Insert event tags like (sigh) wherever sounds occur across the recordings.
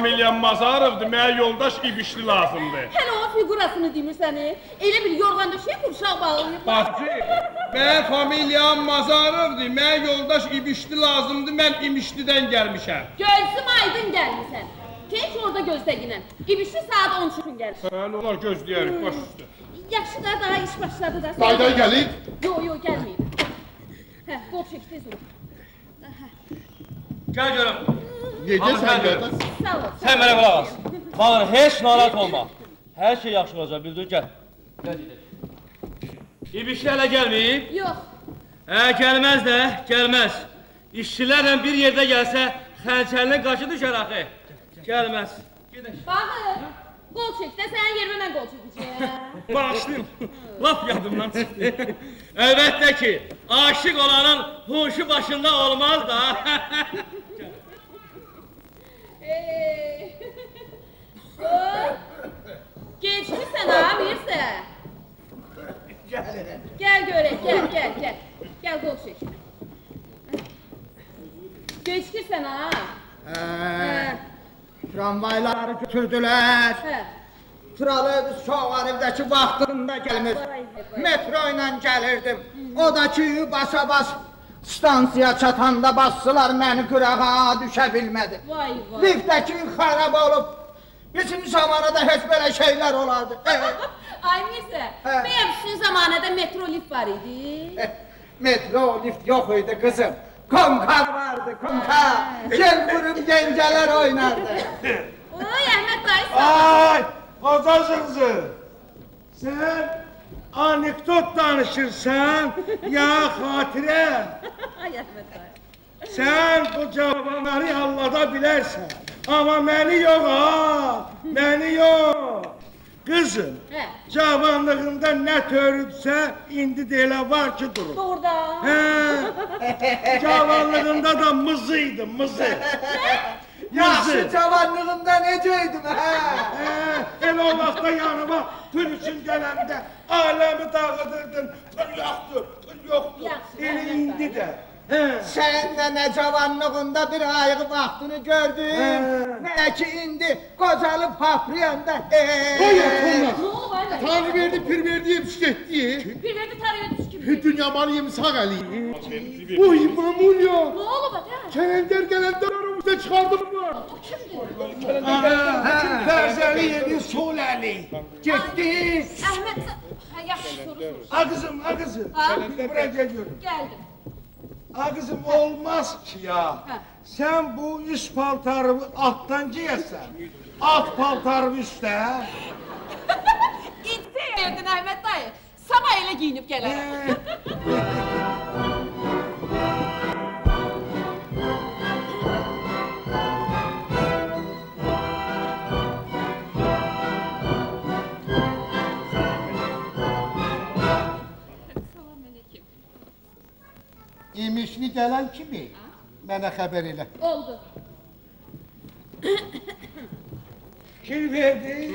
Mazarovdur, mənə yoldaş ibişli lazımdır. Hələ o figurasını demirsən, elə bil yorğanda şey qurşaq bağlayıb. Bacı, mənə familiyam Mazarovdur, mənə yoldaş ibişli lazımdır, mən imişlidən gəlmişəm. Gözüm aydın gəlmisən. Keç orada gözləginən. İbişli saat 10 üçün gəlir. Bəli, olar gözləyərik, baş üstə. Yaxşı da daha iş başladı da. Qayda gəlib. Yo, yo, gəlməyib. Hə, qol çək tez ol. Gəl görüm. Necəsən qardaş? Sən mənə qulaq as. Bana heç narahat olma. Hər şey yaxşı olacaq, bildir, gəl. Gəl gedək. İbişli hələ gəlməyib? Yox. Hə, gəlməz də, gəlməz. İşçilərlə bir yerdə gəlsə, xəlçəlinin qaşı düşər axı. Gəlməz. Gedək. Baxın. Qol çək də sənin yerimə mən qol çəkəcəyəm. (laughs) Bağışlayın. Lap yadımdan çıxdı. Əlbəttə ki, aşiq olanın huşu başında olmaz da. (laughs) Hey. (laughs) Geçmişsən ha, Mirsə. Gəl görək, gəl, gəl, gəl. Gəl qol çək. Geçkirsən ha. Hə, tramvayları götürdülər. Hə. Turalı Şovarevdəki vaxtında gəlmir. Metro ilə gəlirdim. O da ki basa bas stansiyaya çatanda bastılar məni qırağa düşə bilmədi. Vay vay. Liftdəki xarab olub. Bizim zamanında heç belə şeylər olardı. (laughs) Ay Mirsə, Hə. bəyəm sizin zamanədə metro lift var idi? Metro lift yox idi qızım. Konka vardı konka. Gel vurup genceler oynardı. Oy Əhməd dayı sağ ol. Ay, kocacığızı. Sen anekdot danışırsan ya hatire. Ay Əhməd dayı. Sen bu cavanları allada bilersen. Ama beni yok ha. Beni yok. Kızım, Hə. cavanlığında ne törüdse indi de elə var ki durur. Doğrudan. He. Cavanlığında da mızıydı, mızı. Yaxşı cavanlığımda neceydim ha? He, el o vaxtda yanıma pul üçün gələndə aləmi dağıdırdın. Pul yoxdur, pul yoxdur. Yaxşı, Elə Əhməd indi də. He. Sen de ne cavanlığında bir ayık vaxtını gördün. He. Ne ki indi kocalıp hapriyanda. Koy ya, koy ya. Nə olub ay dayı? Tanrı verdi, pir verdi, yetişti. Bir verdi tarıyor düz kimi. Dünya malı yemi sağ eli. Uy mamulya. Nə olub ata? Kalender kalender aramızda çıkardım mı? O kimdir? Fərzəliyevin sol əli. Getdi. Əhməd sən... Yaxşı soru sor. A qızım, a qızım. Ha? Buraya geliyorum. Gəldim. A qızım olmaz ki ya. Sen bu üst paltarını alttan giyersen. Alt paltarını üstte. (laughs) İnti verdin Əhməd dayı. Sabah elə giyinib gələrəm. İmişli gelen kimi? Mənə xəbər elə. Oldu. Fikir verdi.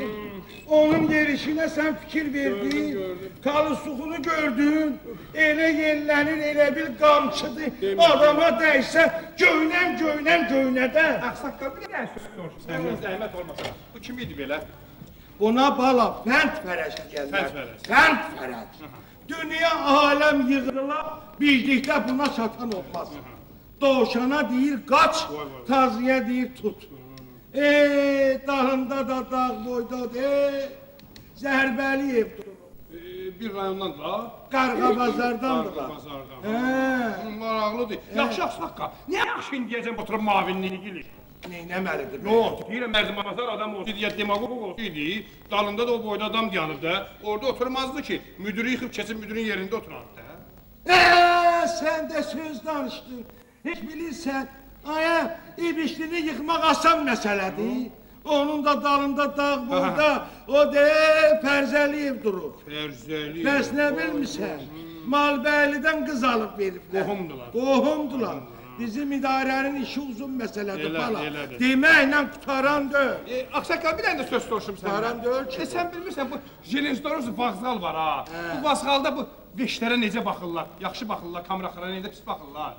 Onun gelişine sen fikir verdin. Kalısuğunu gördün. Ele yellenir, ele bir kamçıdı. Adama değse göynəm, göynəm, göynədə. Ağsaqqal bir dənə söz soruşum. Səndən zəhmət olmasa. Bu kim idi belə? Buna bala fənd fərəş deyərlər. Fənd fərəş. Dünya aləm yığıla, birlikdə buna çatan olmaz. Doğuşana deyir qaç, tazıya deyir tut. Ey, dağında da dağ boyda de, Zərbəliyev durur. Ee, bir rayondan da. Qarğa bazardandır. Qarğa bazardan. Hə, Maraqlıdır. Yaxşı ağsaqqal. Nə yaxşı indiyəcən oturub mavinliyini gilir. neynəməlidir? Yox, deyirəm mərdimazar adam olsaydı, ya demagog olsaydı, dalında da o boyda adam dayanıb da, orada oturmazdı ki, müdürü yıxıb keçib müdürün yerində oturardı da. Ee, sen de söz danıştın. Hiç bilirsen, aya, ibişlini yıkmak asan meseledir. Onun da dalında dağ burada, o de Perzeliyev durur. Fərzəli. Bəs nə bilmirsən? Malbəylidən qız alıb veriblər. Qohumdular. Qohumdular. Bizim idarənin işi uzun məsələdir bala. Deməklə qutaran deyil. E, Ağsaqqal bir dənə də söz soruşum səndən. Qutaran deyil ki. E, sən bilmirsən bu Jelenstorus vağzal var ha. Bu vağzalda bu veşlərə necə baxırlar? Yaxşı baxırlar, kameraxlara necə pis baxırlar?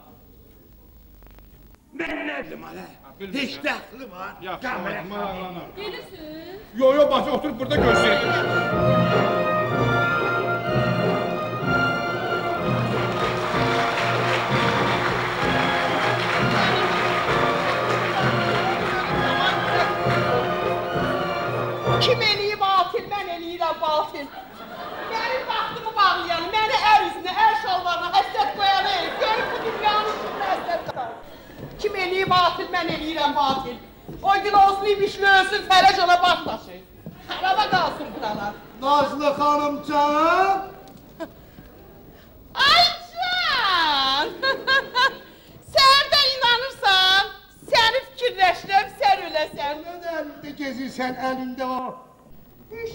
Mən nə bilim hələ? bilmirsən. Heç dəxli var. Yaxşı, maraqlanır. Gelirsin. Yo yo bacı oturub burada gözləyir. Kim eləyib batil, mən eləyirəm batil. Mənim vaxtımı bağlayanı, məni ər üzünə, ər şalvarına həsrət qoyanı, görüb bu dünyanın üstünə həsrət qoyanı. Kim eləyib batil, mən eləyirəm batil. O gün olsun imişli ölsün, fərəc ona baş daşı. Xaraba qalsın buralar. Nazlı xanımcan. Ay can! (laughs) Sən də inanırsan, səni fikirləşirəm, sən öləsən. Neden elinde gezirsen elinde o.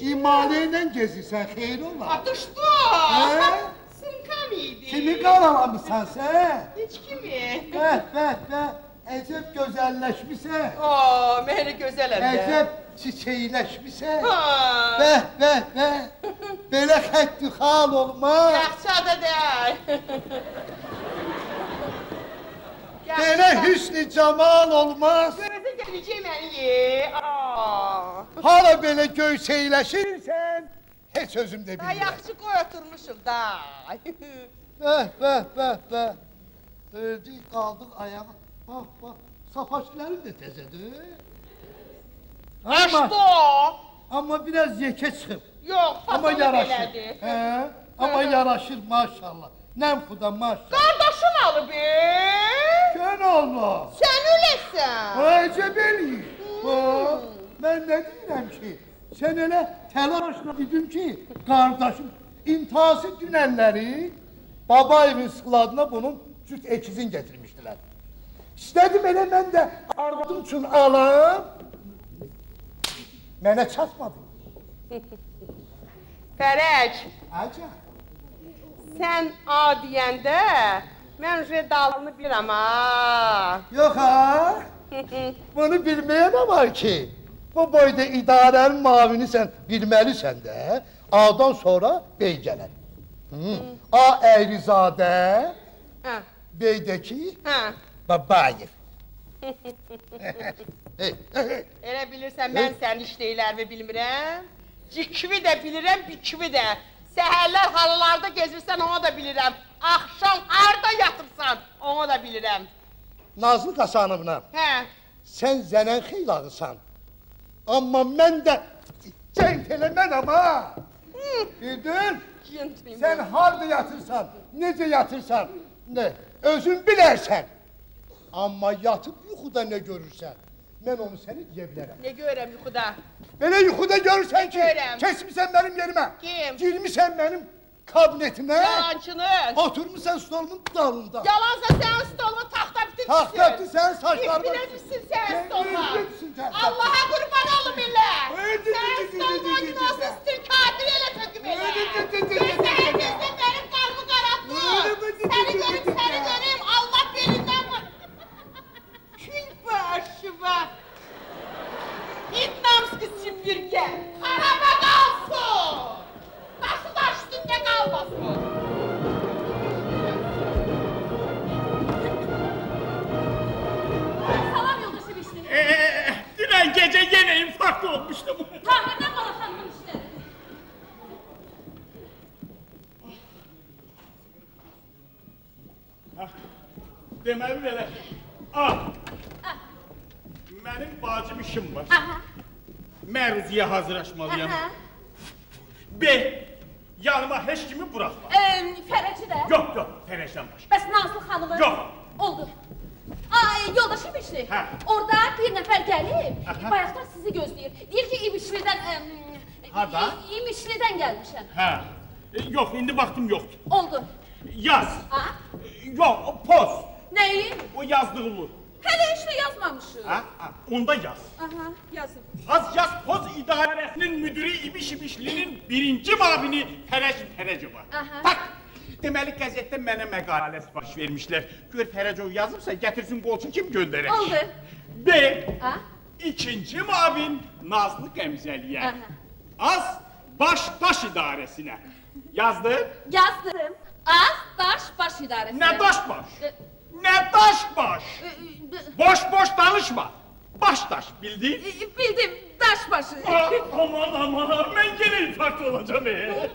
İmale ile gezirsen xeyir olar. Atışdı! Hə? (laughs) Sınka mıydı? Kimi qaralamısan sen? Hiç kimi? Bəh, bəh, bəh. Əcəb gözəlləşmisən. Aa, məni gözələm də. Əcəb çiçəkləşmisən. Ha. Bəh, bəh, bəh. Belə xətt xal olmaz. Yaxşı adı deyil. (laughs) Belə hüsn camal olmaz. Görəcək gələcək məni ye. Hala belə göysəyləşirsən, heç özüm də Ha, bilmirəm. yaxşı qoy oturmuşum da. Bəh, bəh, bəh, bəh. Öldük, qaldıq ayağa. Bax, bax, sapaçların da təzədir. Amma, Açdı. amma biraz yekə çıxıb. Yox, Amma fasonu yaraşır. belədir. Hə? Amma yaraşır maşallah. Nəm xuda maşallah. Qardaşın alıb. e? Allah. Sən öləsən. Əcəb eləyir. Bax, mən nə deyirəm ki, sən elə təlaşla dedim ki, qardaşım intihası dünənləri Babayevin skladına bunun cüt ekizin getirmişdilər. İstədim elə mən də arvadım üçün alam. Mənə çatmadı. (laughs) Fərəc, Əcəb. sən A deyəndə mən redalını bilirəm ha. Yox ha? (laughs) Bunu bilməyə nə var ki? Bu boyda idarənin mavinisən, bilməlisən də. A-dan sonra bey gələr. Hı. A Əyrizadə, Hə, beydəki hə. Babayev. (laughs) hey, hey, Elə bilirsən mən sənin işləyirlərimi bilmirəm. Cikvi də bilirəm, bikvi də. Səhərlər halılarda gezirsən, onu da bilirəm. Axşam harda yatıbsan, onu da bilirəm. Nazlı Qasanımla, Hə, sən zənən xeylağısan. Amma mən də centelmenəm ha. Bildin? gentleman. Sən harda yatırsan, necə yatırsan, nə, özün bilərsən. Amma yatıb yuxuda nə görürsən, mən onu səni deyə bilərəm. Ne görürəm yuxuda? Belə yuxuda görürsən ki, Görürəm. keçmisən mənim yerimə. Kim? Girmisən mənim kabinetimə. Yalancınız. Oturmusan stolumun dalında. Yalansa sen stoluma tahta bitirmişsin. Tahta bitir, sen saçlarıma- Bitirmişsin sen stoluma. Bitirmişsin tahta. Allah'a kurban olun millet. Öyle Sen dedi, stoluma dedi, dedi, günahsız dedi. Türk katil ele töküm ele. Öyle dedi, dedi, Sen dedi, herkesten dedi. benim kalbimi kararttın. Öyle dedi, Seni dedi, görüp dedi. seni göreyim Allah belinden var. Kül başıma. İtnamskı süpürge. Araba kalsın. Taşı taş üstünde kalmasın. Salam yoldaşı Bişri. Ee, dünən gecə yenə infarkt olmuşdum. Tahirdən qala xanımın işləri. Deməli belə. A. Mənim vacib işim var. Aha. Məruzəyə hazırlaşmalıyam. Aha. B. Yanıma heç kimi buraxma. Eee, Fərəci də. Yox, yox, Fərəşdən başqa. Bəs Nazlı xanımı? Yox. Oldu. Ay, yoldaşı İmişli. Hə. Orada bir nəfər gəlib, Aha. bayaqdan sizi gözləyir. Deyir ki, İmişlidən... Em, Harda? İ- İmişlidən gəlmişəm. Hə. E, Yox, indi vaxtım yoxdur. Oldu. Yaz. Ha? E, Yox, poz. Nəyi? O yazdığımı. Hələ heç nə yazmamışıq. Ha? ha, Onda yaz. Aha, yazın. Az yaz poz idarəsinin müdürü İbiş İbişlinin birinci mavini Fərəc Fərəcova. Aha. Bak, deməli qəzetdə mənə məqalə sifariş vermişlər. Gör Fərəcov yazıbsa gətirsin qolçu kim göndərək. Oldu. B. Ha? İkinci mavin Nazlı Qəmzəliyə. Az baş daş idarəsinə. Yazdı? Yazdım. Az daş baş idarəsi. Nə daş baş? E, Nə daş baş? e, e, Boş boş danışma. Baş daş bildin? e, Bildim, daş başı. Aa, aman aman mən yenə infarkt olacağım. E.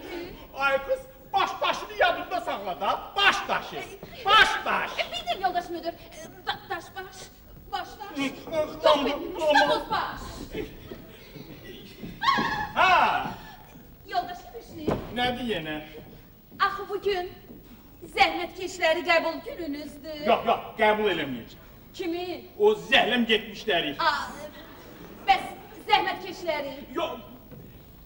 Ay kız baş daşını yadında saxla da. Baş daşı. Baş daş. E, Bildim yoldaş müdür. E, da- Daş baş. Baş. Aman, Yok bildim. Davuz baş. Ha, Yoldaş İmişli. nədir yenə? Axı bugün zəhmətkeşləri qəbul gününüzdür. Yox, yox, qəbul eləməyəcəm. Kimi? O zəhləm getmişləri. Aa, bəs zəhmətkeşləri. Yox,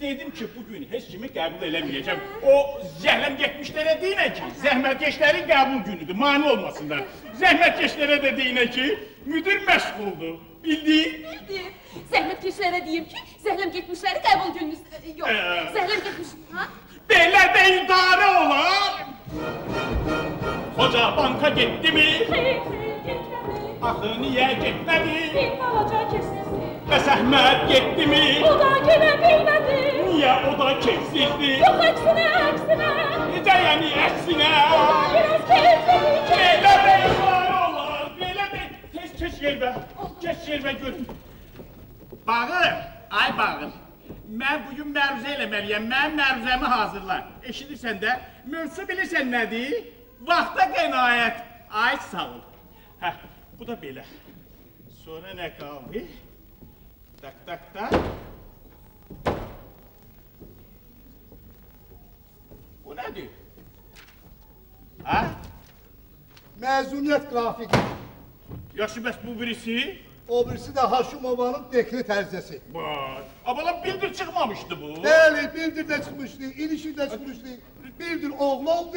dedim ki, bugün heç kimi qəbul eləməyəcəm. O zəhləm getmişlərə deyinə ki, zəhmətkeşlərin qəbul günüdür, mane olmasınlar. (laughs) Zəhmətkeşlərə də deyinə ki, müdür məşğuldur. Bildin? Bildim. Zəhmətkeşlərə deyim ki, zəhləm getmişləri qəbul gününüzdür. E, Yox, Ee. zəhləm getmiş. Ha? Belə də idarə olar. Hoca banka getdi mi? Xeyr, xeyr, getmədi. Axı niyə getmədi? Bir balaca keçsizdi. Və Əhməd getdi mi? O da gələ bilmədi. Niyə o da keçsizdi? Yox, əksinə, əksinə. Necə yəni əksinə? Biraz keyifli, Belə də idarə olar. Belə də tez keç yerə. Keç yerə gör. Bağır, ay bağır. Mən bugün məruzə eləməliyəm. Mən məruzəmi hazırla. Eşidirsən də, mövzu bilirsən nədir? Vaxta qənaət. Ay sağ ol. Hə, bu da belə. Sonra nə qaldı? Tak, tak, tak. Bu nədir? Hə? Məzuniyyət qrafiki. Yaxşı bəs bu birisi? O birisi de Haşimova'nın dekret erzesi. Vay. Abala bildir çıxmamışdı bu. Bəli, bildir de çıkmıştı, ilişir de çıkmıştı. Bildir oğlu oldu,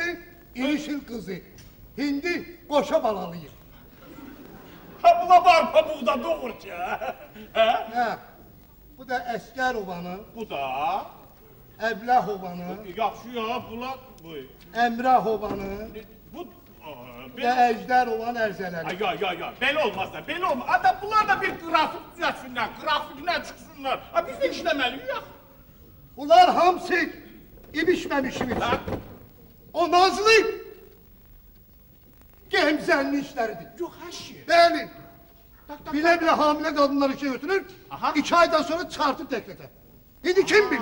ilişir kızı. Hindi koşa balalıyım. Ha buna var pabuqda doğur ki. Hə? Hə, bu da Əskərovanın, Bu da. Əbləhovanın, Yaxşı ya, bunlar bu. Əmrəhovanın, Bu Belə də Əjdərovan ərzələri. Ay ya ya ya belə olmaz da belə olmaz. Adam bunlar da bir qrafik düzəltsinlər, qrafiklə çıxsınlar. Ha biz də işləməliyik. Bunlar hamısı ibişməmişimiz. Ha? O nazlı gemzənli işləridir. Yox, hər şey. Bəli. Bilə-bilə hamilə qadınları işe götürür, Aha. iki aydan sonra çıxartır dekrete. İndi kim bilir?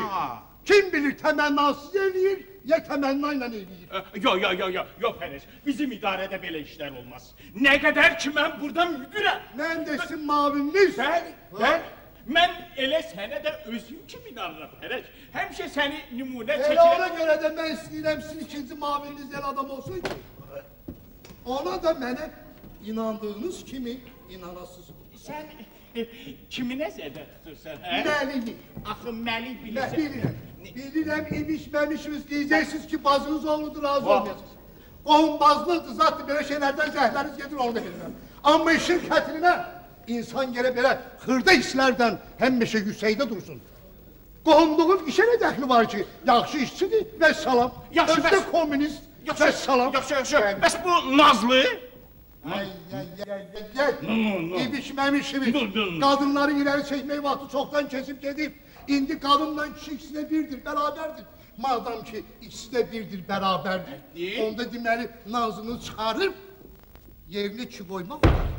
Kim bilir təmənnasız eləyir, ya təmənna ilə eləyir. Yo yo yo yo yo Pərəş. Bizim idarədə belə işlər olmaz. Nə qədər ki mən burada müdirəm. Mən də sizin mavininiz. Bəli, bəli. Mən elə sənə də özüm kimi inanıram Pərəş. Həmişə səni nümunə Elə ona çəkirəm. görə də mən istəyirəm sizin ikinci mavininiz elə adam olsun ki, ona da mənə inandığınız kimi inanasınız. Sən e, kimi nəzərdə tutursan, hə? Məliyi. Axı məli Nə bilirsən. bilirəm. Bilirəm imişməmişsiniz diyeceksiniz ki bazınız oğludur razı Vah. olmayasınız. Qohumbazlıqdır zaten böyle şeylerden zəhləriniz gedir onu da bilirəm. Amma işin xətrinə insan gerek belə xırda işlərdən həmişə yüksəkdə dursun. Qohumluğun işə nə dəxli var ki? Yaxşı işçidir və salam. Yaxşı, Özü də bəs- komünist Yaxşı, və salam. Yaxşı, yaxşı. Bəs bu Nazlı? Ay, ay, ay, ay, ay. No, no. İbişməmişimiz. No, no, no. Qadınları ileri çekmeyi vaxtı çoktan kesip gedib. İndi qadınla kişi ikisi də birdir, bərabərdir. Madam ki ikisi də birdir, bərabərdir. Deyil. Onda deməli nazını çıxarıb yerini ki qoymaq olar.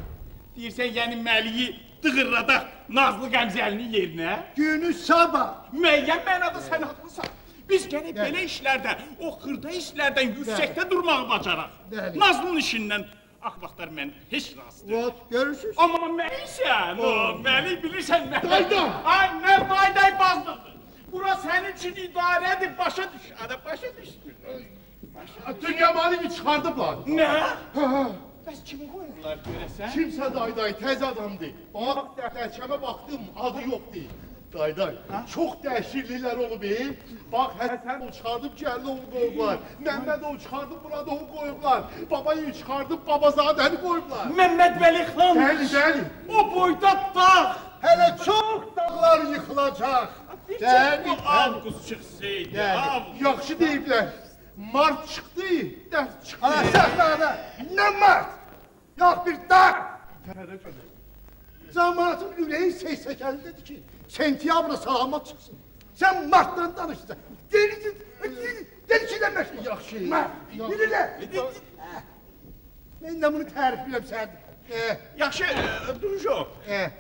Deyirsən, yəni Məliyi dığırladaq Nazlı Qəmzəlinin yerinə? Günü sabah. Müəyyən mənada sən haqlısan. Biz gərək belə işlərdə, o xırda işlərdən yüksəkdə durmağı bacaraq. Bəli. Nazlının işindən ax vaxtlar mən heç razı deyiləm. Vot görürsüz. Amma Məlisən, o, Məli bilirsən Məli. Daydan. Ay, nə dayday bazlıqdır. Bura sənin üçün idarədir, başa düş. Ada başa düşmür. Dünya malini çıxardıblar. Nə? Bəs kim qoyurlar görəsən? Kimsə dayday tez adamdır. Bax dəftərçəmə baxdım, adı yoxdur. Dayday, çox dəhşirlilər olub ey. Bax Həsən o çıxardıb gəldi onu qoyublar. Məmməd o çıxardıb burada onu qoyublar. Babayı çıxardıb babazadəni qoyublar. Məmməd Vəli xan. Bəli, bəli. O boyda dağ. Hələ çox dağlar yıxılacaq. Bəli. avqust çıxsaydı, avqust. Yaxşı deyiblər. Mart çıxdı, dərd çıxdı. Ana, səhnədə. Nə mart? Yox bir dağ. Cəmaatın ürəyi seysəkəlidir ki, sentyabra salamat çıxsın. Sən martdan danışsan. Delisin, deli, deli demək. Yaxşı. Mart, bilirlər. Mən də bunu tərifləyirəm sən. Eh, Yaxşı, e, Durjo. eh,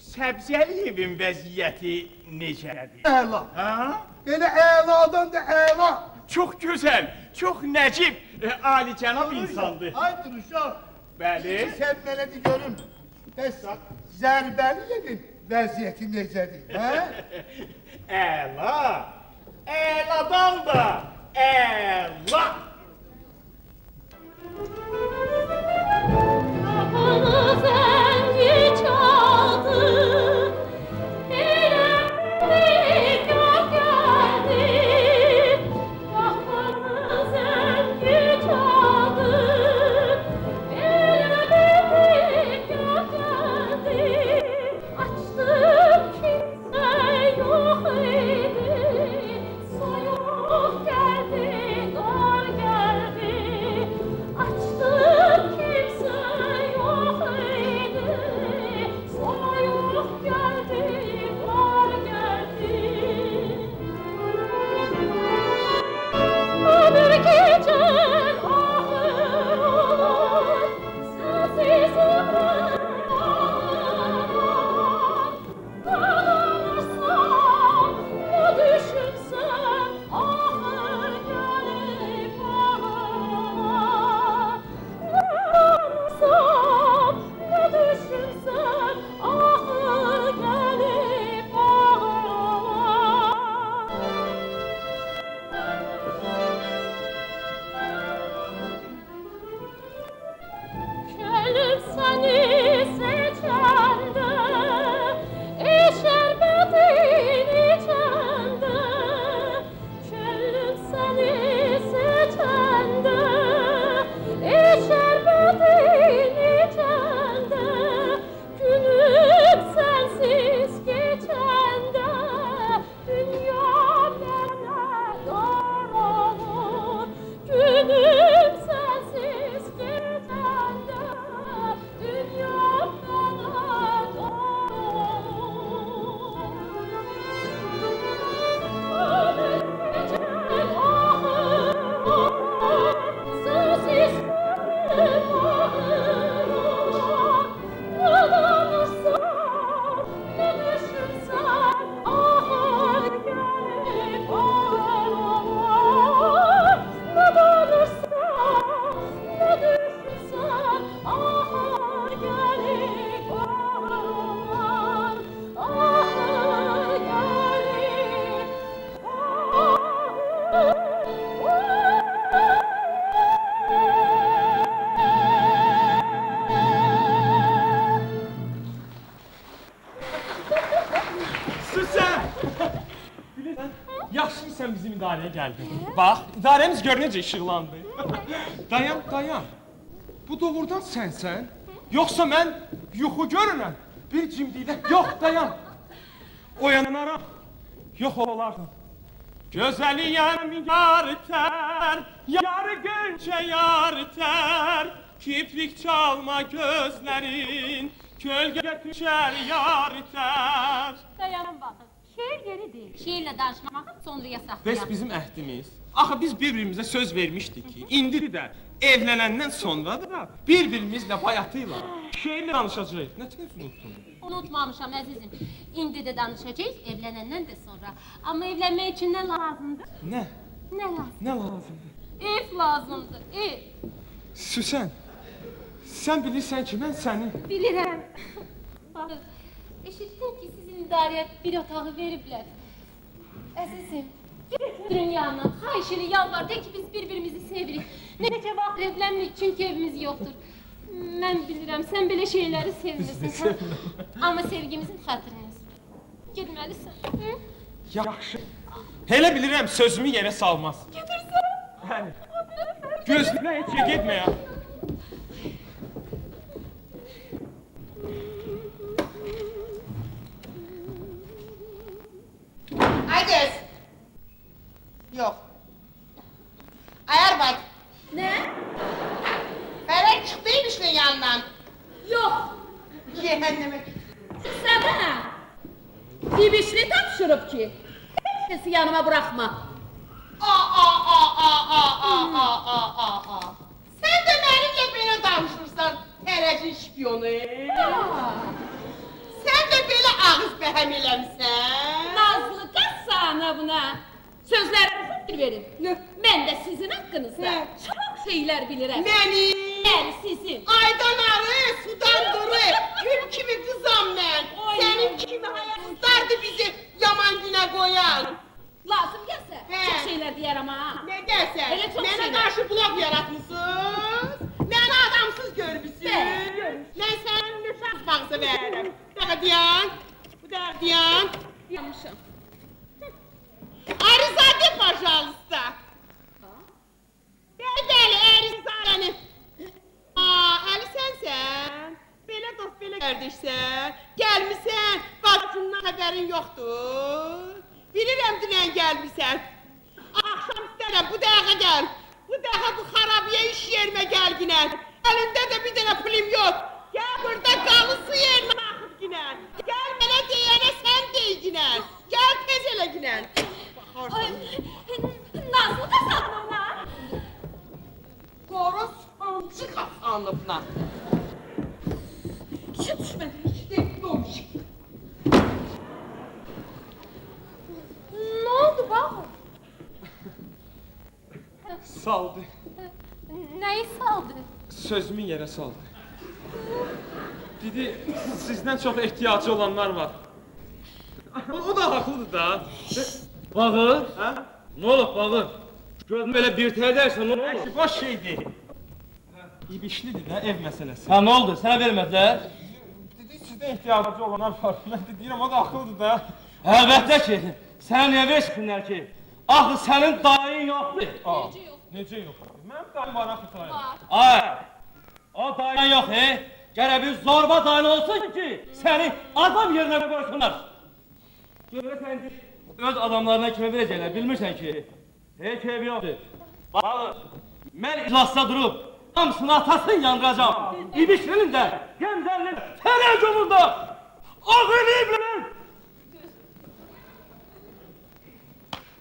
Səbzəliyevin vəziyyəti necədir? əla. Ha? Elə əladan da əla. Çox gözəl, çox nəcib, alicənab insandır. Ay duruşa. Bəli. Sən de görüm. Bəs Zərbəliyevin vəziyyəti necədir, hə? (laughs) Əla. Əladan da əla. Kapını zengi çaldı, Bax, idarəmiz gör necə işıqlandı. (laughs) dayan, dayan. Bu doğrudan sənsən? Yoxsa mən yuxu görürəm? Bir cimdilə. Yox, dayan. Oyanaram. Yox olardım. Gözəliyəm yar tər, yar gönçə yar tər, kiprik çalma gözlərin, kölgə düşər yar tər. Dayanın baxın. Şeir yeri deyil. Şeirlə danışmağı sonraya Bəs saxlayaq. bizim əhdimiz. Axı biz bir-birimizə söz vermişdik ki, indi də evlənəndən sonra da bir-birimizlə bayatıyla şeirlə danışacağıq. Nə tez unutdun? Unutmamışam əzizim. İndi də danışacağıq, evlənəndən də sonra. Amma evlənmək üçün nə lazımdır? Nə? Nə lazım? Nə lazımdır? Ev lazımdır, ev. Süsən, sən bilirsən ki, mən səni... Bilirəm. (laughs) Baxın, eşitdim ki, sizin idarəyə bir otağı veriblər. Əzizim, getirin yanına, xahiş elə yalvar, de ki, biz bir-birimizi sevirik. Necə vaxt evlənmirik, çünki evimiz yoxdur. Mən bilirəm, sən belə şeyləri sevmirsən, hə? Amma sevgimizin xatirinə. Getməlisən. Hı? Yaxşı. Elə bilirəm sözümü yerə salmaz. Gedirsən. Heç yer getmə ya. Ay kız. Yok. Ayar bak. Nə? Felek çıktıymış ne yandan. Yox. Cehenneme. Sənə. Bibişli tapşırıb ki, heç yanıma buraxma. Aa, aa, aa, aa, aa, aa, aa, aa, aa, aa. Sen de benimle böyle danışırsan, tereci şpiyonu. Sən də belə ağız bəhəm eləmsən. Nazlı qassa ana buna. Sözlərə fikir verin. Nə? Mən də sizin haqqınızda Nə? çox şeylər bilirəm. Mənim? Bəli, sizin. Aydan arı, sudan duru, gül kimi qızam mən. Oy. Sənin kimi həyatlardı bizi yaman günə qoyan. Lazım gəlsə, Hə. çox şeylər deyərəm ha. Nə desən? Elə çox Mənə şeylər. qarşı blok yaratmısınız? Necə adamsız görmüsün? Mən sənin nişan bağısı verirəm. Dəqə deyən, bu dəqə deyən. Yanmışam. Arizade, пожалуйста. Bəli, bəli, Ərizadəni. Aa, Əli sənsən. Belə dost, belə qardeşsən. Gəlmisən, bacımdan xəbərin yoxdur. Bilirəm dünən gəlmisən. Axşam istərəm, bu dəqiqə gəl. Bu daha bu harabiye iş yerime gel yine. Elinde de bir tane film yok. Gel burada kalısı yerine bakıp yine. Gel bana diyene sen dey yine. Gel tez ele yine. Bakarsın. Nasıl kazandın ona? Koros amcı kazandım lan. Hiç düşmedi, hiç denk. Ne oldu baba? Saldı. Nəyi saldı? Sözümü yerə saldı. Dedi, sizdən çox ehtiyacı olanlar var. O da haqlıdır da. Bağır. Hə? Nə olub bağır? Gözüm belə bir tədərsən, nə olub? Əşi, boş şeydir. İbişlidir də ev məsələsi. Hə, nə oldu? Sənə vermədilər? Dedi, sizdə ehtiyacı olanlar var. Mən də deyirəm, o da haqlıdır da. Əlbəttə ki, sənə niyə versinlər ki? Axı sənin dayın yoxdur. Aa, necə yox? Mənim dayım var axı dayım. Ay, o dayın yox, he? Gərək bir zorba dayın olsun ki, səni adam yerinə qoysunlar. Görürsən ki, öz adamlarına kimi verəcəklər, bilmirsən ki, heç ev yoxdur. Bax, mən iclasda durub, hamısını atasını yandıracağam. İbişlinin də, Gəmzəlinin tərəccümündə ağırlayıblar.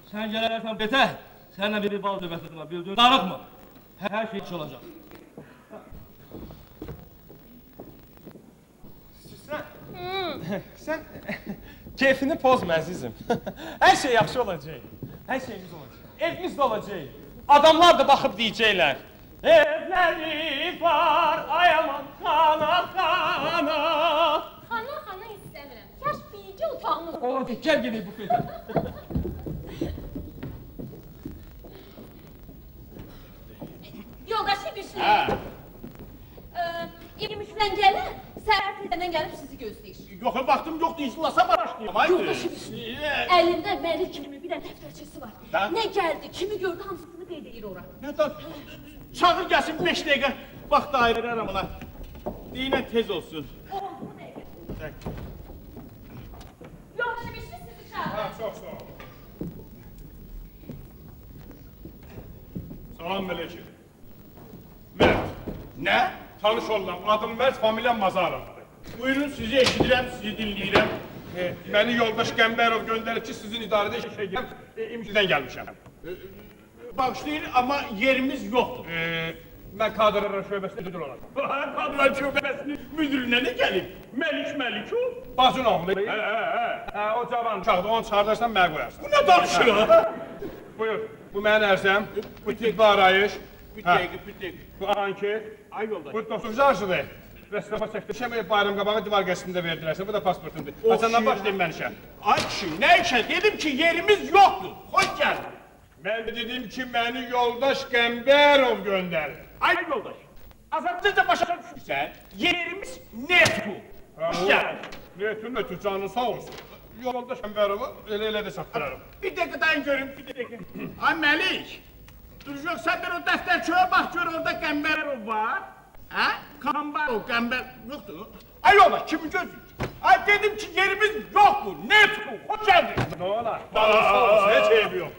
Sən gələrsən betə, səninlə bir bal dövbətim var, bildin, darıqma. Hər, şey iş olacaq. Sən, (laughs) sən keyfini pozma əzizim. (laughs) Hər şey yaxşı olacaq. Hər şeyimiz olacaq. Evimiz də olacaq. Adamlar da baxıb deyəcəklər. Evləri var, ay aman xana xana. Xana xana istəmirəm. Kaş bircə otağımız O, gəl gedək bu (laughs) feydə. Yoldaşı bir şey. Hə. Ee, İbmişdən gələ, Səhər tezdən gəlib sizi gözləyir. Yox, vaxtım yoxdur, iclasa başlayım. Haydi. Yoldaşım. Əlində məlik kimi bir dənə dəftərçəsi var. Da? Nə gəldi, kimi gördü, hamısını qeyd edir ora. Nə da çağır gəlsin 5 dəqiqə. Vaxt ayırıram ona. Deyinə tez olsun. Oldu bu dəqiqə. Yoldaşım işini sizi çağırır. Ha, çox sağ ol. Salam Mələkə. Tanış oldum. Adım Mərd, familiyam Mazarovdur. Buyurun sizi eşidirəm, sizi dinləyirəm. E, məni yoldaş Qəmbərov göndərib ki, sizin idarədə işə gələm. E, İmşidən gəlmişəm. Bağışlayın, amma yerimiz yoxdur. E, mən kadrlar şöbəsində müdür olacam. Kadrlar şöbəsinin müdürünə nə gəlib? Məlik Məlikov? Bacın oğlu. Hə, hə, hə. Hə, o cavan uşaqdır, onu çağırırsan mənə qoyarsan. Bu nə danışır ha? Buyur, bu mənim ərzəm, bu tibbi arayış, Bir Hə. dəqiqə, bir dəqiqə. bu anket, Ay yoldaş. bu dostucu arşıdır. Rəssafa çəkdirişəm, bayram qabağı divar qəsmində verdilərsə, bu da pasportumdur. Haçandan başlayayım mən işə. Ay kişi, nə işə? Dedim ki, yerimiz yoxdur. Xoş gəldin. Mən dedim ki, məni yoldaş Qəmbərov göndərir. Ay yoldaş. Azadlıca başa düşürsən, yerimiz netbu. Xoş gəldin. Niyetun ötü canın sağ olsun. Yoldaş Qəmbərovu elə elə də çatdıraram. Bir dəqiqə dayan görüm, bir dəqiqə. (clears throat) Ay Məlik, dur yox, sən bir o dəftərçöyə bax gör, orada Qəmbərov var. Hə? Kambarov, Qəmbər... Yoxdur. Ay yoldaş, kimi gözləyir? Ay dedim ki, yerimiz yoxdur, netbu. Xoş gəldin. Nə olar? Canın sağ olsun, heç eybi yox.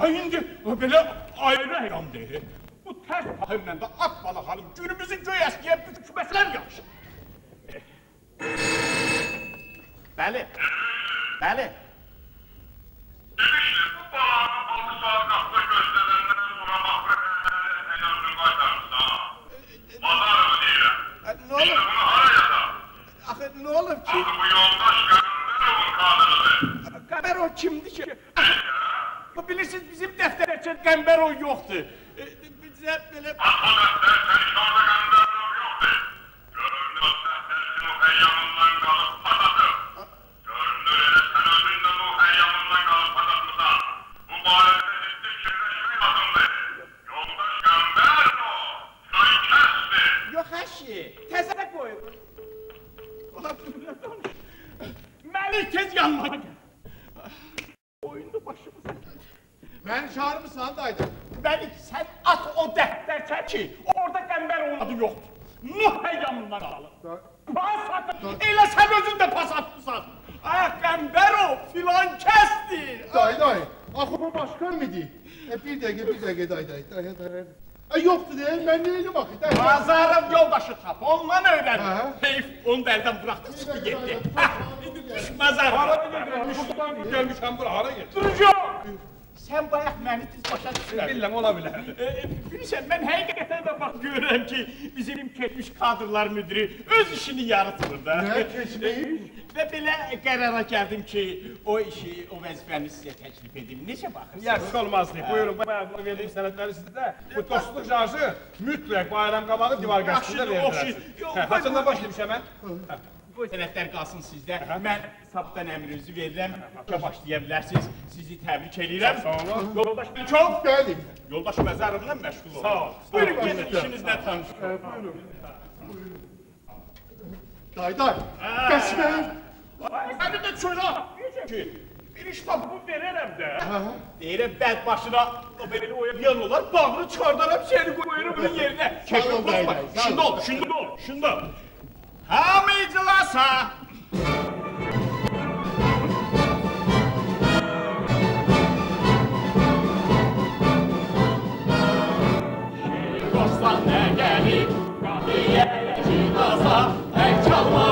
Ya indi belə ayrı həyam deyir. Bu tərs pahımla da at bala xanım günümüzün göy əskiyə bükməslər yaxşı. Bəli. Bəli. Ne olur? Ahı ne olur ki? Ahı bu yoldaş Kamerov'un kanırıdır. Kamerov kimdi ki? Bu bilirsiniz bizim defter için Kamerov yoktu. Bize böyle... Atma defter, sen hiç orada Kamerov yoktu. Göründü o defter, sen o heyyamından kalıp pat atır. Göründü öyle sen özün de o heyyamından kalıp pat atmışsan. Bu bari Məlik tez yanıma gəl. Oyunda başımıza. Məni çağırmısan daydı. Məlik sən at o dəftərçə ki, orada Qəmbərovun adı yoxdur. Nuh həyyamından qalır. Pas atın. Elə sən özün də pas atmısan. Ay Qəmbərov filan kəsdir. Day day. Axı bu başkan mıydı? E, bir dəqiqə, bir dəqiqə day day. Day day. E, yoxdur deyil, mən neydim axı? Day day. Bazarım yoldaşı tap, ondan öyrən. Hə. Heyf, onu da əldən buraxdı, çıxdı getdi. Hə, İndi düş mazarım. Hara gedirəm? Buradan gəlmişəm bura, hara gedir? Duracaq. Sən bayaq məni tez başa düşürəm. Bilirəm, ola bilər. E, Bilirsən, mən həqiqətən də bax görürəm ki, bizim keçmiş kadrlar müdiri öz işini yarıtmır da. Nə keçmiş? (laughs) Və belə qərara gəldim ki, o işi, o vəzifəni sizə təklif edim. Necə baxırsınız? Yaxşı olmazdı. Buyurun, bayaq bunu verdiğim sənədləri sizdə. Bu dostluq şarjı mütləq bayram qabağı divar verdilərsə. yox, Hə, Haçandan başlayayım işə mən? Bu sənədlər qalsın sizdə. Mən sabahdan əmrinizi verirəm. ki, başlaya bilərsiniz. Sizi təbrik edirəm. Sağ olun. Yoldaş Məlikov, Bəli. yoldaş Məzərovla məşğul olun. Sağ ol. Buyurun, gedin işinizlə tanışın. Day day. Bəs mən? Səni də çölə ki, bir iş tapıb verərəm də. Deyirəm, bəd başına o belə oyayan olar, bağını çıxardaram, səni qoyuram bunun yerinə. Olma. bəy, sağ ol. Şunda ol, şunda ol, şunda. Hamı iclasa. Dostlar nə gəlib, qafiyə iclasa, ək çalma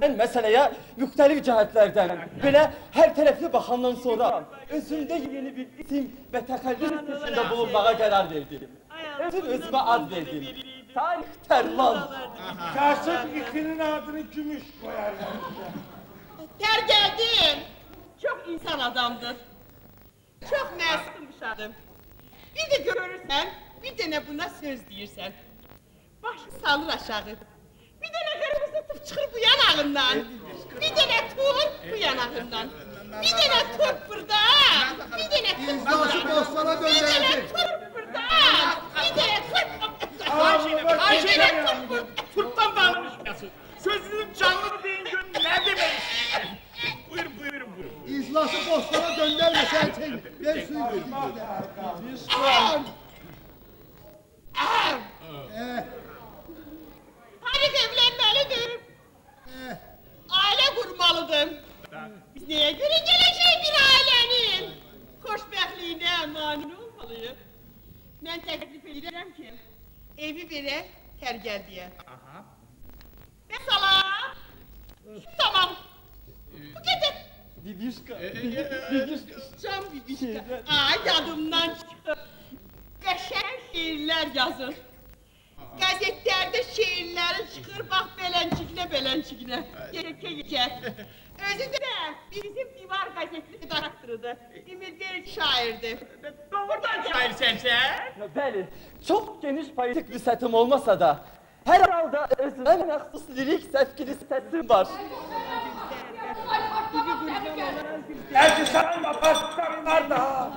mən məsələyə müxtəlif cəhətlərdən, belə hər tərəfli baxandan sonra özümdə yeni bir isim və təxəllüs içində bulunmağa qərar verdim. Özüm özümə ad verdim. Tarix Tərlan. Kasıb itinin adını gümüş koyarlar. Ter geldin. Çok insan adamdır. Çok məsum uşaqdır. Bir de görürsən, bir dənə buna söz deyirsən. Başı salır aşağı. Bir dənə qırmızı tüp çıxır bu yanağından. Bir dənə tur bu yanağından. Bir dənə tur burada. Bir dənə tur İzlası burada. dostlara Bir dənə döndürecek. tur burada. Bir dənə tur Ayşe, Ayşe, Bir dənə tur Turptan danışmasın. Sözünün canlı deyin gör ne demek? Buyur, buyurun, buyurun. İzlası dostlara döndürme sen çek. Ver suyu ver. Eh, Tarık evlenmelidir. eh. Aile kurmalıdır. Biz neye göre geleceği bir ailenin xoşbəxtliyinə mani olmalıyıq. Mən təklif edirəm ki, evi verə tərgəldiyə. Aha. Və salam. Tamam. Bu qədər. Bibişka. Can bibişka. Ay yadımdan çıxıb. Qəşəng şeirlər yazır. Qəzetlərdə şeirləri çıxır, bax belənciklə belənciklə. Yekə yekə. Özü də bizim divar qəzetli redaktorudur. Ümid verir şairdir. Doğrudan şairsən sən? Bəli, çox geniş poetik vüsətim olmasa da, hər halda özümə məxsus lirik səskili səsim var. Gerçi sarılma pastanlar da.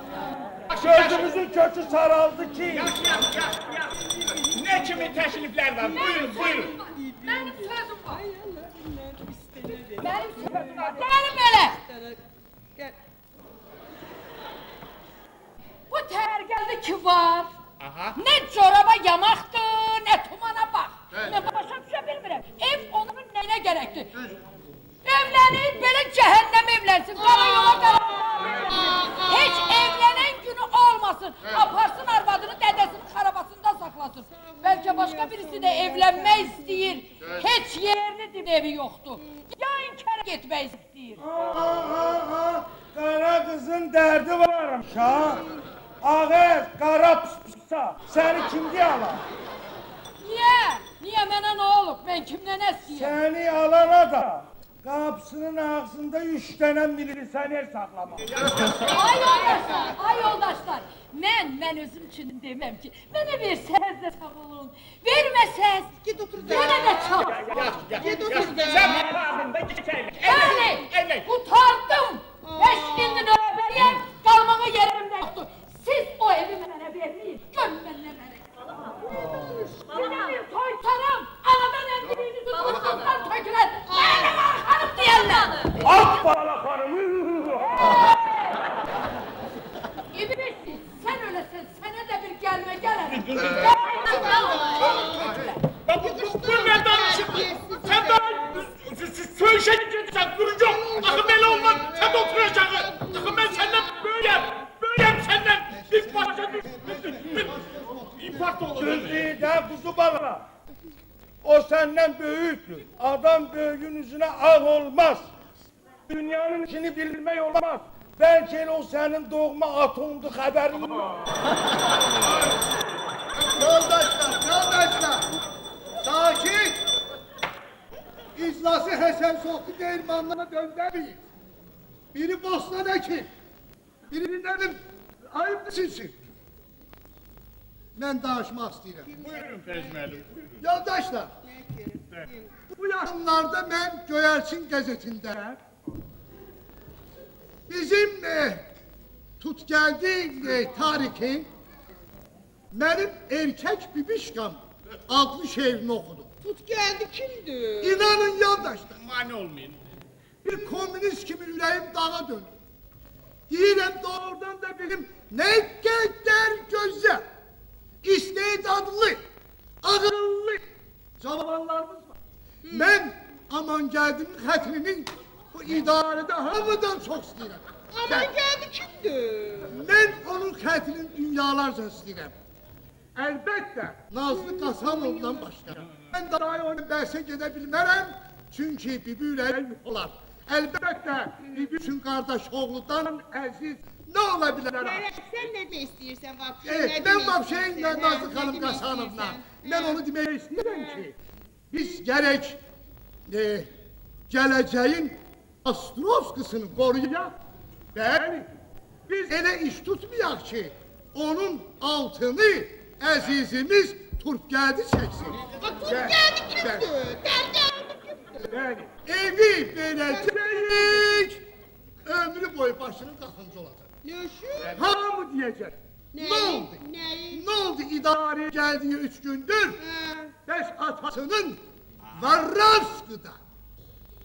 Gözümüzün kökü saraldı ki. Yaş, yaş, yaş, yaş. Ne kimi təşriflər var? Buyurun, buyurun. Benim sözüm var. Benim sözüm var. Gelin böyle. Bu tergeldi ki var. Aha. Ne çoraba yamaktır, ne tumana bak. Ne başa bir şey bilmirəm. Ev onun neyine gerekti? Evlenip böyle cehennem evlensin. Kara yola kara. Hiç evlenen günü olmasın. Aparsın arvadını dedesinin arabasında saklasın. Belki başka birisi de evlenme istiyor. Hiç yerini dib evi yoktu. Ya inkar gitmek istiyor. Aa, aa, aa, Kara kızın derdi varmış ha. Ağır, kara pısa. Seni kim diye alar? Niye? Niye mənə nə olub? Ben kimden istəyəm? Seni alana da kapısının ağzında üç tane milisener saklama. Ay yoldaşlar, ay yoldaşlar. Mən, mən özüm üçün deməm ki, mənə versəz də sağ olun. Verməsəz, Git otur da. yenə də çal. Yaş, yaş, Git yaş. otur da. Sen mağazında geçelim. Bəli, Evet. utandım. Beş gündür növbəliyəm, qalmağa yerim də yoxdur. Siz o evi mənə verməyin, görün mən nə verək. Sizə bir soytarım, anadan əmdiriyinizi qılıqsızdan tökülən, mənim arxanım deyərlər. At bala hanım. İbilirsin, sen öylesin, sana da bir gelme gelelim. Bak bu, bu, bu ne danışık? Sen daha söğüşe gideceksen duracak. Akın böyle olmaz. Sen de oturacaksın. Akın ben senden böyleyim. Böyleyim senden. Bir parça düş. İnfarkt olur. Düzdü de kuzu bala. O senden büyüktür. Adam büyüğün yüzüne ağ olmaz. Dünyanın içini bilmek olmaz. Belki o senin doğma atomdu haberin yok. (laughs) Yoldaşlar, yoldaşlar. Sakin. İzlası Hasan Sokku değirmanlarına döndürmeyin. Biri Bosna'daki, biri benim ayıp silsin. Ben danışmak istiyorum. Buyurun Fezmelim. Yoldaşlar, bu yaxınlarda mən Göyərçin qəzetində Bizim e, tut geldi e, tarihi benim erkek bibişkam adlı şehrini okudum. Tut geldi kimdi? İnanın yoldaşlar. Mani olmayın. Bir komünist gibi yüreğim dağa döndü. Deyirəm doğrudan da benim ne kadar güzel, istedadlı, ağırlı cavanlarımız var. Ben aman geldim xətrini bu idarede hamıdan çok istəyirəm. Aman Ben- geldi kimdi? Ben onun xətrini dünyalarca istəyirəm. Əlbəttə, Nazlı Qasamovdan başqa. Mən daha onu bəhsə gedə bilmərəm, çünki bibi ürəyim olar. Əlbəttə, bibi üçün qardaş oğludan əziz nə ola bilər? Ferhat sen ne de istiyorsan vapşe Evet, ne ben demek vapşeyle istiyorsan, Nazlı ha, Hanım ne demek Qasanovla. istiyorsan, Ben ha. onu demək istəyirəm ki, biz gərək e, gələcəyin Astrovskısını qoruyaq. Bəli, biz elə iş tutmayaq ki, onun altını əzizimiz Turpgədi çəksin. Bak tut Bəli, geldi kimdi? bəli. Gel geldi kimdi? Bəli, evi verəcəyik, ömrü boyu başının qaxıncı olacaq. Yaşıyor. Hamı deyəcək. Neyi? Ne oldu? Neyi? Ne oldu idareye geldiği üç gündür? Ha. Beş atasının Varravskı'da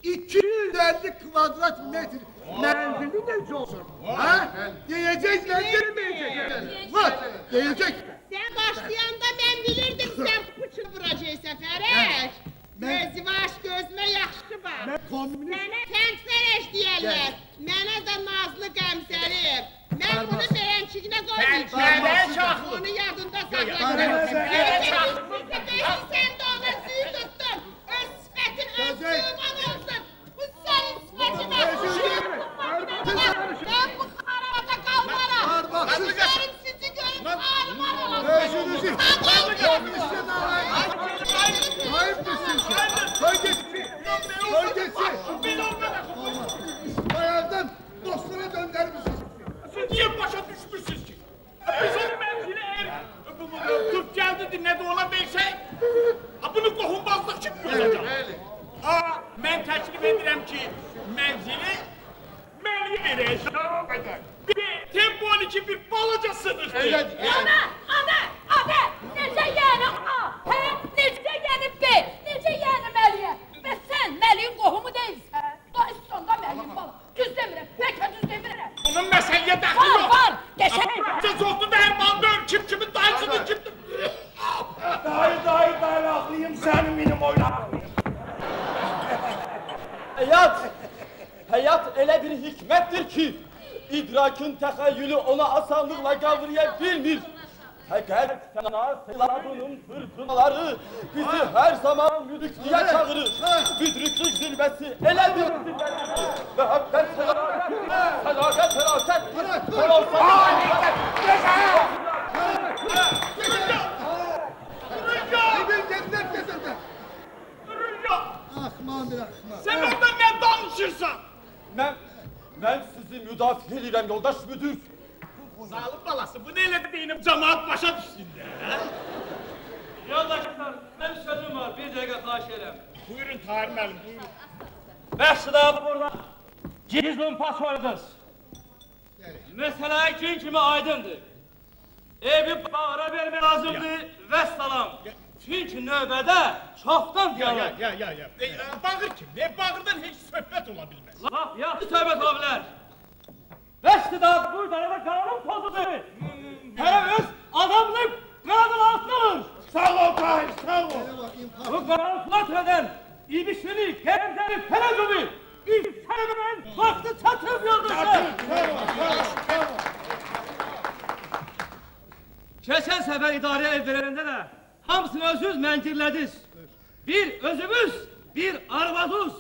250 kvadrat metre menzili de olsun. Ha? Diyecekler demeyecekler. Bak diyecekler. Sen başlayanda ben bilirdim sen bıçını vuracaksın Ferhat. Ben- Gözvaş gözüme yakıştı bak. Ben komünist Mənə kənd fərəş deyərlər. Mənə də nazlı qəmsərim. Mən bunu beğençiyinə qoymayacağım. Fərəş çaxlı. Onu yadında Fərəş saxla. çaxlı. Sen de ona suyu tuttun. Öz sifətin öz suyuman olsun. Bu sənin sifətinə. Gözəl. Ben bu xarabata qalmaram. Arbaksız. Gözlərim sizi görüb ağrımaram. Özünüzü. Ağrımaram. Hayır mısın? Koy gitsin. Koy gitsin. Bayağıdan dostuna döndürür müsün? Siz niye başa düşmüşsünüz ki? Biz onu menzili eğer bu, bu, bu, Türk geldi dinledi ona versek, ha bunu qohumbazlıq kimi olacaq. Aa, mən təklif edirəm ki, mənzili mənli verək. Bir tempoli ki bir balaca sınıqdır. Ana, ana, ana, necə yəni A? Hə? Necə yəni B? Necə yəni Məliyə? Və sən Məliyin qohumu deyilsən. Daha sonda Məliyin bala. Düz demirəm, bəlkə düz demirəm. Bunun məsələyə dəxli Var, yox. var, qəşəng. Siz oldu dərmandır, kim kimin dayısıdır, kimdir? Dayı dayı dayanaklıyım senin benim oynaklıyım. Həyat, həyat elə bir hikmətdir ki, idrakın təxəyyülü ona asanlıqla qavraya bilmir. Fəqət fəna seyladının fırtınaları bizi hər zaman müdriklüyə çağırır. Müdriklük zirvəsi elə bir zirvədir ki, məhəbbət sədaqət, sədaqət fərasət, fərasət, Gidin dediler dediler. Yok, Ahman bir ahman. Sen orada ne danışırsan? Mən, mən sizi müdafiə edirəm, yoldaş müdür. Zalim balası, bu neyle de deyinip cemaat başa düşsün de. ha? Yoldaşlar, mən sözüm var, bir dəqiqə xahiş edirəm. Buyurun Tarım Əlim, buyurun. Bəxşi abi burada gizlin pasoydunuz. Məsələ gün kimi aydındır. Evi bağıra vermək lazımdır və salam. Çünki növbədə çoxdan Ya ya diyalog. ya ya ya. E, e, bağır kim? E, bağırdan hiç söhbət ola bilməz. Laf yaxşı söhbət ola bilər. Bəxşi abi burada da qanun pozudur. Hələ öz adamlıq qanadın altındadır. Sağ ol Tahir sağ ol. Bu qanun flatırədən ibişini, gəmzəni, fərəzunu, ilk sənədən vaxtı çatıb yoldaşlar. Keçən səfər idarəyə ev verəndə də hamısını özünüz məncirlədiniz. Bir özümüz, bir arvaduz.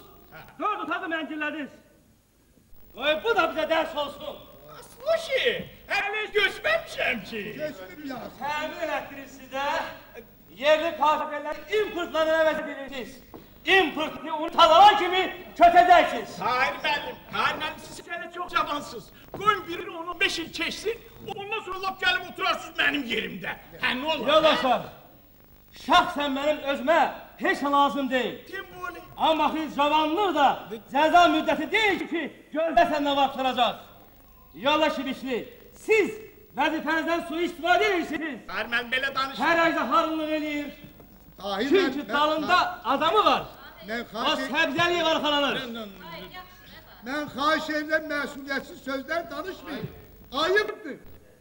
Dörd otağı məncirlədiniz. Qoy bu da bizə dərs olsun. Sluşi, hələ göçməmişəm ki. Geçtim ya. Təmin elətdiniz sizə yerli KGB'lərin importlarını əvəz edirsiniz. Importunu unutalan kimi kötəcəksiniz. Tahir müəllim, Tahir müəllim siz hələ çox cavansınız. Qoyun biri 10-15 il keçsin, ondan sonra lap gəlib oturarsınız mənim yerimdə. Hə, nə olar? Yoldaşlar, şəxsən mənim özümə heç nə lazım deyil. Timboli. Amma ki, cavanlıq da cəza müddəti deyil ki, görməsən nə vaxt olacaq. Yoldaş İbişli, siz vəzifənizdən sui-istifadə edirsiniz. Hayır mən belə danışmıram. Hər ayda harınlıq eləyir. Dahi Çünki mən, dalında adamı var. mən, O xahiş, səbzəliyə qarxalanır. mən xahiş edirəm məsuliyyətsiz sözlər danışmayın. Ayıbdır.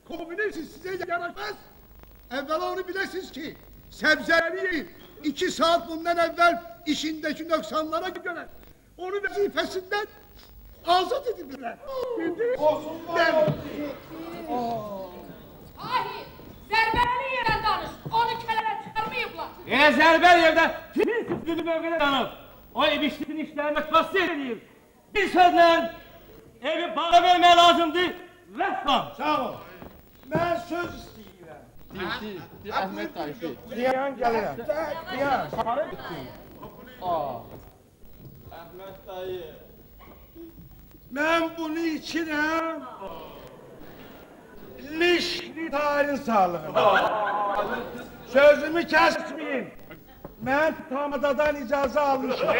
Komünist sizə yaraşmaz. Əvvəla onu biləsiniz ki, Səbzəliyi iki saat bundan əvvəl işindəki nöqsanlara görə onu vəzifəsindən azad ediblər. Bildiniz? Mən, Ahi, zərbəli yerdən danış. Onu kələlə çıxarmayıblar. Elə Zərbəliyevdə prinsip bir mövqedə danıb. O İbişlinin işlərinə tavsiyə edir. Bir sözlə evi bağa vermək lazımdır. Vəssan. Sağ ol. Mən söz istəyirəm. Əhməd Tayfi. Diyan gəlirəm. Diyan. Mən bunu içirəm. Lişli tarih sağlığına. Sözümü kəsməyin. Mən tamadadan icazə almışam.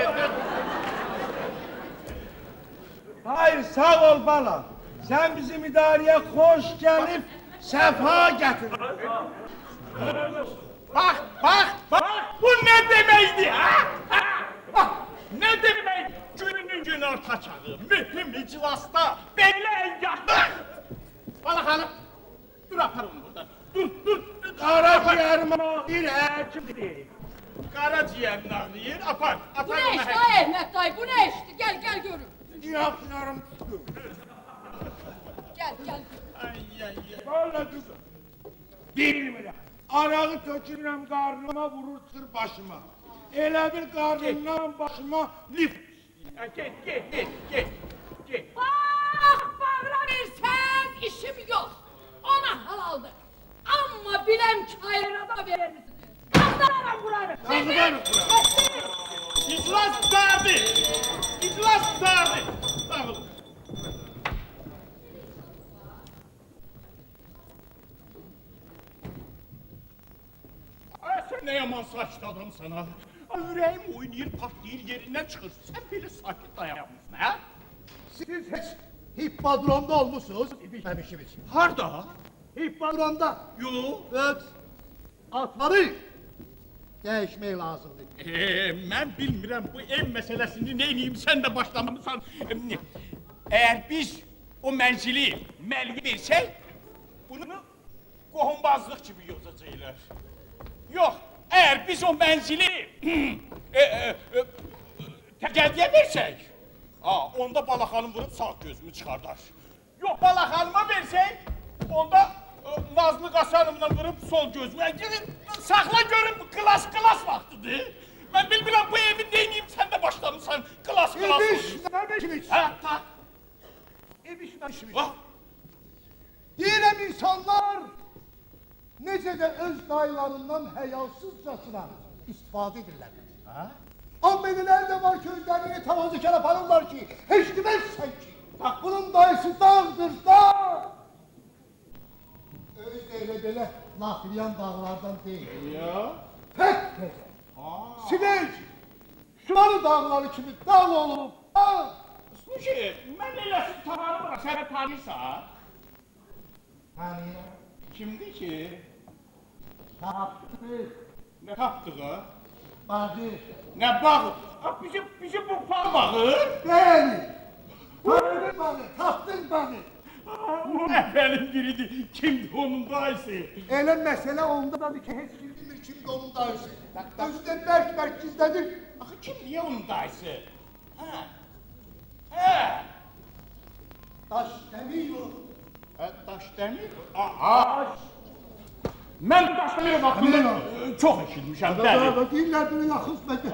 Hayır, sağ ol bala. Sen bizim idareye hoş gelip sefa getirdin. Bak, bak, bak. Bu ne demekti ha? ha? Bak, ne demek? Gününün gün orta çağı, mühüm iclasta, belli engahlar. Bana hanım, dur aparım buradan. Dur, dur, dur. Karaciğerim bir həkimdir. Karaciğerini ağlayır, apar, Bu apar. nə ona işdir hək- ay Əhməd dayı? Bu nə işdir? Gəl, gəl görüm. Diyaflarım Gel gel. Ay ay ay. Vallahi kızım. Değil mi lan? Arağı tökürüm karnıma vurur tır başıma. Elə bir karnımdan başıma lif. Gel gel gel gel. gel. Bax ah, bağıra versən işim yok. Ona halaldır. Ama bilem ki hayra da verirsin. Kazanarım kurarım. Kazanarım kurarım. İclas derdi. İclas derdi. Sen ne yaman saçlı adamsın ha. Ay yüreğim oynayır patlayır yerinden çıkır. Sen böyle sakit dayanmışsın ha? Siz heç hippadromda olmusunuz, bilməmişsiniz. Harda? Hippadromda. Yo. Evet. Atları dəyişmək lazımdır. Ee, mən bilmirəm bu ev meselesini neyleyeyim sen de başlamamısan. Eğer biz o menzili Melvi versek bunu qohumbazlıq kimi yozacaqlar. Yox, eğer biz o menzili (clears throat) e, e, e, təqədiyə versək, ha, onda Balaxanım vurub sağ gözümü çıxardar. Yox, Balaxanıma versək, onda e, Nazlı Qasanımla vurub sol gözümü. Yəni, saxla görüm bu klas klas vaxtıdır. Mən bilmirəm bu evin neyniyim sən də başlamısan klas klas. İbişməmişsiniz. Ha, ta. İbişməmişsiniz. Ha. Deyirəm insanlar necə də öz dayılarından həyasızcasına istifadə edirlər. Ha? Amma elələr də var ki, özlərini tavazıkar aparırlar ki, heç deməzsən ki, bax bunun dayısı dağdır, dağ. Öz də elə belə lafilyan dağlardan deyil. Ya. Pək təzə. Sinek, şuları dağları kimi dağ olub, dağ. Sluji, mən eləsin tanımıram, sən tanırsan. Tanıyıram, Kimdir ki? Tapdıq, Ne tapdığı? bağı, Ne bağı? Ha, bizim, bizim bu parmağı. bəli. Tanıdın bağı, tapdın bağı. Bu efendim biridir. Kimdi onun dayısı? Elə məsələ ondadır ki, heç kim bilmir kimdir onun dayısı. Özündən bərk-bərk gizlədir. Axı kim niye onun dayısı? Ha? He? Daş demir o. Ha, daş demir? Aha! Mən daş demir haqqında Demir e, çox eşitmişəm, bəli. Deyirlər bunu yaxız mədə.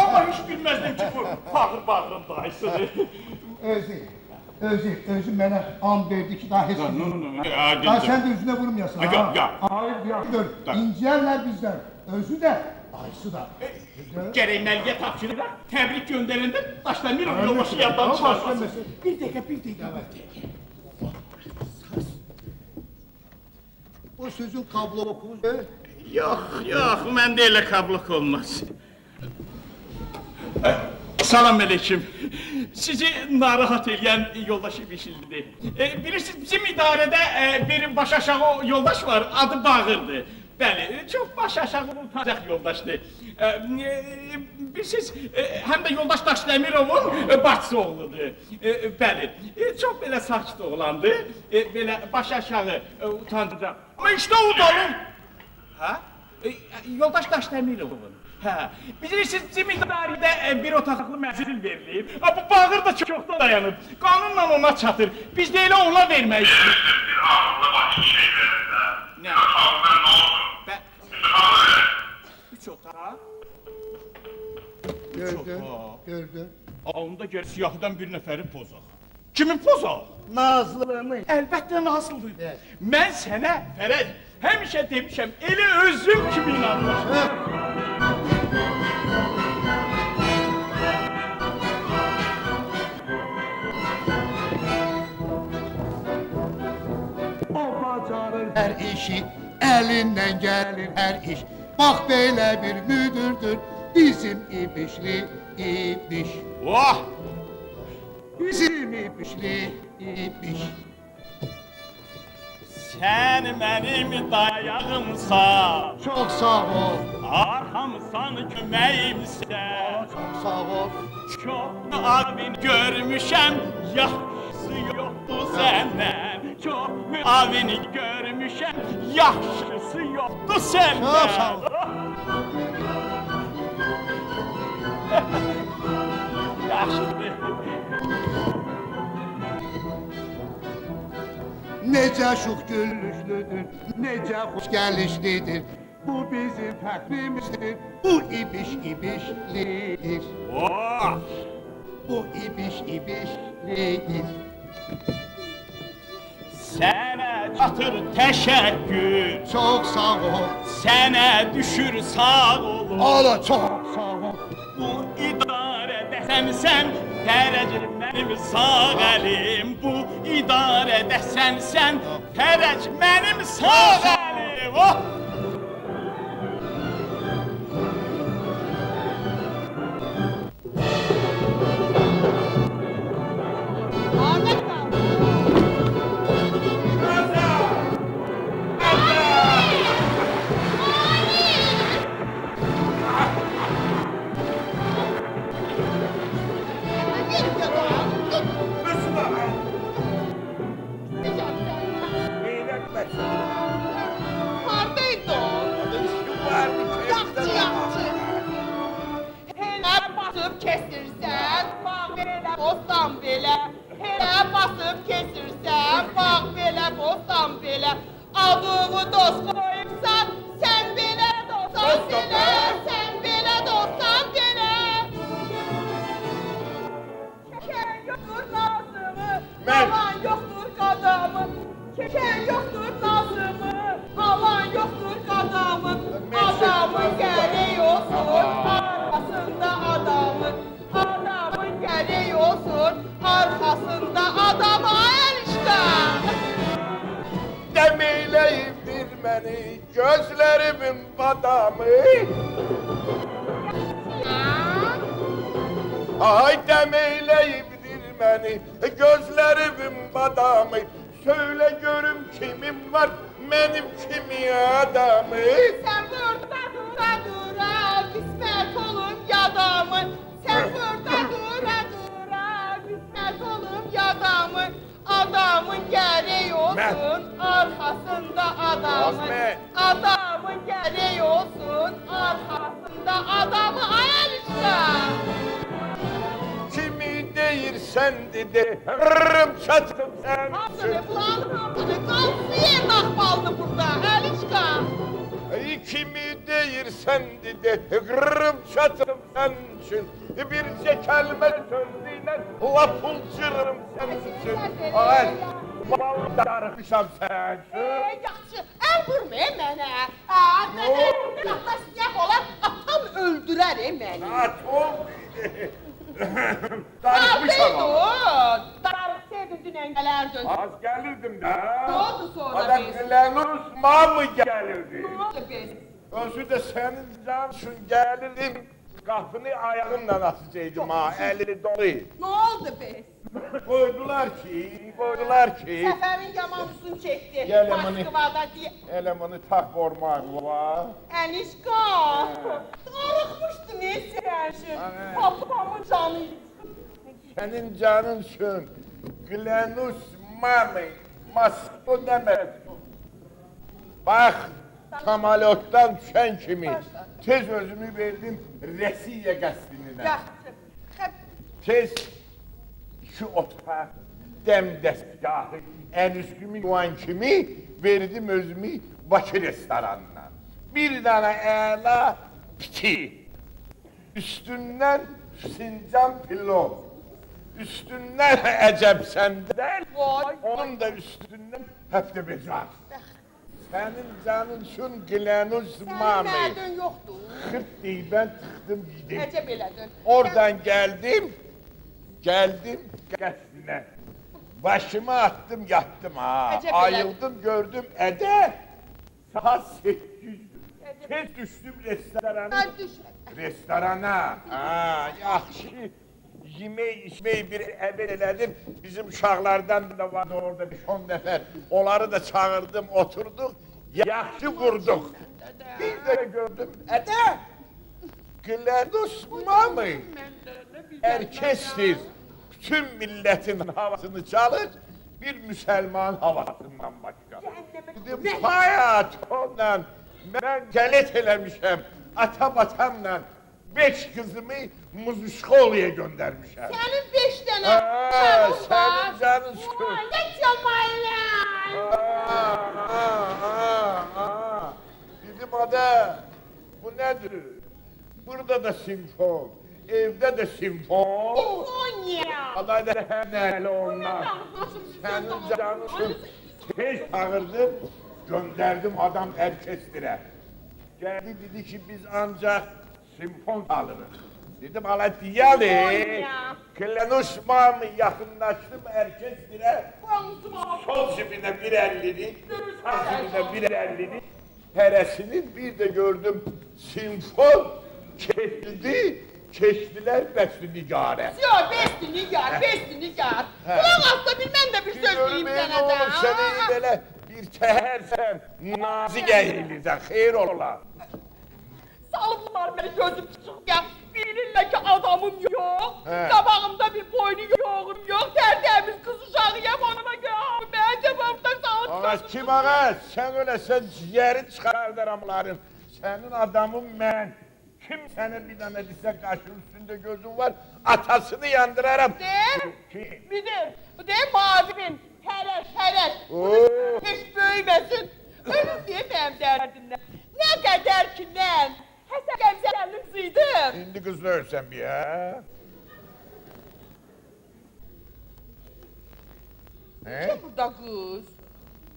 Amma heç bilməzdim ki, bu bağır bağırın dayısıdır. Özü, özü, özü mənə an verdi ki, daha heç kim bilmir. Daha sən də üzünə vurmayasan. Ha, yok, yok. Hayır, bir gör. İnciyərlər bizdən. Özü də, dayısı da. Gərək məliyə tapşırırlar, təbrik göndərəndə daşlar bir yolbaşı yaddan Ama başka çıxarmasın. mesele. Bir dəqiqə, bir dəqiqə, bir dəqiqə. O sözün kablo okumuz. Yox, yox, məndə elə kablıq olmaz. Salam aleyküm. Sizi narahat edən yoldaş İbişillidir. E, bilirsiniz bizim idarədə e, bir baş aşağı yoldaş var, adı Bağırdır. Bəli, çox baş aşağı utanacaq yoldaşdır. E, e, bilirsiniz, e, həm də yoldaş Daşdəmirovun e, bacısı oğludur. E, bəli, e, çox belə sakit oğlandır. E, belə baş aşağı e, utancaq. İşte o dalım. Ha? E, yoldaş Daşdəmirovun. Hə, bilirsiniz, bizim idarədə e, bir otaqlı mənzil verilib. Bu bağır da çoxdan dayanıb. Qanunla ona çatır. Biz də elə ona vermək istəyirik. Bir ağızlı başka şey verin de. Ne? Yatalda ne oldu? Bə, üç otaq. Gördün, Çok. gördün. Onda gəl siyahıdan bir nəfəri pozaq. Kimi pozaq? Nazlını. Əlbəttə nasıldır? Mən sənə Fərəz həmişə demişəm, elə özüm kimi inanmışam. O bacarır her işi, elinden gelir her iş. Bak böyle bir müdürdür bizim ibişli ibiş. Vah! Bizim ibişli ibiş. Sən mənim dayağımsan, Çok sağ ol, arxamsan köməyimsən. çok sağ ol. Çox avin görmüşəm, yaxşısı yoxdur səndən. Çox avin görmüşəm, yaxşısı yoxdur səndən. Çox sağ ol. (laughs) Yaxşıdır. Nece şuh güllüşlüdür, nece hoş gelişlidir. Bu bizim fəxrimizdir, bu ibiş ibişlidir. Oh! Bu ibiş ibişlidir. Sənə çatır təşəkkür, Çok sağ ol, sənə düşür sağ olun. ala çok sağ ol. Bu idarədə sən Fərəcir mənim sağ əlim Bu idarədə sən Fərəc mənim sağ əlim oh! Belə, bostan belə. Adını dost qoyubsan, sən belə dostsan belə, sən belə dostsan belə. Şəkər yoxdur nazımı, alan yoxdur qadamı. Şəkər yoxdur nazımı, alan yoxdur qadamı. Adamın gərək olsun, arkasında adamı. Adamın gərək olsun, arkasında adamı. Ayar işte. Demeyleyimdir beni gözlerimin badamı Ay demeyleyimdir beni gözlerimin badamı Söyle görüm kimim var benim kimi adamı Sen burada dura dura kısmet olun yadamı. Sen burada dura dura kısmet olun yadamı. Adamın gereği olsun arkasında adamın. Osman. Adamın gereği olsun arkasında adamı ayar işte. Kimi değilsen dedi Rırrım çatım sen Hamdını bulanın hamdını kalsı yer nakbaldı burada Elişka. Ay kimi değilsen dedi Rırrım çatım sen için. Bir kelime sözüyle lapulcırım sen için. Ay Mal darımışam sen Ee, yaxşı, əl vurma mənə. Aa, mənə qatda siyah olan atam öldürər məni. Atom Darımışam Darıqsaydın. Darıqsaydın dünən gələrdin. Az gelirdim de Ne oldu sonra Adam biz? Kılanus mı gelirdi Ne oldu biz? Özü de senin cansın gelirdim Qapını ayağımla açacaqdım ha, əli dolu. Nə oldu bəs? Qoydular ki, qoydular ki, Səfərin yaman uzun çəkdi. Moskvada deyə. elə bunu tak vormaq var. Enişka. Darıxmışdı ne sərşin. Papamın canı. Sənin canın üçün Glenus Mami, Moskva demədi. Bax, samolyotdan düşən kimi tez özümü verdim Rəsiyə qəsdinə. Yaxşı. Tez iki otaq, dəm dəstgahı, ən üstümü yuvan kimi verdim özümü Bakı restoranına. Bir dənə əla piti, üstündən Sincan pilov, üstündən əcəb səndəl, Vay. onun da üstündən həftə becar. Sənin canın üçün Sənin Mami. mədin yoxdur. Xırt deyib mən tıxdım gidim. Necə belədin? Oradan geldim, geldim qəsdinə. Başımı attım, yattım ha. Ayıldım, gördüm ədə. Saat 800'dür. Tez düşdüm restorana. Restorana. Ha, yaxşı. Yemək, içmək bir əmr elədim. Bizim uşaqlardan da vardı orada 5-10 nəfər. Onları da çağırdım, oturduq. Yaxşı vurduq. Bir də gördüm, ədə. Glenus Mami. Erkestir. Bütün milletin havasını çalır. Bir Müslüman havasından başka. Dedim hayat ondan ben gelet eləmişəm. Atam atamla beş kızımı Muzuşkolu'ya göndermişəm. Sənin 5 dənə Ha, canın var. sənin canın sıkır. Vay, Ne çamayla. Dedim ada bu nedir? Burada da simfon, evde de simfon. Konya. Ada da hem nehli onlar. Senin canın tez çağırdım, gönderdim adam orkestre. Geldi dedi ki biz ancak simfon alırız. Dedim ala diyali. Konya. Klenus mami yakınlaştım orkestre. Sol cebine bir ellilik, sağ cebine bir ellilik. Teresinin bir de gördüm simfon çekildi, çektiler besli nigare. Yok beşti nigar, beşti nigar. Ulan hasta bilmem de bir söz diyeyim Görmeyin sana da. oğlum seni böyle bir tehersen nazik eğilirsen hayır ola. Saldılar beni gözüm küçük ya. Bilirler ki adamım yok. He. Kabağımda bir boynu yoğum yok. Tertemiz kız uşağı yem onuma göğüm. Ben cebimde sağlık. Ağaç kim ağaç? Sen öyle sen ciğerin çıkardır amların. Senin adamın ben. Kim senin bir tane dise kaşın üstünde gözün var, atasını yandırarım. De. Kim? Bilir. De mavinin. Tereş tereş. Oo. Hiç büyümesin. Ölüm diye benim derdimden. Ne kadar ki lan. Hesen gemzelerlik zıydım. Şimdi kızla ölsen bir ha. He? Burada kız.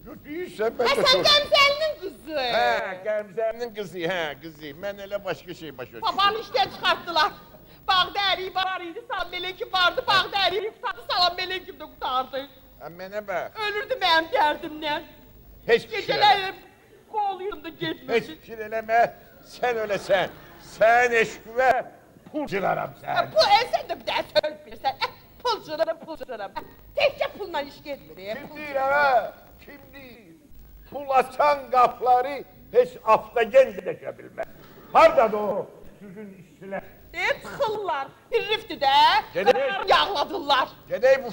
Yok değilsen ben de Hasan sor. Gemzel'in kızı. He, Gemze'nin kızı, he kızı. Ben öyle başka şey başa Babanı işten çıkarttılar. Bağda eriği var idi, salam melekim vardı. Bağda eriği kurtardı, salam melekim de kurtardı. Amene bak. Ölürdü benim derdimden. Hiç şey Geceler koluyum da geçmiş. Hiç kireleme, sen öyle sen. Sen eşküve, pulcılarım sen. Ha, Bu esen de bir daha söz bilirsen. Eh, pulcırım pulcırım. Eh, Tekçe pulla iş gezmir. Kim değil ha? Kim değil? Pul açan kapları hiç afta genç geçebilmez. Harda o sizin işçiler? Ne tıkıllar. Bir rifti de. Gene- Kırar yağladılar. Gedey bu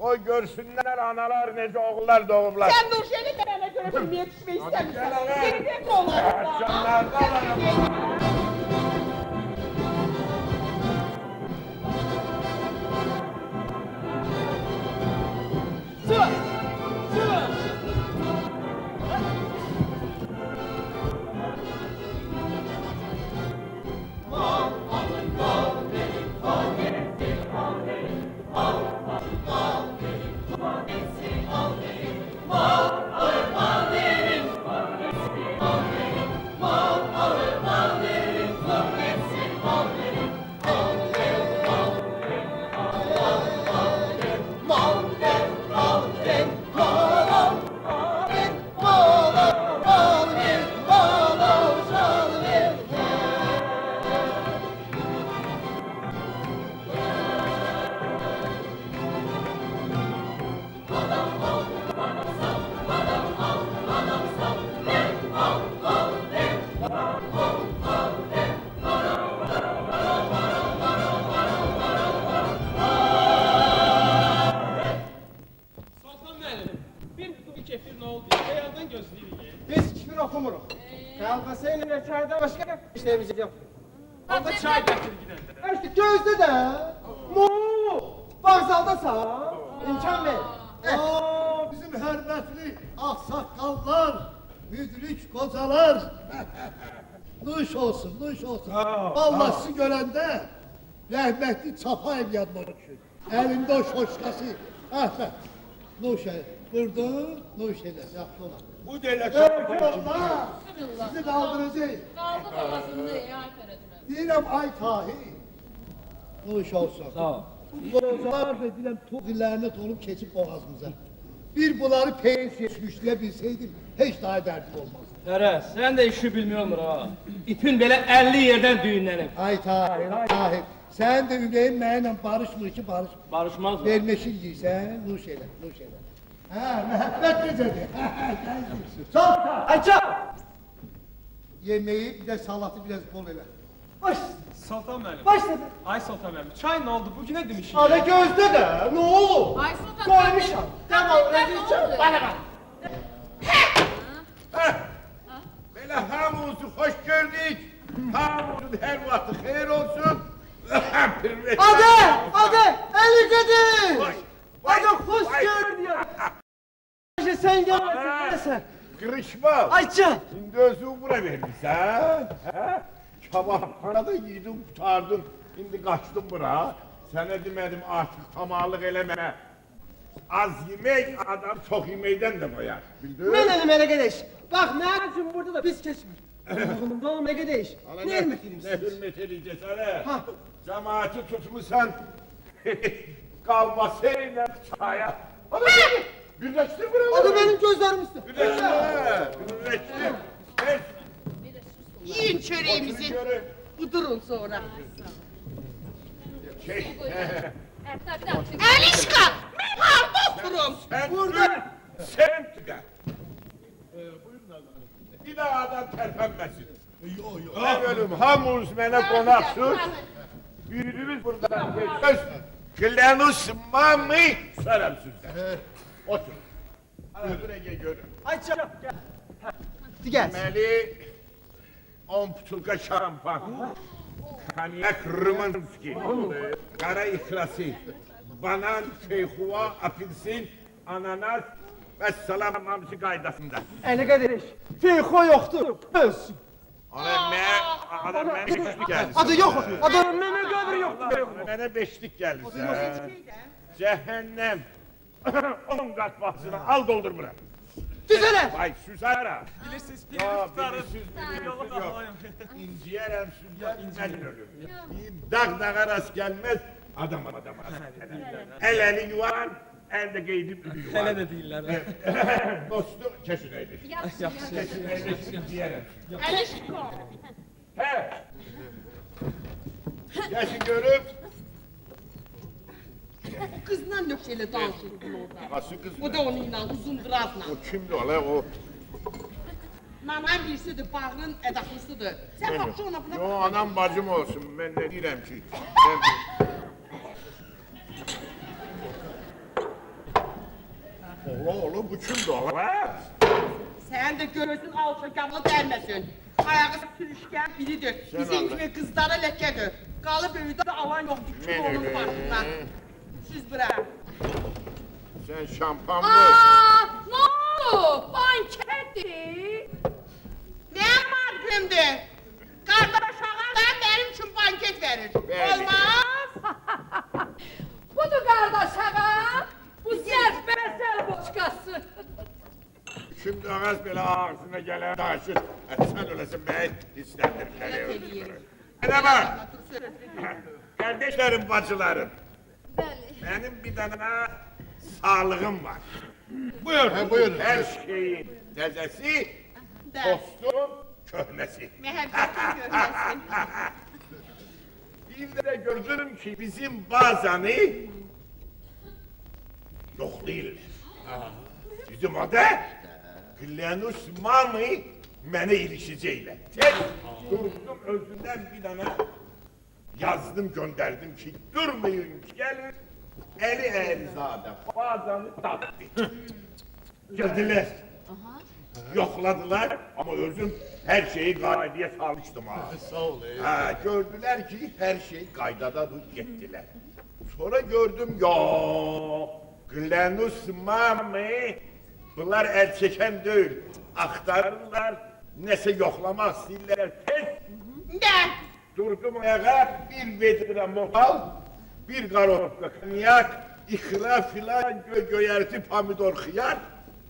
O görsünler analar nece oğullar doğumlar. Sen dur seni de bana göre bir yetişme istemiyorsan. Seni de kovarım da. Canlarda Sıra. Mom. Çaydan başka işlerimiz yok. Onda çay gətir gidəndə. İşte gözde de. Mu. Vokzaldasan. İmkan ver. Aa, bizim hörmətli ağsaqqallar, müdrik qocalar. (laughs) nuş olsun, nuş olsun. Vallahi sizi görəndə rəhmətli Çapayev yadına düşür. Əlində o şoşkası. Əhmət. Nuş elə. Vurdun, nuş elə. Yaxşı olar. Bu delə Eyvallah. Sizi qaldıracaq. Qaldı babasında ya Fərədinə. Deyirəm ay Tahir. Nuş olsun. Sağ ol. Qocalar da deyirəm tox illərinə olub keçib boğazımıza. Bir bunları pensiya güçləyə bilsəydim, heç daha dərdim olmazdı. Fərəz, sən də işi bilmiyormur ha. İpin belə 50 yerdən düyünlənib. Ay Tahir, ay Tahir. Sən də ürəyin mənimlə barışmır ki, barış. Barışmaz mı? Verməşil yeyirsən, nuş elə, nuş elə. Hə, məhəbbət necədir? Çox sağ. Ayça. Yeməyi, bir də salatı biraz bol elə. Baş. Sultan müəllim. Başladı. Ay Sultan müəllim, çay nə oldu? Bu günə demişik. Ada gözde de. Ne olur? Ay Sultan. Koymuşam. Tamam, Ben öyle ne içeceğim. oldu? Bana bak. Belə hamınızı xoş gördük. Hamınızın hər vaxtı xeyir olsun. Adı, adı, eli gidi. Vay. gördün ya. Ayşe sen gelmesin, sen. Qırışma. Ayça. İndi özünü bura vermirsən, hə? Kababxanada yedim, qurtardım. İndi qaçdım bura. Sənə demədim artıq tamamlıq eləmə. Az yemək adam çox yeməkdən də qoyar. Bildin? Elim ele gidiş. Bak Mert'cim burada da biz kesmir. Oğlum gidiş. Ana Ne hürmet edeyim Ne hürmet edeceğiz hele? Cemaati tutmuşsan kalmasıyla çaya. Ana beni birleştir buraları. Adı benim gözlerim üstü. Birleştir. Birleştir. Yiyin çöreğimizi. Budurun sonra. Şey. Alişka! Oturum. sen burada. Sen tüge. Bir daha adam terpenmesin. Yok yok. Ne bölüm hamuruz mene konaksız. Birimiz buradan geçeceğiz. Kılanus mami sarım sizden. Otur. Otur Ege görün. Ayça gel. Gel. Deməli 10 butulka şampan. Konyak Rımanski. Qara ixlası. Banan, feyxuva, apelsin, ananas və salam hamısı qaydasında. Ele gidiş. Feyko yoktur. Öz. Ana mən adam mənə beşlik gəldi. Adı yok. Adı meme gödür yoktur. Mənə beşlik gəldi. Cəhənnəm. 10 qat bahsına al doldur bura. Düzele. Vay süzara. Bilirsiniz, pirinç tutarız. Yolu yok. bağlayın. İnciyerem süzler, ben ölürüm. Bir dağ dağa rast gelmez, adam adama eli yuvan, el de giydim yuvan. Hele de değiller. (laughs) Dostum, kesin eylesin. Yaxşı. Kesin eylesin. Alişka! He. Gelsin görüp. O kızla şeyle dans edin orada. Nasıl kız? O da onunla, uzun durazla. O kimdi ola o? Nanam birisidir, bağrın edaklısıdır. Sen bak şu ona buna Yo anam bacım olsun, ben ne diyeyim ki? Ben... Ola oğlum bu kimdi ola? Sen de görürsün alçakamla dermesin. Ayağı sürüşken biridir. Sen Bizim gibi kızlara lekedir. Kalıp evde de alan yoktur. Kim onun öyle. başından. Siz bırak. Sen şampan mı? Aa, ne oldu? Bankettir. Ne markımdı? Kardeş ağalar benim için banket verir. Olmaz. (laughs) Budur kardeş ağa. Bu zerf besel boçkası. Şimdi ağız böyle ağzına gelen taşır. E, sen öylesin be, hislendirirler. Ne bak, kardeşlerim, bacılarım. Benim bir tane sağlığım var. Buyur, He, buyurun. Her şeyin tezesi, De. dostum köhnesi. Mehebbetin görmesin. (laughs) Bir de gördüm ki bizim bazanı yok değil. Bizim adı Klenus Mami mene ilişeceğiyle. Tek durdum özünden bir tane yazdım gönderdim ki durmayın gelir eli elzade bazanı tattı. Geldiler. Yoxladılar, amma özüm hər şeyi qaydaya salmışdım ha. (laughs) Sağ ol. Ha, gördüler ki her şey kaydadadır, gittiler. Sonra gördüm yok. Glenus Mami. Bunlar el çeken değil. Aktarırlar. Nese yoklamak istəyirlər. Tez Ne? durdum ayağa bir vedre mohal, bir karotka konyak, ikra filan gö göyerti pomidor xiyar.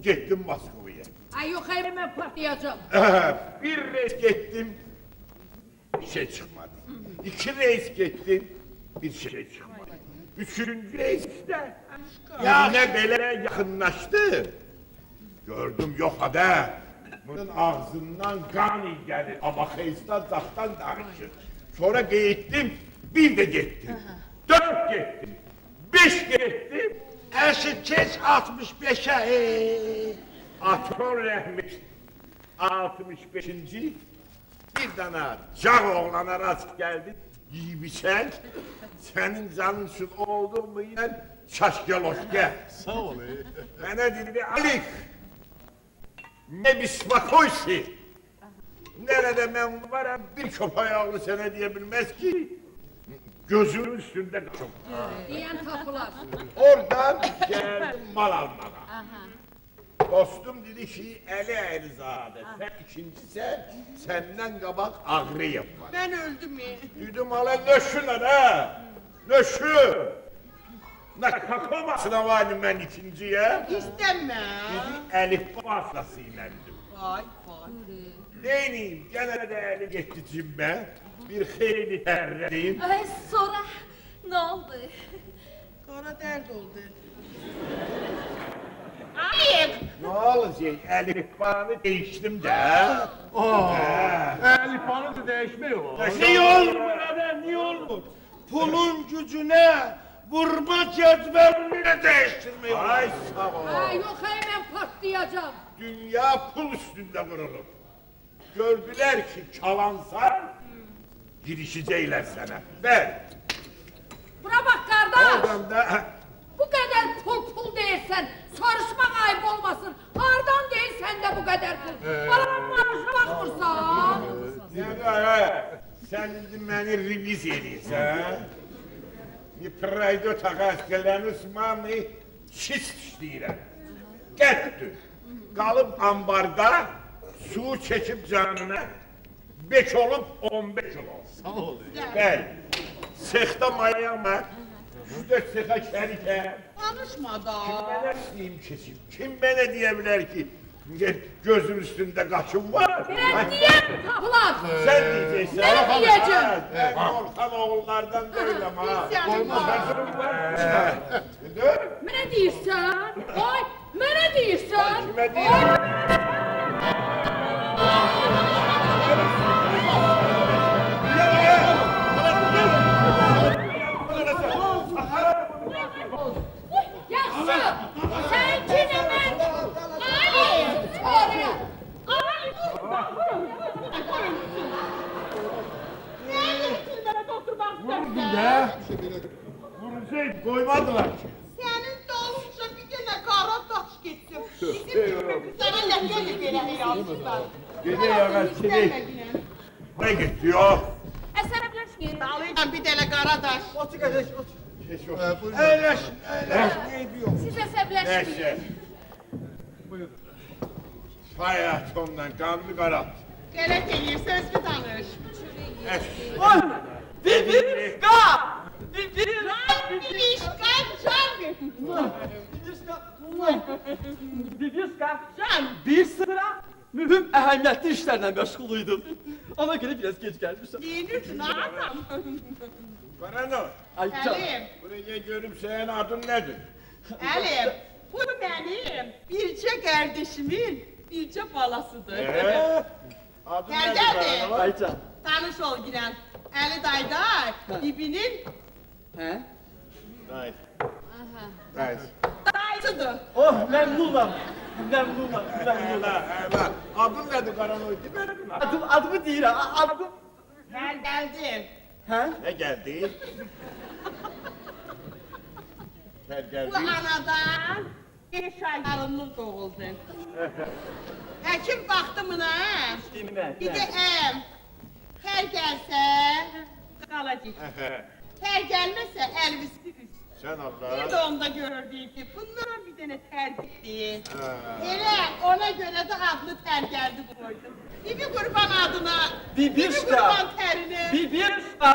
Gittim Moskova'ya. Ay yok ben patlayacağım. bir reis gittim, bir şey çıkmadı. İki reis gittim, bir şey çıkmadı. Üçüncü reis de yine böyle yakınlaştı. Gördüm yok ada. Bunun ağzından kan gelir ama kıyısından dağdan danışır. Sonra gittim, bir de gittim. Dört gittim, beş gittim. Əşi keç 65-ə. ey. Atom rəhmiş 65-ci bir dana can oğlana rast geldi. Yiyip içen senin canın için oldu mu yine gel. Sağ ol. Bana dedi Alik ne bismakoysi. Nerede ben varım bir köpeği yavru sana diyebilmez ki. Gözümün üstünde çok. Diyen tapılar. Oradan geldim mal almaya. Dostum dedi ki Eli Erzade sen ikinci sen senden kabak ağrıyım var. Ben öldüm mü? Dedim hala nöşü lan ha. Nöşü. Ne kakılmasına varım ben ikinciye. İsteme. Dedi Elif vasıtasıyla dedim. Vay vay. Neyiniyim gene de eli gitti cimbe. Bir hayli terledim. Ay sonra ne oldu? Kara dert oldu. Ayıp. Ne olacak Elif bağını değiştim de. Elif Hanım da değişmiyor. Niye olmur adam, niye olmur? Pulun gücüne vurma cetvelini değiştirmiyor. Ay sağ ol. Ay yok hayır ben patlayacağım. Dünya pul üstünde kurulur. Gördüler ki çalansan girişecekler sana. Ver. Buna bak kardeş. Oradan da Bu kadar pul pul değilsen sarışmak ayıp olmasın. Hardan değilsen de bu kadar pul. Bana maaşa bakmırsan. ne var ha? Sen indi beni reviz edirsən. Bir prayda takaskelərini usmami çiz işləyirəm. Gətdir. Qalıb ambarda su çekip canına 5 olup 15 olsun. Sağ ol. Bəli. Sıxda mayama. Şurada sıxa şərikə. Konuşma da. Kim mənə istəyim keçim? Kim mənə deyə bilər ki, gözüm üstündə qaşım var? Ben diyem tapılar. Sen diyeceksin. Ben diyeceğim. Ben korkan oğullardan değilim ha. Biz yani He. Dur. Ne diyorsan? Oy, ne diyorsan? Kime diyeyim? Yaxşı. Sen kime ben? Ali. Oraya. Ali. Ne getirmene doktor baktı? Vuracak koymadılar ki. Senin dolmuşa bir tane kara taş gitsin. Bizim gibi sana leke de vereni yapsınlar. Gece yağa çilik. Ne gidiyor? Əsəbləşməyin. Alayım bir tane kara taş. Otur kardeş otur. Geç o. Əyləş, əyləş, ne diyor? Siz əsəbləşməyin. Neyse. Hayat ondan kanlı karat. Gene gelir söz mü tanış? Oy! Bir bir ka! Bir bir Bir iş kaçan. Bibiska, bir sıra mühüm ehemmiyetli işlerle meşgul idim. Ona göre biraz geç gelmişim. Giyinirsin adam. Karano. Ay canım. Elim, Buraya görüp senin adın nedir? Elim. Bu benim birce kardeşimin birce balasıdır. Ee, adın Gel, nedir gel. Karano? Ay canım. Tanış ol Giren. Ali Dayday, ibinin He? Hayır. Hayır. dayısıdır. Oh memnunum. Memnunum, memnunum. Ela, ela. Adın nedir Karano? Demedim. Adım, adımı ha, adım. Ben geldim. He? Ne geldi? Gel Bu geldi. anadan beş ay yarımlık doğuldun. Həkim baxdımına. Dinmə. Bir də əm. Hər gəlsə qalacaq. (laughs) Hər gəlməsə Elvis üz. Sən Bir Allah. də onda gördük ki, bundan bir dənə tərgitdi. Elə ona görə də adlı tərgəldi qoydum. Bibi qurban adına. Bibişka. qurban tərinə. Bibişka.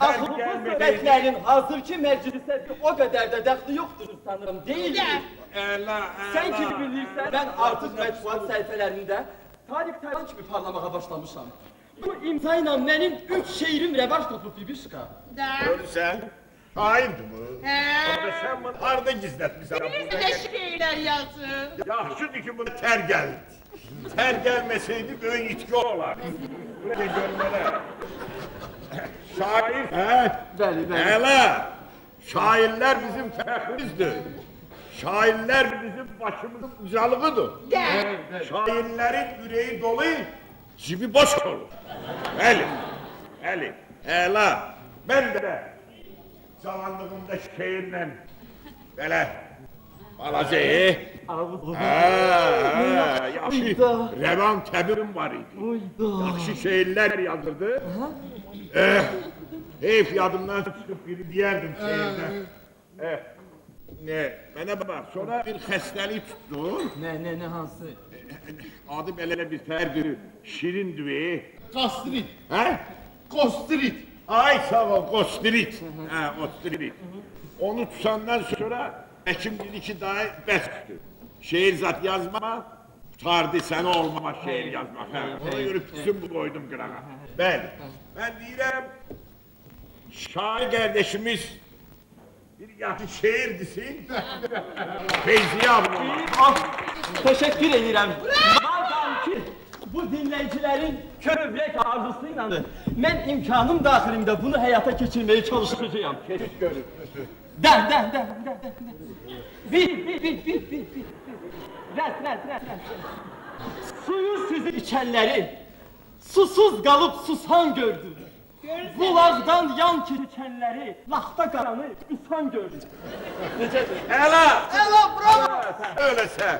Axı bu söhbətlərin hazırki məclisə o qədər də dəxli yoxdur sanırım, deyil mi? Əla, Sən kimi bilirsən, mən artıq mətbuat səhifələrində tarix tərlan kimi parlamağa başlamışam. Bu imza ilə mənim üç şeirim rəvac tapıb Bibişka. Da. Görürsən? Şairdir bu. Hə. Orada sən bunu harda gizlətmisən? Bilirsən nə şeylər yazır. Yaxşıdır ki, bunu tər gəldi. Tər gəlməsəydi böyük itki olar. Buraya görmələr. Şair, hə? Bəli, bəli. Əla, şairlər bizim fəxrimizdir. Şairlər bizim başımızın ucalığıdır. Gəl. Şairlərin ürəyi dolu, cibi boş olur. Bəli, bəli, əla. Mən də cavanlığımda şeirlə belə balaca, yaxşı rəvan təbirim var idi. Yaxşı şeirlər yazırdı. Eh, heyf yadımdan çıxıb biri deyərdim şeirdə. Eh, ne, mənə bax, sonra bir xəstəlik tutdu. Nə, nə, nə hansı? Adı belə bir fərdir, şirindir. e. Qastrit. Hə? Qostrit. Ay sağ ol, Kostrit. Hə, Kostrit. Onu tutandan sonra həkim dedi ki, daha bəsdir. Şeir zat yazma, tutardı səni olmama şeir yazmaq. Hə, ona görə püsüm qoydum qırağa. Bəli, mən deyirəm, şair qardaşımız bir yaxşı şeir desin, Feyziyə abla. Ah, təşəkkür edirəm. Madam ki, bu dinləyicilərin kövrək arzusu ilə mən imkanım daxilində bunu həyata keçirməyə çalışacağam. Keç görün. Dən, dən, dən, dən, dən, dən. Bir, bir, bir, bir, bir, bir. Rəs, rəs, rəs, rəs. Suyu süzüb içənləri, susuz qalıb susan gördüm. Bulaqdan yan keçənləri, laxta qaranı insan gördüm. Necədir? Əla! Əla, bravo. Öyləsə,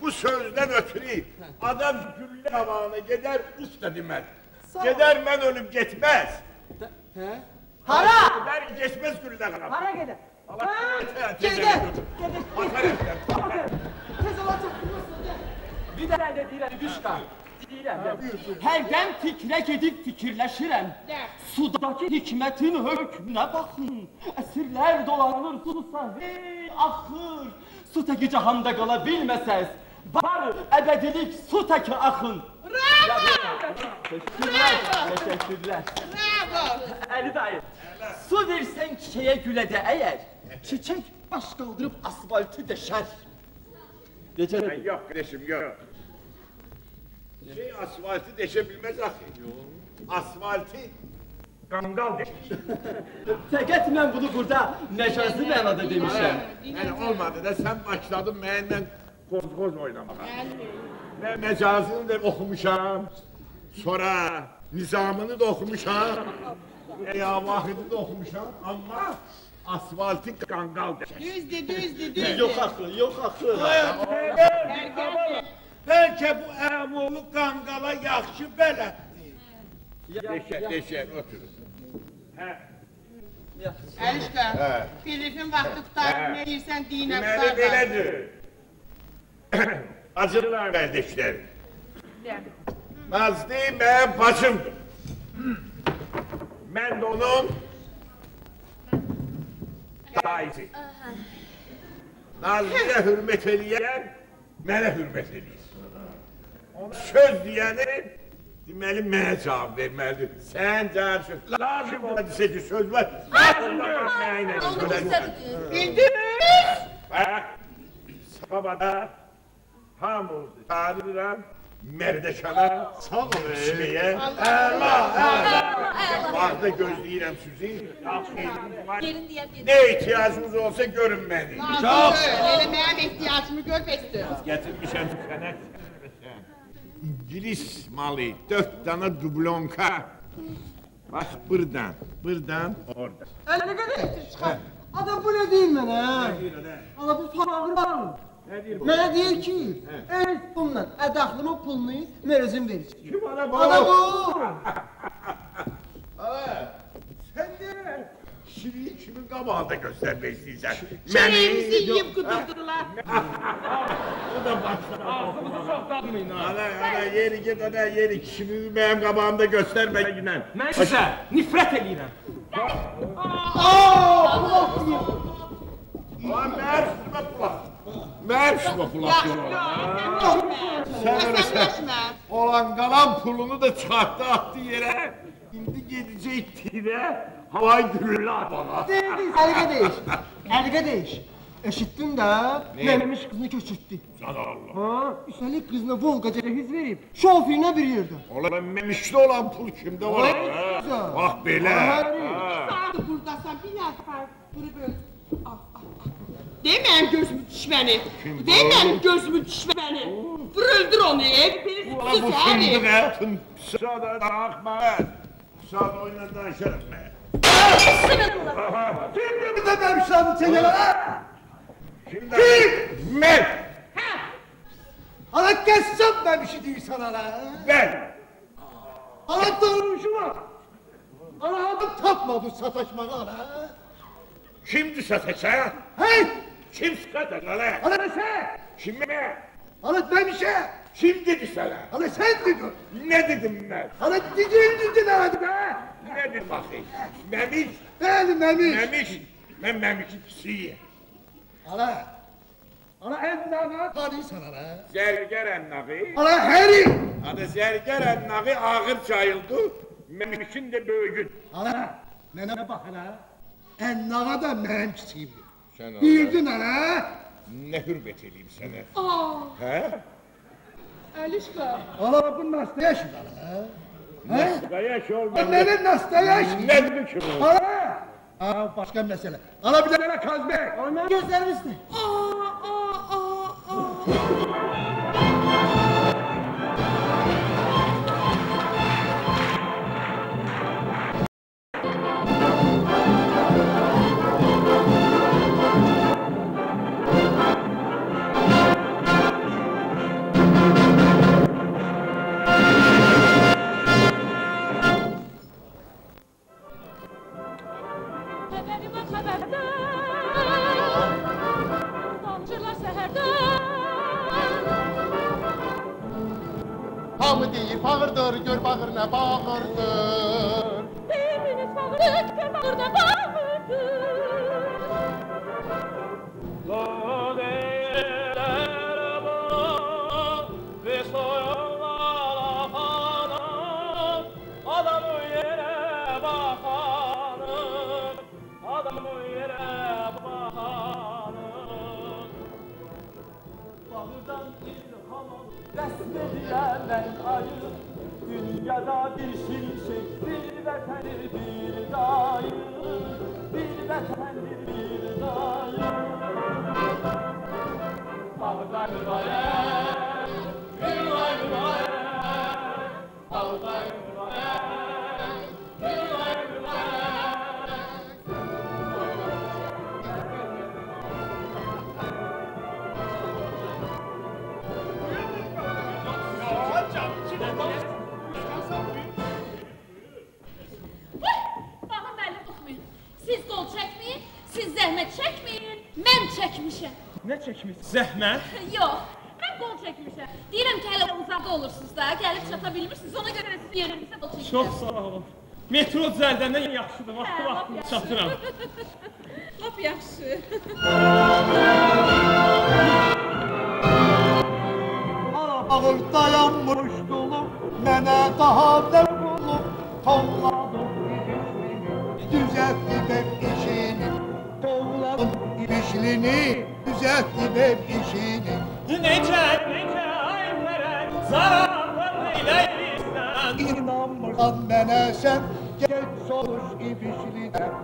bu sözdən ötürü adam güllə havana gedər, usta deməz. Gedər mən ölüb getməz. Hə? Hara? Gedər geçməz güllə havana. Hara gedə? Allah Ha, tez gedə. elə Atar etlər. Tez olacaq. Bir də də deyirəm, Düşqa. Deyirəm, hərdən fikrə gedib fikirləşirəm. Sudakı hikmətin hökmünə baxın. Əsirlər dolanır susan, hey axır. Su təki cahanda qala bilməsəz, var əbədilik su təki axın. Bravo. Təşəkkürlər, təşəkkürlər. Bravo. Əli dayı, su versən çiçəyə gülə də əgər, çiçək baş qaldırıb asfaltı deşər. Necə? Yox, qardaşım, yox. Şey asfaltı deşə bilməz axı. Asfaltı qanqal deşir. (laughs) Fəqət mən bunu burada məcazi mənada demişəm. Yəni olmadı da sən başladın mənimlə qoz-qoz oynamağa. Mən məcazını da oxumuşam. Sonra nizamını da oxumuşam. Eya vahidi də oxumuşam. Amma asfaltı qanqal deşir. Düzdür, düzdür, düzdür. Yox axı, yox axı. Bəlkə bu əmolu qanqala yaxşı bələddir. Deşər, deşər, otur. Hə, Əlişqa, Hə. bilirsin vaxtı qutarıb Hə. nə deyirsən dinə deməli belədir. (clears throat) Acılar qardaşlar. Nazlı mənim bacımdır. Mən də onun dayısı. Nazlıya hürmet eləyən mənə hürmet eləyir. Ona söz deyəni deməli mənə cavab verməlidir. Sən cavab söz. Lazım ola ki söz var. Bildiniz? Bax, sabada hamımızı çağırıram Mərdəkana, sağ ol işləyə. Əla, əla. Bağda gözləyirəm sizi. Yaxşı yeriniz var. Yerin deyə bir. Ne ihtiyacınız olsa görün məni. Lazımdır. Elə mənim ehtiyacımı gör bəsdir. Getirmişəm sənə. İngilis malı, dört tane dublonka. Bak buradan, buradan, oradan. Ələ qədər çıxar. Adam bu ne diyeyim ben ha? Buyurun, he. Ana bu pahalı var mı? Mənə deyir ki, el bununla ədəxlimin pulunu özüm verəcəm. Kim ana bu? Ana bu! Ana, sen ne? Şiriyi kimin qabağında göstermek istəyirsən? Çörəyimizi yiyib qudurdular. O da başlar. (laughs) Ağzımızı çox dadmayın ha. Ana, ana, yeri git ana, yeri kimi benim qabağımda gösterme yine. Mən sizə nifrət eləyirəm. Ulan meğer şuna kulak. Meğer şuna kulak Sen öyle sen. Olan kalan pulunu da çıkarttı attı yere. Şimdi gidecek tire. Havayı gürüllü bana. Deyil, deyil, əliqə deyiş. Əliqə deyiş. Eşitdin də, mənimiş qızını köçürtdü. Sana Allah. Ha, üstəlik qızına Volqa cəhiz verib, şofirinə bir yerdə. Ulan memişli olan pul kimde var? Ay, ha? güzel. Bak böyle. Ay. Sen buradasan bir nəfər durub öl. Ah, ah, ah. Deyim mənim gözümü düşməni. Kim Deyim bu? mənim gözümü düşməni. Vur öldür onu. Ev Ulan bu birisi şimdi səni. hayatım. Sada takma. Sada oyna danışarım ben. Şimdi bir de benim şahını çekelim ha? Şimdi ben. Ana keseceğim ben bir şey değil sana la. Ben. Ana doğruşu var. Ana adam tapma bu sataşmağı ana. Kimdi satacak? Hey! Kim satacak lan? Ana ne sen? Kim mi? Ana ben bir şey. Kim dedi sana? Ana sen dedin. Ne dedim ben? Ana didin didin hadi be. Ne dedim bakayım? Memiş. Hadi memiş. Memiş. Ben memişin pisiyim. Ana. Ana en nana tanı sana la. Zerger ennağı. Ana heri. Adı zerger ennağı ağır çayıldı. Memişin de böğün. Ana. Nene bak ana. En nana da benim çiçeğimdi. Sen Bildin ana. Ne hürmet edeyim sana? Aa, He? Alişka. Ana bu nastayaş ana. He? Dayaş olmadı. Lan Nenin nastayaş? Ne dedi ki bu? Ana. Aa başka mesele. Ana bir de nene kazbek. Ana gözlərimi istə. Aa, aa, aa, aa. Yaxşı Ana bağır dayanmış dolu, nene daha ne bulu, tolladım ibişlini, düzeltti ben işini, tolladım ibişlini, düzeltti ben işini. Necə, necə ayfərək, zarafın eyləyirsən. İnanmırsan mənə sən, gel soruş ibişlidən.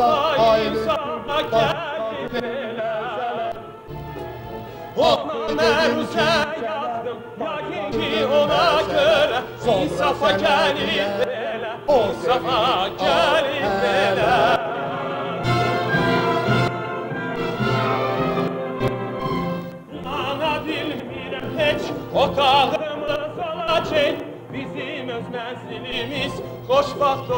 Hatta insana gelmeler Ona meruse yazdım ya ki ona göre. İnsafa gelip bela, insafa gelip bela Ana bilmirəm heç otağımız olacaq Bizim öz mənzilimiz xoşbaxt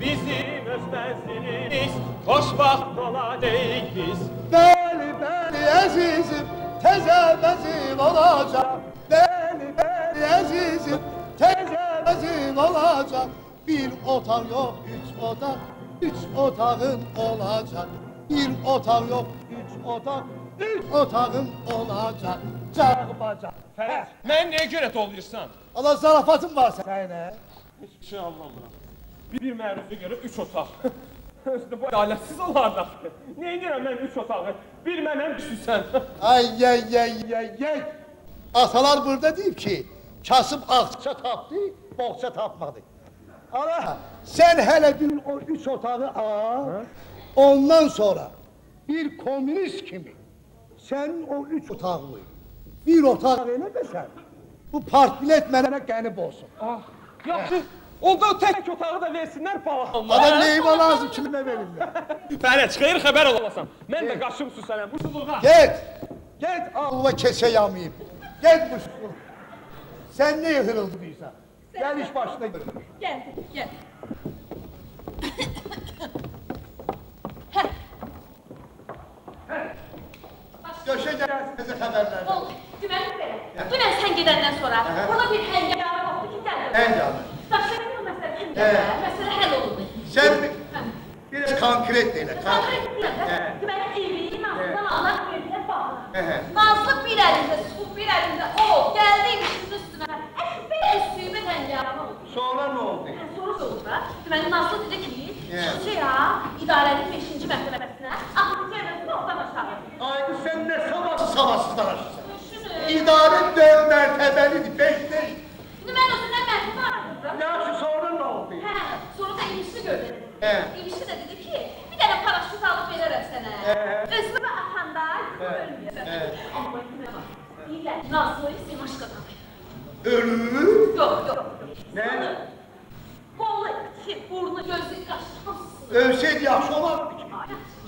Bizim öz mənzilimiz Xoşbaxt olacaq biz Bəli, bəli əzizim, təzə vəzin olacaq. Bəli, bəli əzizim, təzə vəzin olacaq. Bir otaq yox, üç otaq, üç otağın olacaq. Bir otaq yox, üç otaq, üç otağın olacaq. Caq bacaq. Fərəz, mən niyə görə doluyursan? Allah zarafatın var sənə. Heç bir şey anlamıram. Bir, bir məruzə görə üç otaq. (laughs) Özdə bu alətsiz olardı axı. Niyə edirəm mən üç otağı? Bir mənəm düşürsən. (laughs) Ay yey yey yey yey. Atalar burada deyib ki, kasıb ağça tapdı, boğça tapmadı. Ana, sen hele bir o üç otağı al, ondan sonra bir komünist kimi sen o üç otağını bir otaq eləməsən, bu partilet mənə qənib olsun. Ah, yaxşı. Onda o tək otağı da versinlər balaxanlar. Adam neyimə lazım kimə verirlər? (laughs) Fərəz, xeyir xəbər olasan. Mən də qaşım süsələm bu şuluğa. Get, get Allah kesə yamayayım. Get bu şunu. Sen ne hırıldı değilsen? Gel iş başına gör. Gel, gel. Döşe gelsin bize haberler. Oldu. Deməli belə. Dünən sən gedəndən sonra burada bir həngamə oldu ki, gəl. Həngamə. Daşlar bu məsələ kim Hə. gəlir? Məsələ həll olundu. Sen bir, biraz konkret de elə. Konkret Konkret. deyəndə, Hə. deməli evi Nazlıdan Allah verdiyə bağlı. Hə, hə. Nazlı bir əlində su, bir əlində o, gəldi işin üstünə. Əgər belə üstüyümə həngamə oldu. Sonra ne oldu? Hə, Soru da oldu da. Deməli Nazlı dedi ki, Hə. çıxacaq ya idarənin 5-ci mərtəbəsinə, axırıncı əvəzini oradan aşağı. Ay sen ne sabahsız sabahsız danışırsan. İdare dört mertebelidir, beş değil. İndi mən özümdən mərtəbə aradım. Yaxşı sonra ne oldu? Hə, sonra da ilişini gördüm. Hə. İlişi də dedi ki, bir dənə paraşüt alıb verərəm sənə. Hə. Özümə atanda Hə. ölməyəsən. Hə. Amma kimə bax. Deyirlər, Nazlı Simaşqadan. Ölü. Yox, yox. Ne? Qolu, iki, burnu, gözü, qaşı, Ölseydi yaxşı olardı ki.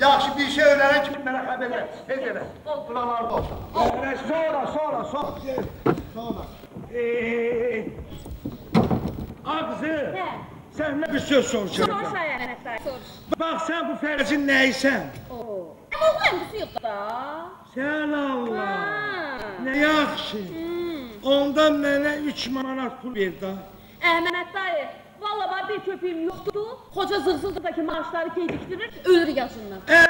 Yaxşı bir şey öğrenen kimi mənə xəbər ver. Tez elə. Buralarda olsun. Sonra, sonra, sonra, sonra. Sonra. Ee, Ağzı, Hə. sənlə bir söz soruşacağım. Soruş ayənətlər, soruş. Bax sən bu Fərəzin nəysən? Oo. Amma oğlan qızı yox da. Sən Allah. Ha. Nə yaxşı. Ondan mənə 3 manat pul ver da. Əhməd dayı, valla var bir köpüyüm yoxdur. Xoca zığzığdakı maaşları gecikdirir, ölür yazından. Ee,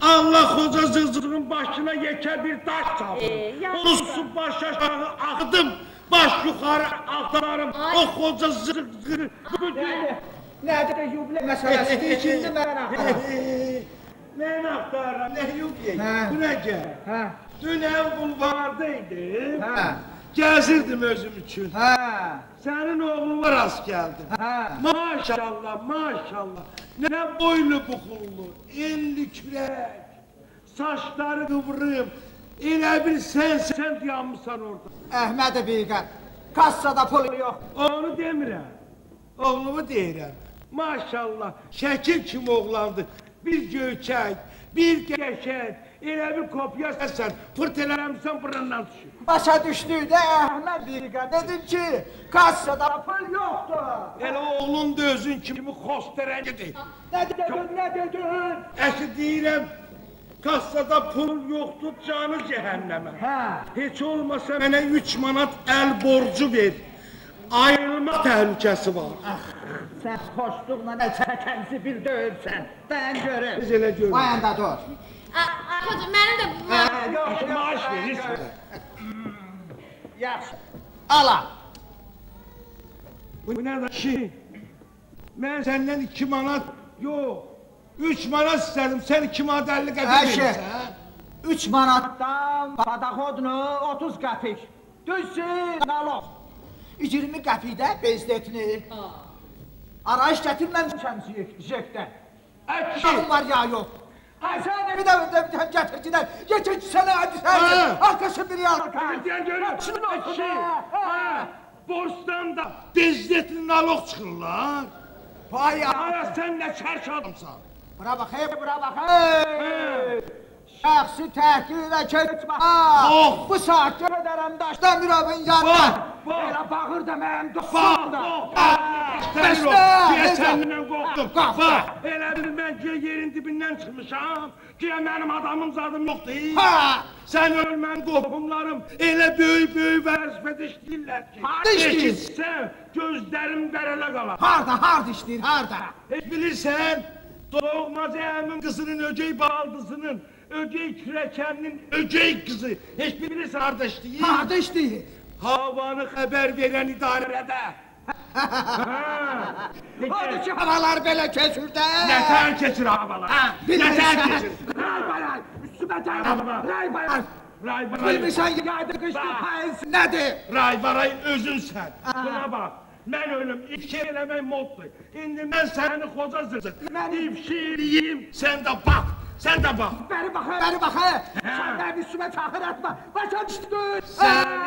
Allah xoca zızırın başına yekə bir daş çaldı. Ee, Onu su baş aşağı axıdım. Baş yuxarı axtararım. Ay. O xoca zır zır. Bu Nədir? Yubilə məsələsidir, ikindi mən axtarım. Mən axtarıram, nə? Hə. Bu nə gəl? Hə, Dünən bulvardaydım. hə, Gəzirdim özüm üçün. hə, Sənin oğluna rast gəldim. hə. Maşallah, maşallah. Nə boylu buxullu, enli kürək, saçları qıvrım. Elə bil sən sən dayanmısan orada. Əhməd Biqət, kassada pul yox. Onu demirəm. Oğlumu deyirəm. Maşallah, şəkil kimi oğlandı. Bir göyçək, bir qəşəng, elə bir kopya səsən, fırt eləmişsən burundan düşür. Başa düşdü də Əhməd Biqət. Dedim ki, kassada pul yoxdur. Elə oğlun da özün kimi xosterəngidir. Nə dedin, nə dedin? Əşi deyirəm, kassada pul yoxdur, canı cəhənnəmə. Hə. Heç olmasa mənə 3 manat əl borcu ver. Ayrılma təhlükəsi var. Sən xoşluqla nə çəkənsi bir döyürsən. Dayan görüm. Biz elə görürük. Ayanda dur. Xoca, mənim də Hə, yox, Maaş verirsən. Yaxşı. Ala. Bu nə də ki? Mən səndən 2 manat yox. 3 manat istədim, sən 2 manat 50 qəpik verirsən. 3 manatdan padaxodunu 30 qəpik. Düzsün, naloq. 20 qəpikdə bezletini. Arayış gətirməmişəm jekdən. Uşağım var ya yox. Ay sən bir də bir də gətircilər. Yetir sənə hadi sən. Hə. Arkası bir yan. Deyən görürəm. Şunu. Şey, ha, Borsdan da bezletli naloq çıxırlar. Vay ya. Aya sən nə çərk adamsan. Bura bax, hey, bura bax. Hey. Şəxsi təhqilə keçmə. Bax. Bu saat görədərəm daşdan mirabın yanına. Elə baxır da mənim dostum da. Bəstə, deyə səndən qorxdum. Bax, elə bil mən ki yerin dibindən çıxmışam. Ki mənim adamım zadım yoxdur. Ha! Sən ölmən qohumlarım elə böyük böyük vəzifədə işləyirlər ki. Harda işləyir? Eşitsən, gözlərim bərələ qalar. Harda, harda işləyir, harda? Heç bilirsən, doğmacı əmin qızının ögey baldızının, ögey kürəkəninin ögey qızı. Heç bilirsən harda işləyir? Harda işləyir? Havanı xəbər verən idarədə. Harda ki havalar belə keçir də? Nətər keçir havalar? Nətər keçir? Ray baray, üstümə dayanma. Ray baray. Ray baray. Bilmirsən yayda qışda payız nədir? Ray baray özünsən. Buna bax. Mən ölüm, ifşa eləmək moddur. İndi mən səni xoca zırcır. İfşa eləyim, sən də bax. Sən də bax. Bəri baxa, bəri baxa. Sən mənim üstümə çaxır atma. Başa düşdün? Səni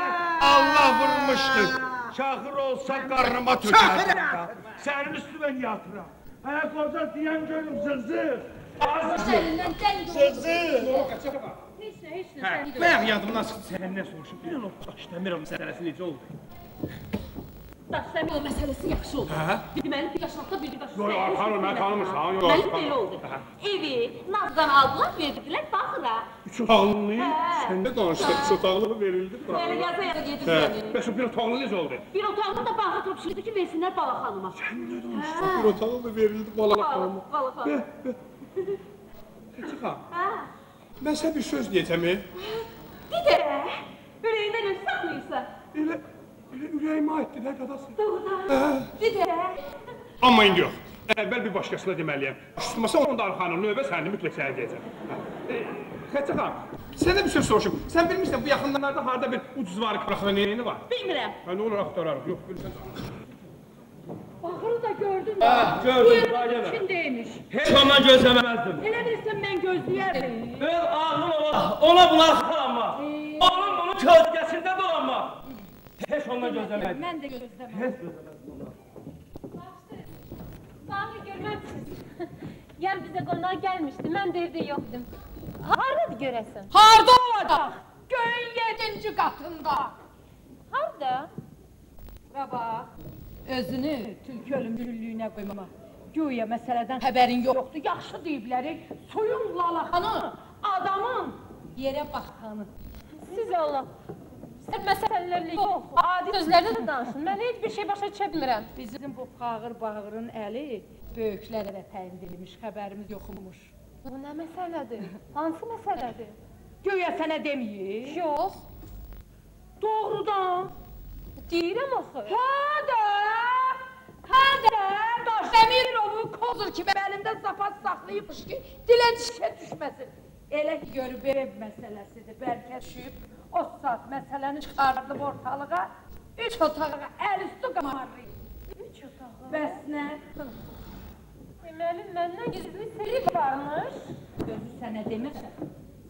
Allah vurmuşdur. Çaxır olsa qarnıma tökər. Sənin üstümə yatıram. Hə qoca deyən görüm zırzır. Zırzır. Heç nə, heç nə. Bayaq yadımdan çıxdı səndən soruşum. Bir an o Daşdəmirov məsələsi necə oldu? Daşdəmir o məsələsi yaxşı oldu. Hə? Deməli bir yaşlıqda bir baş. Yox, yox, xanım, mən tanımırsan, yox, xanım. belə oldu. Evi Nazdan aldılar, verdilər baxıra. Üç otaqlı. Hə. Sən nə danışdın? Üç otaqlı verildi. Belə yaza yaza gedir yəni. Bəs bir otaqlı necə oldu? Bir otağını da bağa tapşırdı ki, versinlər bala xanıma. Sən nə danışdın? Bir otaqlı da verildi bala xanıma. Bala xanım. Çıxa. Hə. Mən sənə bir söz deyəcəm. e? Bir də ürəyində nə saxlayırsan? Elə elə ürəyimə aiddir də qadası. Doğrudan. Bir də Amma indi yox. Əvvəl bir başqasına deməliyəm. Tutmasa onun da arxanın növbə sənin mütləq sənə deyəcəm. Xəçə xan, sənə bir söz soruşum. Sən bilmirsən bu yaxınlarda harda bir ucuz var qıraqda neyini var? bilmirəm. Hə, nə olur axtararıq. Yox, bilirsən. Baxırı da gördün mü? Ah, gördüm, daha gəlmə. içindeymiş. Heç ondan gözləməzdim. Elə bilsən mən gözləyərdim. Ben ağlım ola, ona buna arxalanma. Onun bunun kölgəsində dolanma. Heç ondan gözləmədim. Mən də gözləməm. Heç gözləmədim. Sami görməmisiniz. Yer bizə qonaq gəlmişdi, mən də evdə yoxdum. Hardadır görəsən? Harda olacaq? Göyün yedinci qatında. Harda? Bura bax. Özünü tülkü ölümlülüyünə qoyma. Güya məsələdən xəbərin yoxdur. Yaxşı deyiblər. Soyun lalaxanı, adamın yerə baxanı. Siz Allah. Məsələlərlə yox, adi sözlərlə də danışın. Mən heç bir şey başa düşə bilmirəm. Bizim bu fağır bağırın əli böyüklərə təyin edilmiş, xəbərimiz yoxmuş. Bu nə məsələdir? Hansı məsələdir? Güya sənə deməyir? Yox. Doğrudan. Deyirəm axı. Hə də, hə də, Daşdəmirovu kozur kimi əlində zapat saxlayıbmış ki, dilə dişə düşməsin. Elə görüb ev məsələsidir, bəlkə düşüb, o saat məsələni çıxardıb ortalığa, üç otağa əl üstü qamarlayıb. Üç otağı. Bəs nə? Deməli, məndən gizli sirri varmış. Gözü sənə deməsə,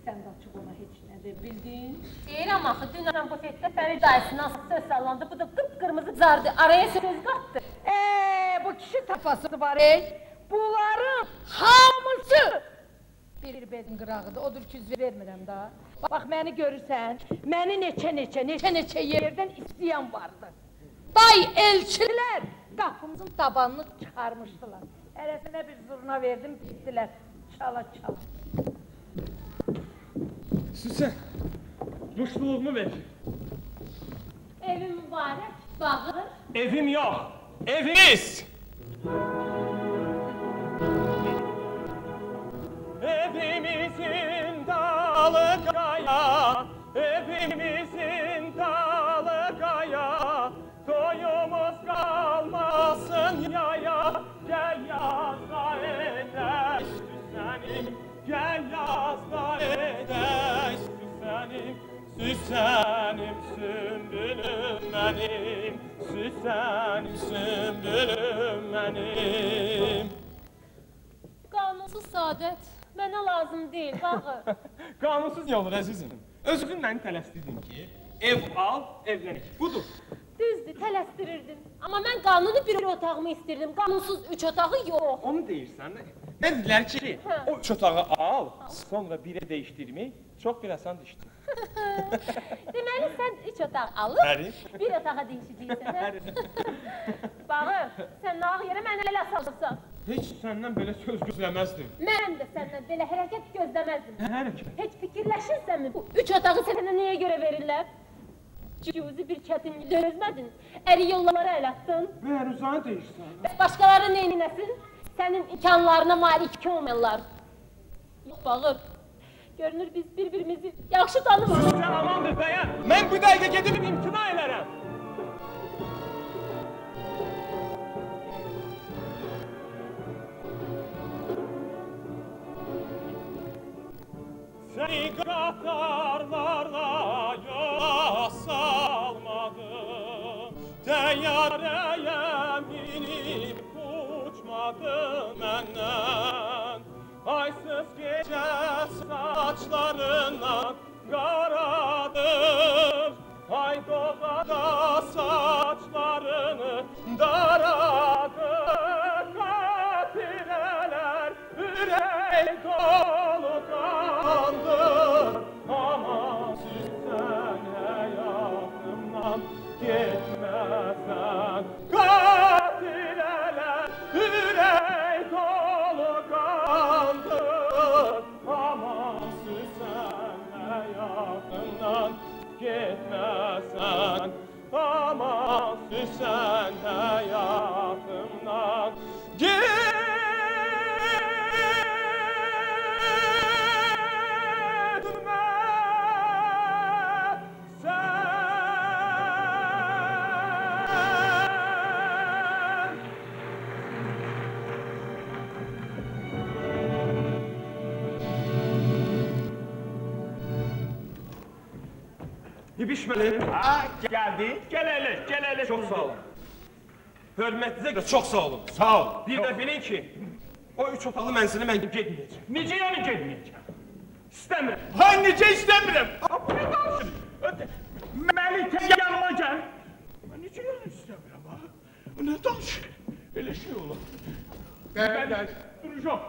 sən də açıq ona heç nə de bildin. Deyirəm axı, dünən bufetdə Fərid dayısına söz sallandı, bu da qıpqırmızı zardı, araya söz qatdı. Eee, bu kişi tafası var ey. Bunların hamısı bir bedin qırağıdır. Odur ki, vermirəm da. Bax, məni görürsən, məni neçə-neçə, neçə-neçə yerdən istəyən vardı. Day elçilər qapımızın tabanını çıxarmışdılar. Hərəsinə bir zurna verdim, bitdilər. Çala-çala. Süsən. Muştuluğumu ver. Evi mübarək, bağır. Evim yox, evimiz. Hepimizin dalı kaya, hepimizin dalı kaya. Soyumuz kalmasın yaya, gel yazda edeş süslenim. Gel yazda edeş süslenim, süslenim sümbülüm benim. Süslenim sümbülüm benim. Kanunsuz saadet. Mənə lazım deyil, bağır. (laughs) Qanunsuz olur əzizim? Özün məni tələsdirdin ki, ev al, evlənik. Budur. Düzdür, tələsdirirdin. Amma mən qanuni bir otağımı istirdim, qanunsuz üç otağı yox. Onu deyirsən. Dedilər ki, o üç otağı al, sonra birə dəyişdirmək çox bir asan işdir. (laughs) Deməli sən üç otaq alıb, Bəli. bir otağa dəyişəcəksən. hə? (laughs) Bağır, sən nağ yerə mənə elə salırsan. Heç səndən belə söz gözləməzdim. Mən də səndən belə hərəkət gözləməzdim. Nə hərəkət? Heç fikirləşirsənmi bu üç otağı sənə niyə görə verirlər? Cüzi bir çətinlik dözmədin, əri yollara əl atdın. Məruzanı deyirsən. Və başqaları neyninəsin? Sənin imkanlarına malik olmayanlar. Yox, bağır. Görünür biz bir-birimizi yaxşı tanımırıq. Sən amandır bəyən. Mən bu dəqiqə gedib imtina elərəm. Seni qatarlarla yola salmadım Təyyarəyə minib uçmadı məndən Aysız gece saçlarına karadır Haydoza da saçlarını daradır. Katireler yüreği dolu kandır Aman həyatımdan getməsən Aman sizdən həyatımdan İbişməli. Ha, geldin. Gel hele, gel hele. Çox sağ olun. Hörmətinizə görə çox sağ olun. Sağ ol. Bir də bilin ki, o üç otaqlı mənzilə mən getməyəcəm. Necə yəni getməyəcəm? İstəmirəm. Ha, necə istəmirəm? Ha, bu nə danışır? Öte- Məlikə yanıma gəl. Mən necə yəni istəmirəm ha? Nə danışır? Belə şey olur. Mən duracağım.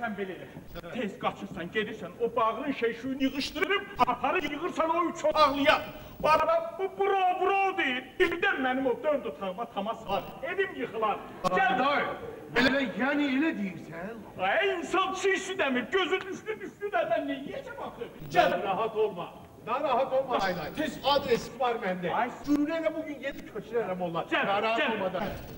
Sən belə elə. Tez qaçırsan, gedirsən, o bağın şeyşuyunu yığışdırıb, aparıb yığırsan o üç otaqlıya. Bu arada bu bro bro deyir. Birdən mənim o dörd otağıma tama sar. Evim yıxılar. Gəl Day, belə yəni elə deyirsən? Ay insan çiğsi demir, gözün üstü üstü de ben ne yiyeceğim akı? Gel rahat olma. Narahat olma Hayday. Tez adresi var məndə. Ay. Cürünə bugün gedib köçürərəm onlar. Gəl, Narahat gəl.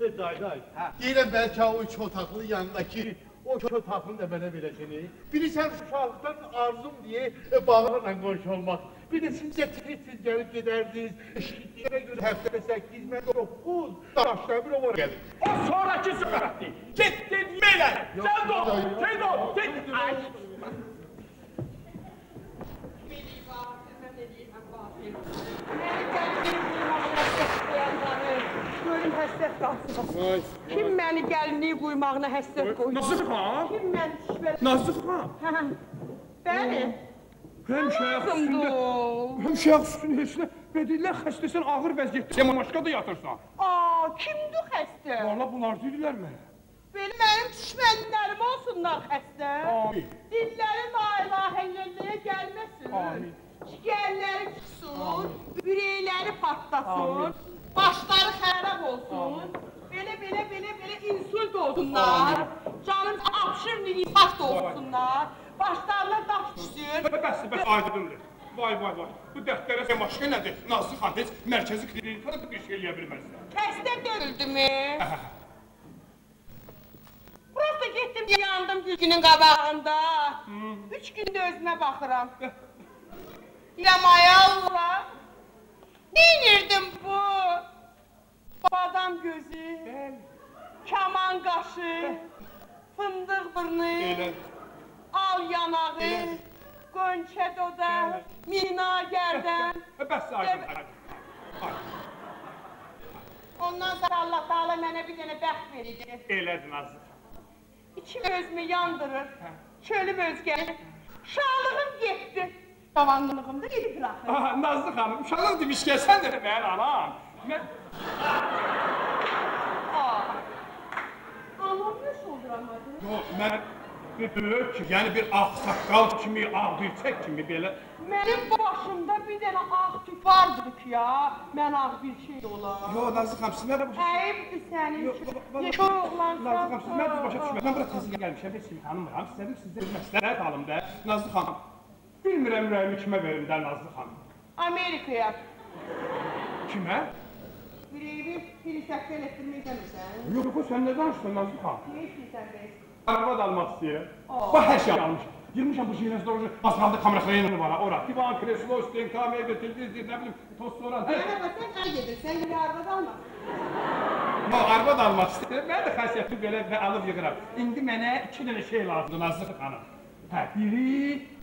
Olma da. Day, day. Deyirəm bəlkə o üç otaqlı yanındakı o üç otaqlını da mənə verəcəni. Bilirsən uşaqlıqdan arzum diye e, bağlarla qonşu olmaq. Bir də siz də tez-tez gəlib gedərdiniz. Eşitdiyimə görə həftədə 8 mən 9 daşlar bir o var gəlir. O sonraki söhbəti. Get dediğimi elə. Sen de ol, sen de ol. Get. Ay. Görüm həsrət qalsın. Kim məni gəlinliyi qoymağına həsrət qoyur? Nasıl xan? Kim məni şübhələ... Nazlı xan. Hə, Bəli. Həmşəyə Lazımdır üstündə, o. həmşəyə üstündə heç nə. Və dedilər xəstəsən ağır vəziyyətdə. Sən maşkada yatırsan. Aa, kimdir xəstə? Valla bunlar dedilər mənə. Belə mənim düşmənlərim olsunlar xəstə. Amin. Dilləri la ilahə illəlləyə gəlməsin. Amin. Şikərləri çıxsın, ürəkləri partlasın, başları xərab olsun. Belə belə belə belə insult olsunlar. Canım apşırın infarkt olsunlar. Başlarına daş düşsün. Bəs, bəs aydındır. Vay vay vay. Bu dəftərə sən maşka nədir? Nazlı xan heç mərkəzi klinikada da bir şey eləyə bilməzsən. Xəstə dövüldümü? Prosta getdim yandım güzgünün qabağında. Üç gündə özümə baxıram. Ay Allah. Neynirdim bu? Badam gözü, kaman qaşı, fındıq burnu, Elə. al yanağı, qönçə doda, mina gərdən. Bəs aydın. Ondan sonra Allah Taala mənə bir dənə bəxt verdi. Elədir Nazlı. İçim özümü yandırır, çölüm özgərir. Şahlığım getdi. Davanlılığım da gedib axı. Aha, Nazlı xanım, uşaqlıq demişkən sən də mən anam. Mən. Anam nə oldu? bir böyük kimi, yəni bir ağsaqqal kimi, ağ birçək kimi belə. Mənim başımda bir dənə ağ tük vardır ki ya. Mən ağ bir şey olar. Yo, Nazlı xanım, siz mənə başa Əyibdir sənin Yox, üçün. Neçə oğlansan? Nazlı xanım, siz düz başa düşmədiniz. Mən bura təzə gəlmişəm, heç kimi tanımıram. Sizə bir sizə bir məsləhət alım da. Nazlı xanım, bilmirəm ürəyimi kimə verim də Nazlı xanım. Amerikaya. Kimə? Ürəyimi pirisəkdə elətdirmək istəmirsən? Yox, yox, sən nə danışdın Nazlı xanım? Ne istəyirsən bəs? Arvad almaq istəyirəm. Bax, hər şey almışam. Girmişəm bu şeyin sonra az qaldı kamera xreyini var ora. Divan, kreslo, stenkamaya götürdü, nə bilim, toz soran. Mənə bax, sən əl gedirsən, yine arvad alma. Bax, arvad almaq istəyirəm. Mən də xasiyyəti belə və alıb yığıram. İndi mənə iki dənə şey lazımdır Nazlı xanım. Hə, biri.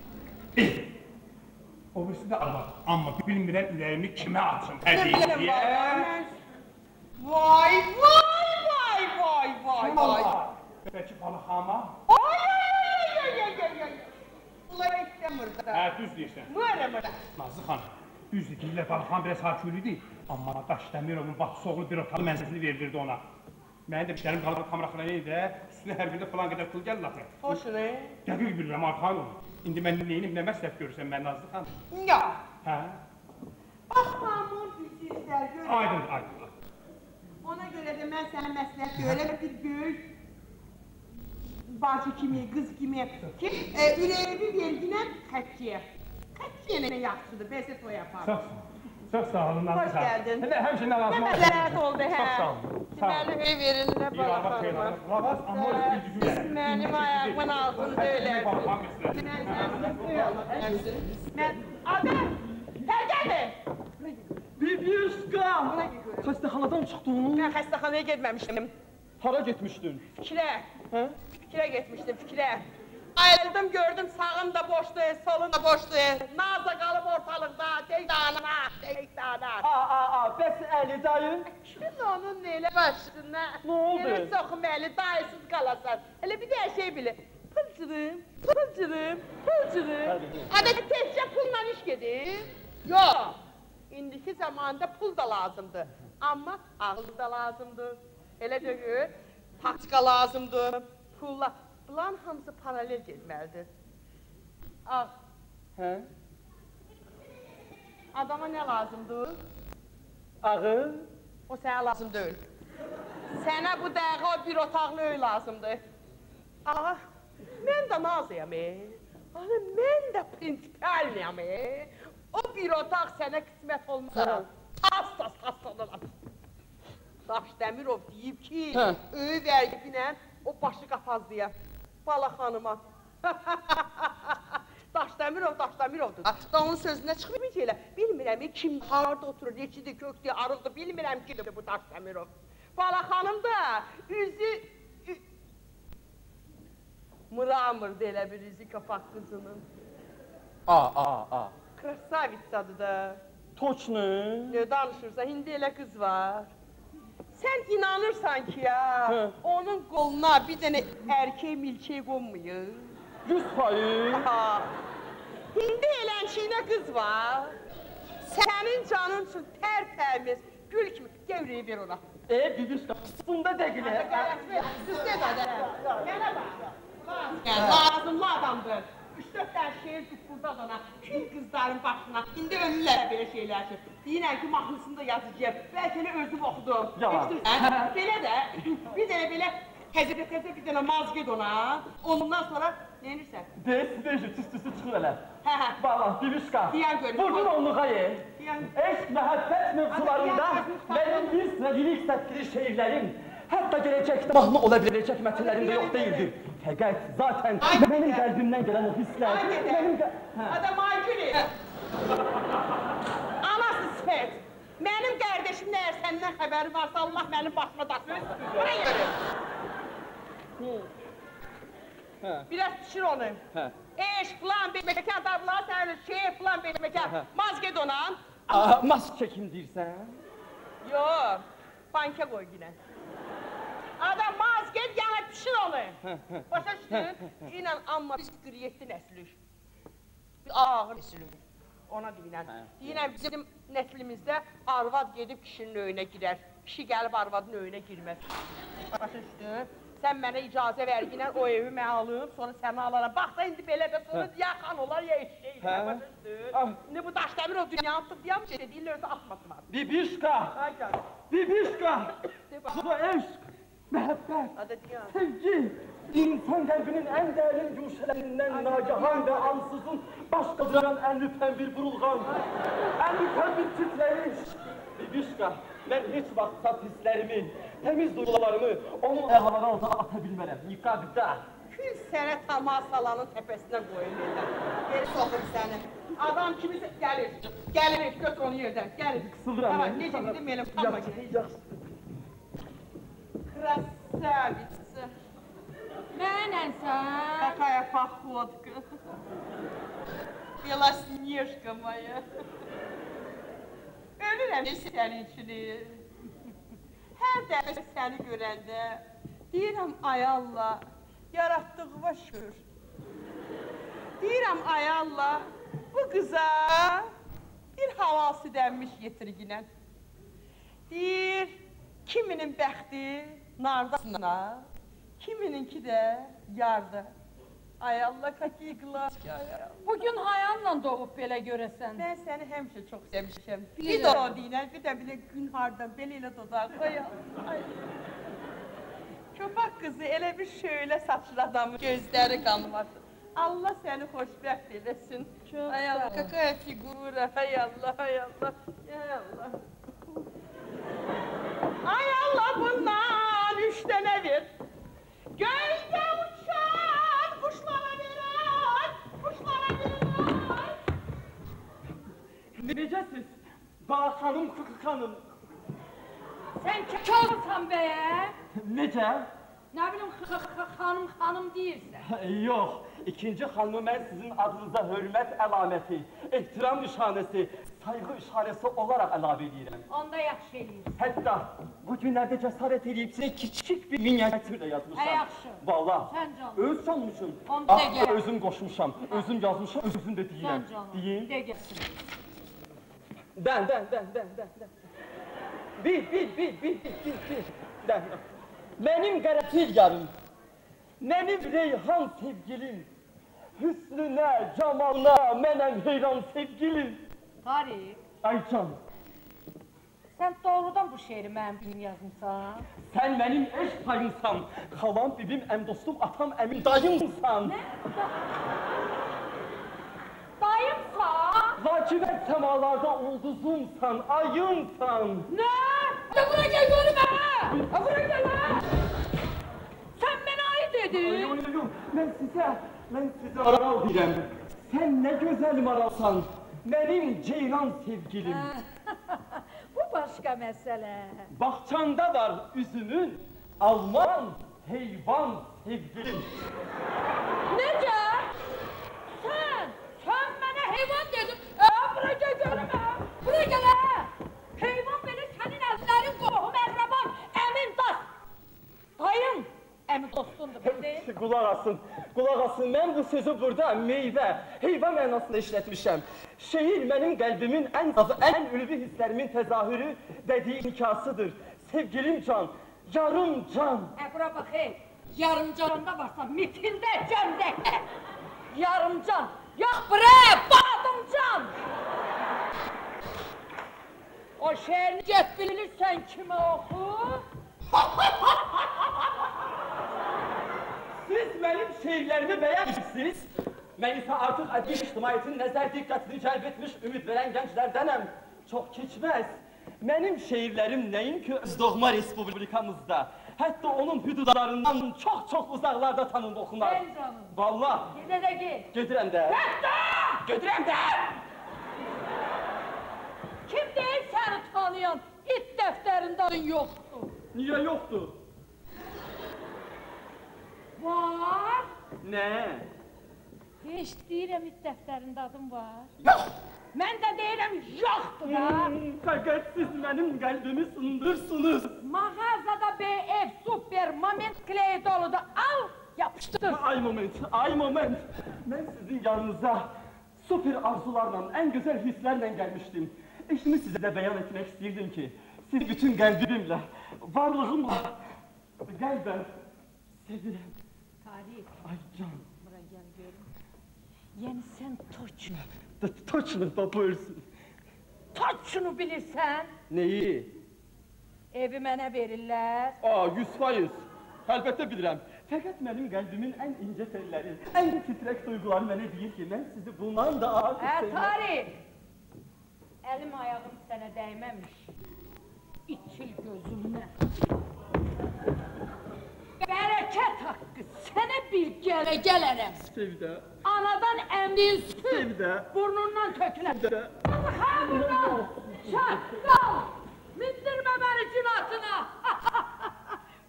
O birisi də arvad. Amma bilmirəm ürəyimi kimə açım hədiyyəyə. Vay, vay, vay, vay, vay, vay. Bəlkə balıqama? Ay, ay, ay, ay, ay, ay. Bunlar istəmir də. Hə, düz deyirsən. Mırım da. Nazlı xanım, düzdür, deyirlər balıqan biraz hakimidir. Amma Daş Dəmirovun bacısı oğlu bir otaqlı mənzilini verdirdi ona. Mənim də işlərim qalıb kameraxanaya də, üstünə hər birdə falan qədər pul gəlir axı. Hoş ne? Dəqiq bilirəm Arxan onu. İndi mən neyinib, nə məsləhət görürsən mən Nazlı xanım? Ya. Hə? Bax, mamur üzürlər, gör. Aydın, aydın. Ona görə də mən sənə məsləhət görürəm, bir böyük bacı kimi, qız kimi ki, e, ürəyimi verginəm xətçiyə. Xətçiyə nə yaxşıdır, bəsə toy yapar. Çox, çox sağ olun Nazlı xanım. gəldin. Hələ həmişə nə lazım Nə məsləhət oldu, hə? Çox sağ olun. Deməli, ev verilir İyi, arvad xeyir, balaxanıma. arvad, amma üzücü yəni. Mənim ayağımın altında göstərir. Mən adam, tərgəli. Bibişka! Xəstəxanadan çıxdın? Mən xəstəxanaya getməmişdim. Hara getmişdin? Fikrə. Hə? Fikrə getmişdim, fikrə. Ayrıldım, gördüm sağım da boşdur, solum da boşdur. Naza qalıb ortalıqda, tek dana, tek dana. Aa, aa, aa, bəs Əli dayı? Kim onun nelə başına? Nə oldu? Yerə soxum Əli, dayısız qalasan. Elə bir də şey bilir. Pılcırım, pılcırım, pılcırım. Ada tezcə pulla iş gedir. Yox. İndiki zamanda pul da lazımdır. Amma ağıl da lazımdır. Elə deyil. Taktika lazımdır. Pulla. Bunların hamısı paralel getməlidir. Ağ. Hə? Adama nə lazımdır? Ağı? O sənə lazım deyil. Sənə bu dəqiqə o bir otaqlı ev lazımdır. Ağa, mən də nazıyam, e. Ana, mən də prinsipalıyam, e. O bir otaq sənə qismət olmasa, tas-tas taslanıram. Daş Dəmirov deyib ki, Hə. öy vergibinə o başı qapazlayar. Bala xanıma. (laughs) Daşdəmirov, Daşdəmirovdur. Ah, da onun sözünə çıxmır ki, elə bilmirəm kim harda oturur, neçidir, kökdür, arıqdır, bilmirəm ki, bu Daşdəmirov. Bala xanım da üzü mıramırdı elə bir üzü kapak qızının. A, a, a. Krasavitsadı da. Toçnu. Ne danışırsa, hindi elə qız var. Sən inanırsan ki ya, Hə. onun qoluna bir dənə erkək milçək qonmuyor. Yüz payı. Ha. İndi elənçiyinə qız var. Sənin canın üçün tərtəmiz, gül kimi gevreyi ver ona. E, bibişka, fısında dəqilə. Sizdə də. Mənə bax. Yəni, lazımlı adamdır. Üç-dörd dənə şeir tutuldu ona, tüm qızların başına. İndi ölürlər belə şeylər ki. Deyirəm ki, mahnısını da yazacağım. Bəlkə elə özüm oxudum. Yalan. Belə də, bir dənə belə təzə-təzə bir dənə mazged ona. Ondan sonra neyinirsən? De, stajı, tüstüsü çıxır elə. Hə, hə. Bala, bibişka. Diyan görüm. Vurdun onluğa ye. Diyan- Eşq, məhəbbət mövzularında mənim bir sıra lirik sətli şeirlərim hətta gələcəkdə mahnı ola biləcək mətnlərində yox deyildir. Fəqət zaten Ay, mənim dədə. qəlbimdən gələn o hisslər, Ay, dədə. mənim qə- Hə. Adam Aygülü. Anası sifət. Mənim qardaşım əgər səndən xəbəri varsa Allah mənim başıma daşır. Buraya görün. Hə. Biraz pişir onu. Hə. Eş falan bir mekan tabla sen şey falan bir mekan. Mazged ona. Aa, mas çəkim deyirsən? Yok. Banka koy yine. Adam mazged yana pişir onu. Başa düştün? İnan amma biz qriyyetli nəslik. Bir ağır nəslik. Ona deyilən. Deyilən bizim nəslimizdə arvad gedib kişinin öyünə girər. Kişi gəlib arvadın öyünə girməz. Başa düşdün? Sən mənə icazə verginən o evi mən alım, sonra səni alaram. Bax da indi belə də sonra Hə. yaxan olar ya eşeği. Hə. Başa düşdün? Ah. İndi bu daş dəmir o dünyanı tıklayam ki, deyirlərsə atmasın var. Bibişka, Ay gel. bibişka, De bak. bu eşk, mehabbet, Hadi diyan. sevgi, insan kalbinin en değerli gülşelerinden nagahan ve ansızın baş kaldıran en lütfen bir burulgan, en lütfen bir titreyiş. Bibişka, ben hiç vakit hislerimi, temiz duygularımı onun ayaklarına altına atabilmeliyim. Nikabda. Kül sənə tamah salanın təpəsinə qoyulurlar. Geri soxur səni. Adam kimisə gəlir. Gəlir, götür onu yerdən. Gəlir. Sıvıram Tamam, ben. necə dedim benim tamam. Yaxşı Красавица. Mənənsə. Какая походка. Белоснежка моя. Ölürəm sənin üçün. Hər dəfə səni görəndə deyirəm ay Allah, yaratdığıma şükür. Deyirəm ay Allah, bu qıza bir havası dənmiş yetirginən. Deyir, kiminin bəxti nardasına, kimininki de yardı. Ay Allah kakikla. Bugün hayanla doğup bele göresen. Ben seni hemşe çok sevmişim. Bir de o dinen, bir de bile günhardan beliyle dudağı koyan. Ay. Köpek kızı ele bir şöyle saçlı adamı gözleri kanmasın. Allah seni hoşbəxt eləsin. Ay Allah, kakaya figura, ay Allah, ay Allah, ay Allah. Ay Allah bunlar. Üç dənə ver. Göydə uçan quşlara verər, quşlara verər. Necəsiz? Bağ xanım, xanım. Sən kölsən bəyə? Necə? Nə bilim x- x- xanım xanım deyirsən. Yox, ikinci xanımı mən sizin adınıza hörmət əlaməti, ehtiram nişanəsi, sayğı işarəsi olaraq əlavə edirəm. Onda yaxşı eləyirsən. Hətta bu günlərdə cəsarət edib sizə kiçik bir minyatürlə yazmışam. Hə, yaxşı. Valla, Sən canım. öz çalmışım. Onda Ah, gəl. özüm qoşmuşam, özüm yazmışam, özüm də deyirəm. Sən canım. Deyim. De gəlsin. Dən, dən, dən, dən, dən, dən. Bil, bil, bil, bil, bil, bil, bil. Dən. Mənim qərəfil yarım, mənim reyhan sevgilim, hüsnünə, camalına mənəm heyran sevgilim. Tarık, Aycan, sən doğrudan bu şeiri mənim üçün yazmısan? sən mənim eşq payımsan, xalam, bibim, əm dostum, atam, əmin dayımsan. Nə? Dayımsan? Vakibət səmalarda ulduzumsan, ayımsan. Nə? Ya bura gel görüm ha! Ya bura gel ha! Sen bana ait dedin. Yox, yox, yox, mən sizə, mən sizə maral deyirəm. Sən nə gözəl maralsan, mənim ceylan sevgilim. (laughs) Bu başka mesele. Bahçanda var üzümün, Alman heyvan sevgilim. Nece? Sen, sen bana hayvan dedin. Aa, bura gel görüm ha! Bura gel ha! Hayvan beni senin evlerin kohum erraban, emin dost. Dayım, emin dostundur bildi. Qulaq asın, qulaq asın. Mən bu sözü burada meyvə, heyvan mənasında işlətmişəm. Şeir mənim qəlbimin ən saf, ən ülvi hisslərimin təzahürü, bədii inkasıdır. Sevgilim can, yarım can. E bura bak hey, yarımcanında varsa mitilde cemdekte. Yarımcan, yok bre, badımcan. O şehrini get bilirsen kime oku. (laughs) Siz mənim şeirlərimi bəyənmirsiniz. Mən isə artıq ədbi ictimaiyyətin nəzər diqqətini cəlb etmiş ümid verən gənclərdənəm. Çox keçməz. Mənim şeirlərim nəinki öz doğma respublikamızda, hətta onun hüdudlarından çox-çox uzaqlarda tanınıb oxunar. Ben canım. Vallah, Gide de git. gedirəm də. Gedirəm də. Kim değil seni tanıyan, it defterinde adın yoktu. Niyə yoxdur? Var. Nə? Hiç deyirəm it defterinde adım var. Yox. Mən də deyirəm yoxdur da. Fəqət siz mənim qəlbimi sındırırsınız. Mağazada BF super moment kleyi doludu. Al, yapıştır. Ay moment, ay moment. Mən sizin yanınıza super arzularla, ən gözəl hisslərlə gəlmişdim. Eşimi sizə də bəyan etmək istəyirdim ki, siz bütün qəlbimlə, varlığımla, qəlbən Sevirəm. Ay canım. Bura gel görüm. Yani sen toçnu. Toçnu babırsın. Toçnu bilirsən? Neyi? Evi mənə verirlər. Aa, yüz faiz. Əlbəttə bilirəm. Fəqət mənim qəlbimin ən incə telləri, ən titrək duyğuları mənə deyir ki, mən sizi bundan da az Hə, Tarif! Əlim ayağım sənə dəyməmiş. İçil gözümlə. Bərəkət haqqı! Sənə bir gələ gələrəm. Sevdə, Anadan əmdiyin süt sevdə, burnundan tökülər. sevdə. Hamıdan çaqqal. Mindirmə məni gün atına.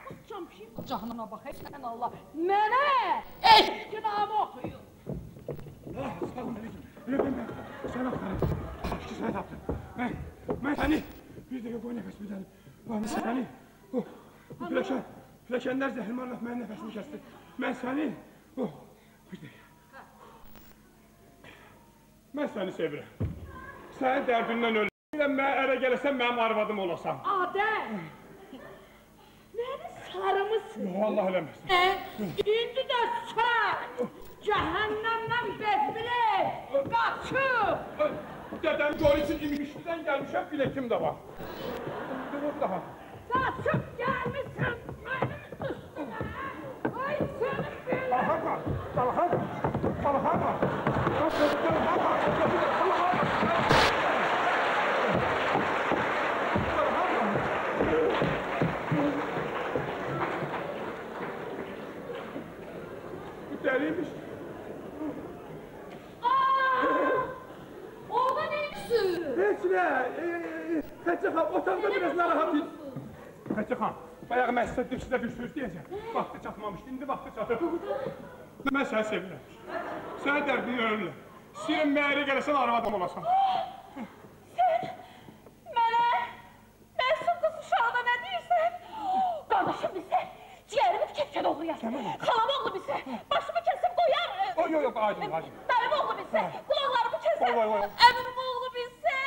Kız çamşıyım. Canına bax, sən Allah. Mənə eşq namı oxuyun. Aferin. İşte sen yaptın. Ben, ben seni bir dakika boy nefes bir tane. Ben seni, oh, bu fleşen, fleşenler zehrimarla benim nefesimi kesti. Ben seni, oh, bir dakika. Ben seni sevirəm. Sənin dərdindən ölürəm. Mən ərə gələsəm mənim arvadım olasan. Adəm. Məni sarımısın. Allah eləməsin. Ə, indi də sən cəhənnəmdən bezbilir. Qaçıb. Dədəm gör üçün imişdən gəlmişəm, biletim də var. Dur daha. Qaçıb gəlmisən deliymiş. Orada neymişsin? Heç nə, e, e, Hacı xan, otaqda biraz narahatıyız. Hacı xan, bayağı mən sizə dipsinə bir söz deyəcəm. Vaxtı çatmamışdı, indi vaxtı çatır. Mən səni sevirəm. Sənə dərdini ölürlər. İstəyirəm məyəri gələsən, arvadım olasan. Mənə, Məsud qız uşağına nə deyirsən? Qardaşım bizə, ciğərimi kepkə doğrayar. Xalam oğlu bizə, başımı kəsib qoyar. Oy, yox, yox, acım, acım. Dayım oğlu bizə, qulaqlarımı kəsər. Vay, vay, vay. Əmrim oğlu bizə,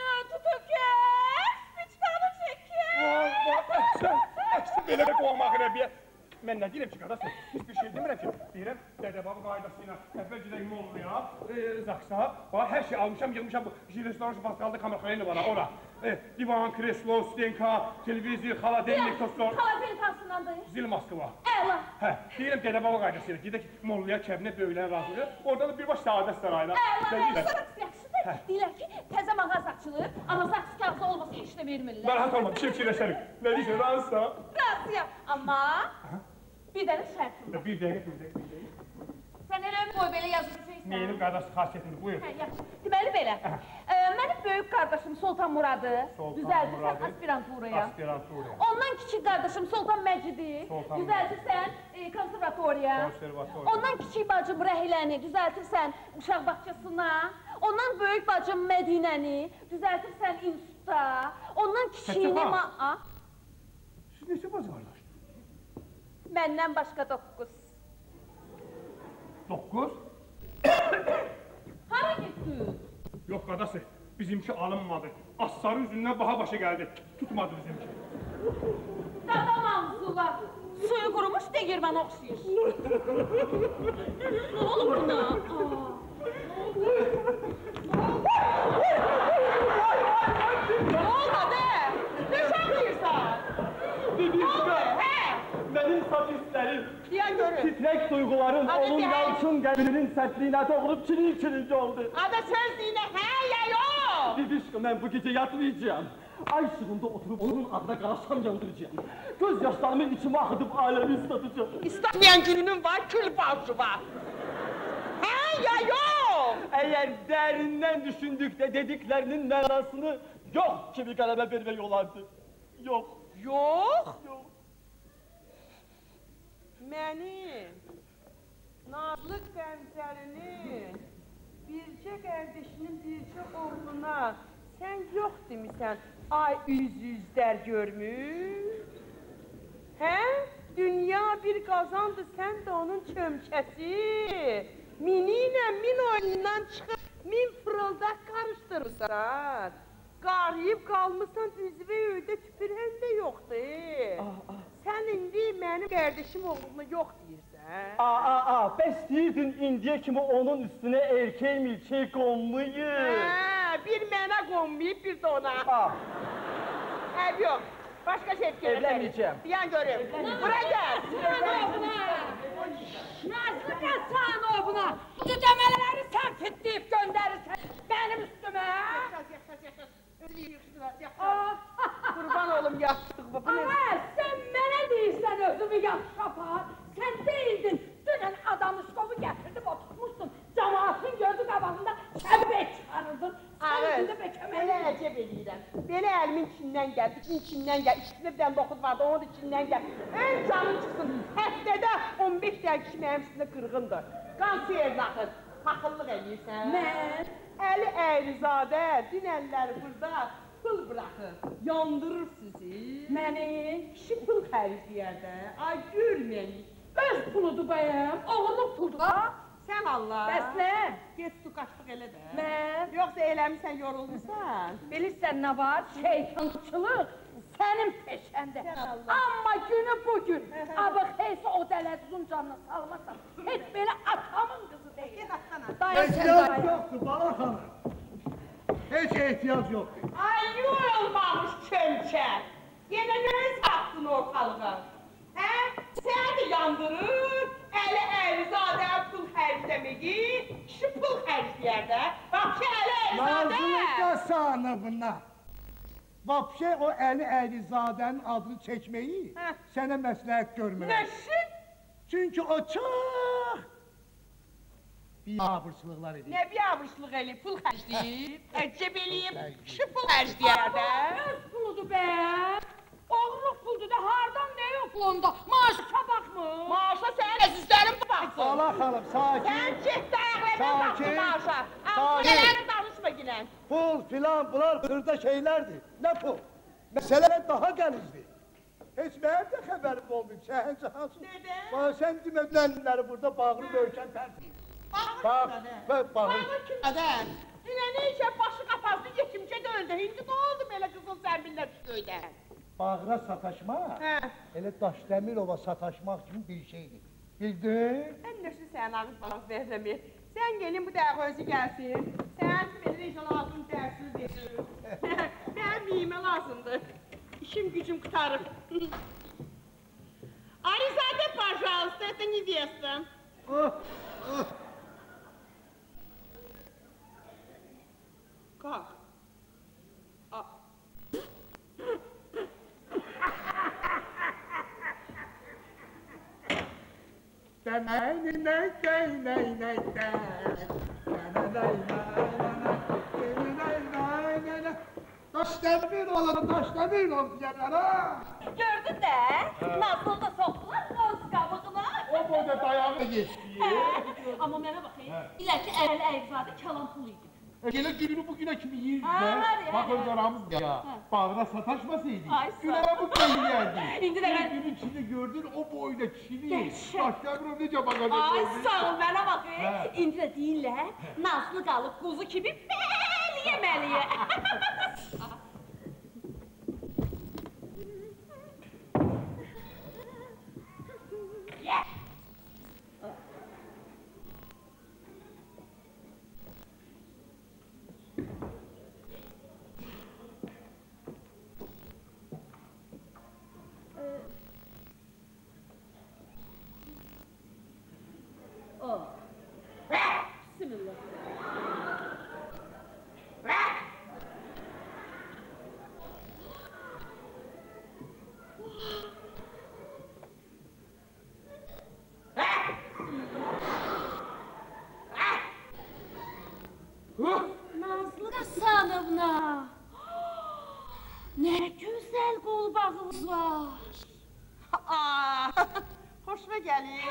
nə tutacaq, biçtanı çəkər. Vay, vay, əksən, əksin belə qoymaq rəbiyə. Mən nə deyirəm ki, qardaş, heç bir şey demirəm ki. Deyirəm, dədə baba qaydası ilə əvvəl gedək Mollaya, e, Zaksa, bax, hər şey almışam, yığmışam bu jileslor, paskaldı kamerxanayla bana, ora. E, divan, kreslo, stenka, televizor, xaladelnik, tostlar, Xaladelin tansındandır. zil Moskva. Əla. Hə, deyirəm dədə baba qaydası ilə gedək Mollaya, kəbinə böyülən razılığı, orada da birbaş Saadət sarayına. Əla, Nə deyirəm? yaxşıdır, yaxşıdır. Deyirlər ki, təzə mağaz açılır, amma zaks kağızı olmasa işlə vermirlər. Narahat olma, bir şey fikirləşərik. Nə deyirsən, razısan? Razıyam, amma bir dənə şərtim var. Bir dəqiqə, bir dəqiqə, bir dəqiqə. Sən elə qoy belə yazılacaqsan. Neyinin qardaş xasiyyətini, buyur. Hə, yaxşı. Deməli belə. E, mənim böyük qardaşım Sultan Muradı düzəldirsən aspiranturaya. Aspiranturaya. Ondan kiçik qardaşım Sultan Məcidi düzəldirsən e, konservatoriya. Konservatoriya. Ondan kiçik bacım Rəhiləni düzəltirsən uşaq bağçasına. Ondan böyük bacım Mədinəni düzəltirsən institutda. Ondan kiçiyini ma... Siz neçə bacı qardaş? Məndən başqa 9. Doqquz? Hara getdin? Yox qardaşı, bizimki alınmadı. Asları üzündən baha başa gəldi. Tutmadı bizimki. Dada mavzular. Suyu qurumuş degirmana oxşayır. Nə olub buna? Ne oldu be? Ne şarkıyırsan? He? Mənim safistlərim, Diyen görün. titrək duyğularım Hadi onun gel. yalçın qəlbinin sərtliyinə doğulub çirin-çirin oldu. Adı söz yine he ya yok. Bibişko, mən bu gecə yatmayacağam. Ay işığında oturub onun adına qaraşam yandıracağım. Göz yaşlarımı içimə axıdıb aləmi ıslatacağım. İstenmeyen gününün var, kül bağışı var. He ya yok. Əgər dərindən düşündükdə dediklərinin mənasını yox kimi qələmə vermək olardı. Yox. Yok. Yox. Benim nazlı qəmzəlinin bircə qardaşının bircə oğluna sən yox demisən, ay üz üzlər görmüş. Hə? Dünya bir qazandı, sən də onun çömkəsi. Mini ilə min oyunundan çıxıb min fırıldaq qarışdırırsan. Qarıyıb qalmısan üzvə öydə tüpürən də yoxdur. Sən indi mənim kardeşim olduğunu yok deyirsən? Aa, aa, aa, bəs deyirdin indiyə kimi onun üstünə erkək milkək qonmayıb. Hə, bir mənə qonmayıb, bir də ona. Ha. Hə, yox. Başqa şey fikirləşək. Evlənməyəcəm. Yan görüm. Bura gəl. Nazlı Qəssan buna. Bu demələri sən fitləyib göndərirsən mənim üstümə. Qurban olum yastığı bu. Ama sen mənə deyirsən özümü yaxşı apar. Sən deyildin. Dünən Adamışkovu gətirdim oturtmuşdun. Cemaatın gördü qabağında şəbək çıxarırdın. Sən Ağır. Belə əcəb eləyirəm. Belə əlimin içindən gəl, bütün içindən gəl. İkisində bir dənə doxud vardı, onun içindən gəl. Ön canım çıxsın. Həftədə 15 dənə kişi mənim üstündə qırğındır. Qan seyir axır. Paxıllıq eləyirsən. Mən? Əli Əyrizadə, dinəllər burada pul bırakır. Yandırır sizi. Məni? Kişi pul xərcləyər də. Ay gülməyin. Öz puludur bəyəm. Oğurluq puldur ha. Sən Allah. Bəs nə? Get su qaçlıq elə də. Mən? Yoxsa eləmisən, yorulmusan. Bilirsən nə var? Şeytançılıq sənin peşəndə. Amma günü bugün abıq heysə o dələduzun canına salmasan, heç belə atamın qızı. Dayan sən Ehtiyac dayan. yoktur bana hanım. Hiç ihtiyaç yoktur. Ay yorulmamış çömçər. Yenə nə sattın ortalığa? Hə? Səni yandırır, əli Əyrizadə pul xərcləməyi, kişi pul xərcləyər də. Bax ki, əli Əyrizadə. Nazlı Qəsanovna. Vapşe o Əli Əyrizadenin adını çəkməyi Hə. sənə məsləhət görmürəm. Nəşin? Çünki o çox biabırsılıqlar edir. Nə biabırçılıq eləyib, pul xərcləyib, əcəb eləyib, kişi pul xərcləyər də. Öz puludur be. Oğurluq puldur da hardan ne yok onda? Maaşa bakmır. Maaşa sənin əzizlərin baxsın. Allah xanım, sakin. Sən get dayaqlarından baxsın maaşa. Ağzıları danışma ginən. Pul filan bunlar xırda şeylərdir. Nə pul? Məsələ daha gəlizdir. Heç mənim də xəbərim olmayıb. Səhin cahansın. Nədən? Sən demə bilenləri burada bağlı möhkəm tərtib. Bax, bax, bağlı. Bağlı kimdən? Dünə nə işə başı qapazdı, yetimcə də öldü. İndi nə oldu belə qızıl zəmbillər göydə? Bağıra sataşmaq, Hə. elə Daşdəmirova sataşmaq kimi bir şeydir. Bildin? Ən nəşi sən ağız balıq verləmir. Sən gelin bu dəqiqə özü gəlsin. Sən belə işə lazım dərsiz desin. Mənim yeyimə lazımdır. İşim gücüm qutarıb. Аризаде, пожалуйста, это невеста. fuck up. Daşdəmir olur, daşdəmir olur deyərlərə. Gördün də, Nazlı da soxdular qoz qabığına. O boyda dayağı getdi. Amma mənə baxın, ilə ki, əl əyzadə kəlam pul idi. Gele gününü bugüne kimi yiyir Ha, de. var ya. Bak öz aramız ya. Bağına sataşmasaydı. Ay, sağ Güneme bu boyu yerdi. (laughs) İndi de ben- Bir gün içinde gördün o boyda kişini. Dehşet. Başka bir nece bakacak. Ay gördün. sağ ol, mənə baxın. Hə. İndi də deyirlər, Nazlı qalıb quzu kimi məliyə məliyə. (laughs) Oh. Bismillah. Nazlı Hasanovna. Ne güzel kol bağınız var. Aa, hoşuma gəlir.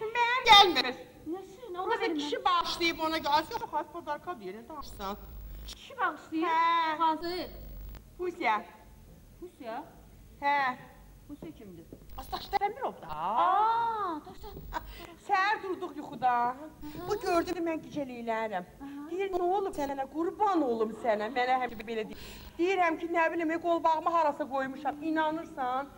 Mənim gəlmir. Nəsin? Ona Orada verin. kişi bağışlayıb ona gəlsin, yox, deyir, danışsan. Kişi bağışlayır. Hə. Hansı? Husya. Husya. Hə. Husya kimdir? Daşdəmirov da. Aa, daşdan. Səhər durduq yuxuda. Bu gördü ki, mən gecəliylərəm. Deyir, nə olub sənə, qurban olum sənə. Mənə həmişə belə deyir. Deyirəm ki, nə bilim, qolbağımı harasa qoymuşam. İnanırsan,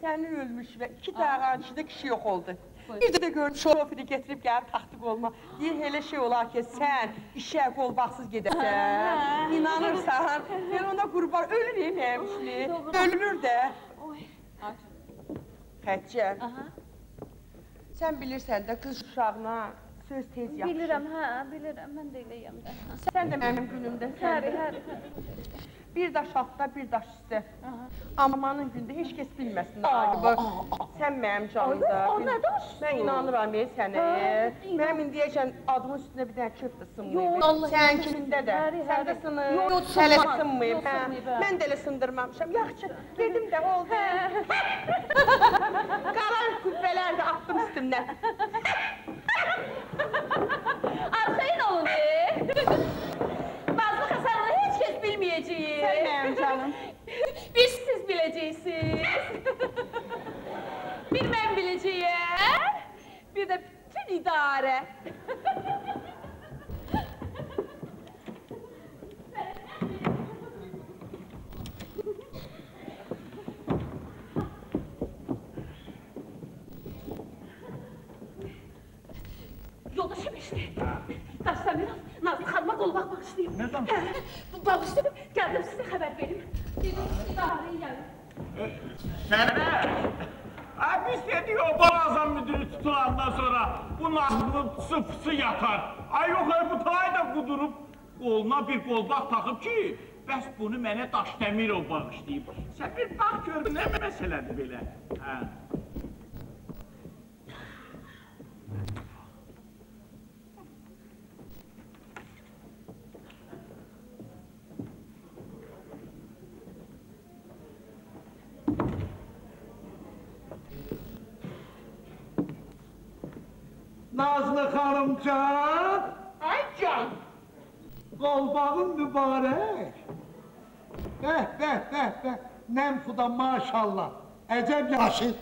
Sənin ölmüş və iki dağın içində kişi yox oldu. Bir də görüm şoförü getirib gəlib taxtı qoluna. Deyir elə şey olar ki, sən işə qol baxsız gedəsən. İnanırsan, mən ona qurban ölürəm həmişli. Ölür də. Xətcə. Sən bilirsən də qız uşağına söz tez yapışır. Bilirəm, hə, bilirəm, mən də eləyəm də. Sən də mənim günümdə. Həri, həri, həri. Bir daş altda, bir daş üstə. Amanın gündə heç kəs bilməsin. Sən mənim canımda. O nə daş Mən inanıram ey sənə. Hə, Mənim indiyəcən adımın üstünə bir dənə Yox, sınmayıb. Allah Sən eləsin. kimində də. Həri, Sən də həri. sınır. Yox, yox, Hələ sınmayıb. Hə. hə. Mən də elə sındırmamışam. Yaxşı, gedim də oldu. Qara kubbələr də atdım üstümdən. Arxayın olun, e. heç kəs bilməyəcək. Sən mənim canım. (laughs) Bir siz biləcəksiniz. (laughs) bir mən biləcəyəm. Bir də bütün idarə. Yoldaşım işte. Daşlar biraz Nazlı Hanım'a qol baxmaq istəyir. Nə Bağışladım, gəldim sizə xəbər verim. Dedim. Sərvər! Ay biz dedik o balazan müdürü tutulandan sonra bu nazlı pısı yatar. Ay yox ay bu tay da qudurub qoluna bir qolbaq taxıb ki, bəs bunu mənə Daş Dəmirov bağışlayıb. Sən bir bax gör nə məsələdir belə. Hə. Xanımcan, Ay can. qolbağın mübarək. Bəh, bəh, bəh, bəh. Nəm xuda maşallah. Əcəb yaşır.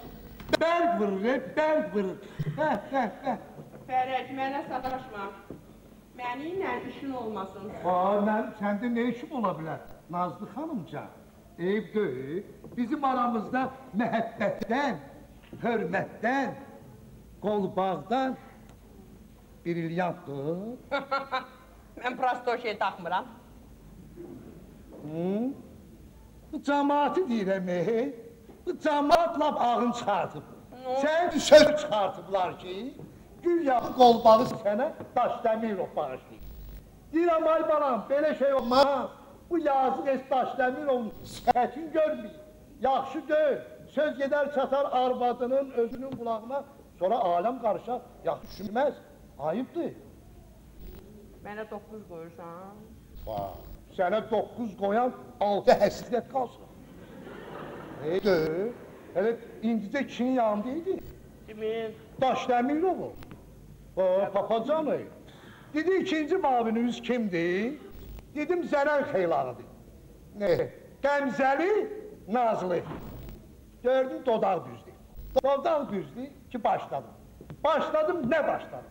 Bərq vurur, e, bərq vurur. Bəh, bəh, bəh. Fərəc, mənə sataşma. Mənimlə işin olmasın. Aa, mənim səndə nə işim ola bilər? Nazlı xanımcan, eyb deyil. Bizim aramızda məhəbbətdən, hörmətdən, qolbağdan brilyantdır. Mən prosto şey taxmıram. Hı? Bu cəmaatı deyirəm, cəmaat lap ağın çıxartıb. Sən bir söz çıxartıblar ki, güya qolbağı sənə daş dəmirov bağışlayıb. Deyirəm, ay balam, belə şey olmaz. Bu yazıq es daş dəmirovun sifətin görməyib. Yaxşı deyil. Söz gedər çatar arvadının özünün qulağına, sonra aləm qarışar, yaxşı düşünməz. Ayıbdır. Mənə 9 qoyursan. Vay, sənə 9 qoyan 6 həsrət qalsın. Ey deyil, elə indicə kişinin yanında idi. Kimin? Daş Dəmirovu. O, papacanı. Dedi ikinci maviniz kimdir? Dedim Zərər Xeylağıdır. Ne? Qəmzəli, Nazlı. Gördün dodaq düzdü. Dodaq düzdü ki başladım. Başladım ne başladım?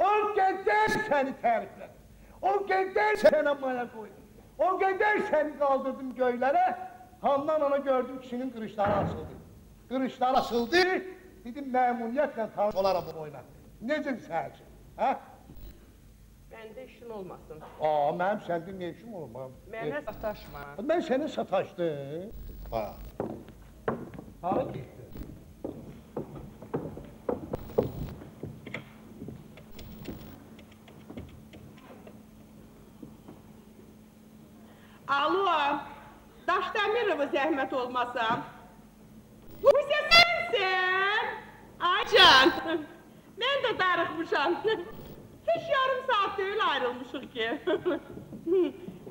O qədər səni təriflədim. O qədər sənə maya qoydum. O qədər səni qaldırdım göylərə. Handan ana gördüm kişinin qırışları açıldı. Qırışları açıldı. Dedim məmuniyyətlə tanış olaram bu oyuna. Necə səhəcə? Hə? Məndə işin olmasın. Aa, mənim səndə nə işim olmam? Mənə sataşma. Mən sənə sataşdım. Ha. Hara getdi? Alo, Daşdəmirova zəhmət olmasa. Bu isə sənsən. Ay can, mən də darıxmışam. Heç yarım saat deyil ayrılmışıq ki.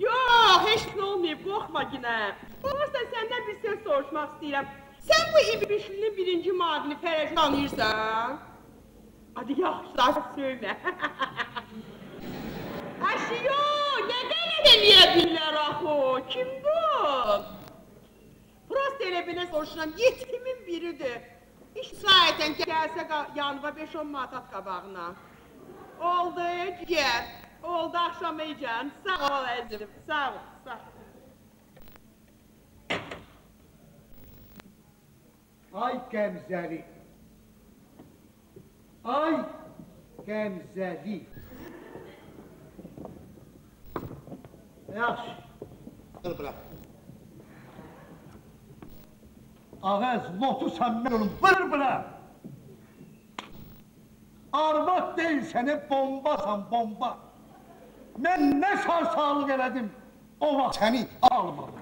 Yox, heç nə olmayıb, qorxma yenə. Doğrusu səndən bir söz soruşmaq istəyirəm. Sən bu ibişlinin birinci mavini Fərəci tanıyırsan? Hadi yaxşı, söymə. Aşiyo, (laughs) nədən eləyə bilər axı? Kim bu? Prost elə belə soruşuram, yetimin biridir. İş sayətən gəlsə yanıma 5-10 manat qabağına. Oldu, gəl. Oldu axşam eycan. Sağ ol əzizim, sağ ol, sağ ol. Ay Qəmzəli. Ay Qəmzəli. Yaxşı. Dur bura. Ağaz, lotu sən mən olum, bır bura. Arvad deyil sənə bombasan, bomba. Mən nə sarsağlıq elədim, o vaxt səni almadım.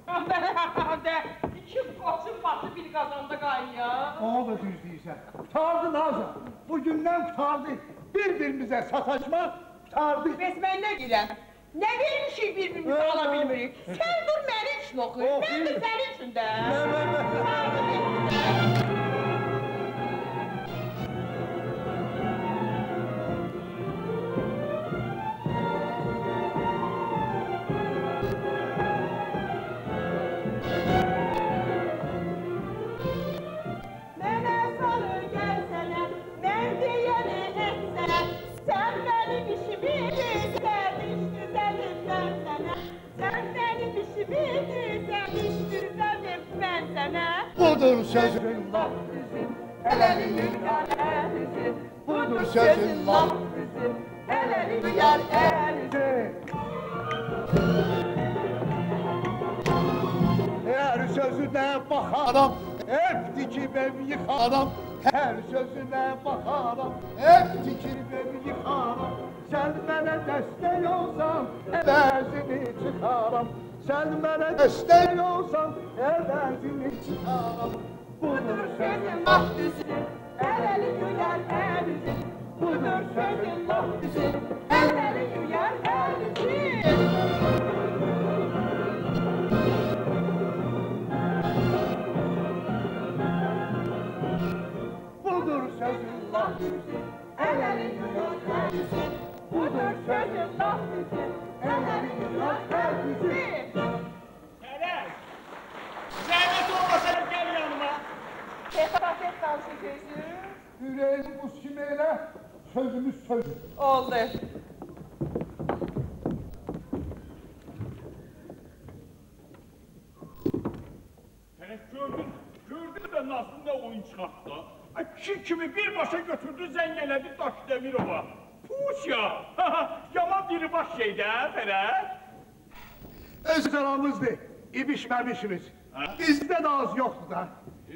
De, iki koçun başı bir kazanda kaynıyor. Onu da düz deyirsən. Qutardı Nazan. Bugündən qutardı. Bir-birimizə sataşmaq qutardı. Bəs mən nə deyirəm? Nə vermişik bir-birimizə ala bilmirik? Sən dur mənim üçün oxu, mən də sənin üçün də. Mənə Ellerinin kalesi Budur sözün mahfesi Elleri duyar elisi Her sözüne bakarım Hep dikimim yıkarım Her sözüne bakarım Hep dikimim yıkarım Sen bana destek olsan Ellerini çıkarım Sen bana destek olsan Ellerini çıkarım Budur sözün laf bizim, Hələli yar əlizi. Budur sözün laf bizim, hələli yar əlizi. budur sözün laf bizim. Hələli yar əlizi. Budur sözün laf bizim, hələli yar əlizi. Fərəz! Zəhmət olmasa gəl yanıma. Xəfafət danışın sözü. Yüreğim bu simeyle, sözümüz söz. Oldu. Fərəz gördün, gördün də Nazlı nə oyun çıxartdı. Kişi kimi birbaşa götürdü, zəng elədi Daşdemirova. Puç ya! Yaman biri baş şeydə, Fərəz. Öz aramızdır, ibişmemişimiz. Bizde de az yoktu da.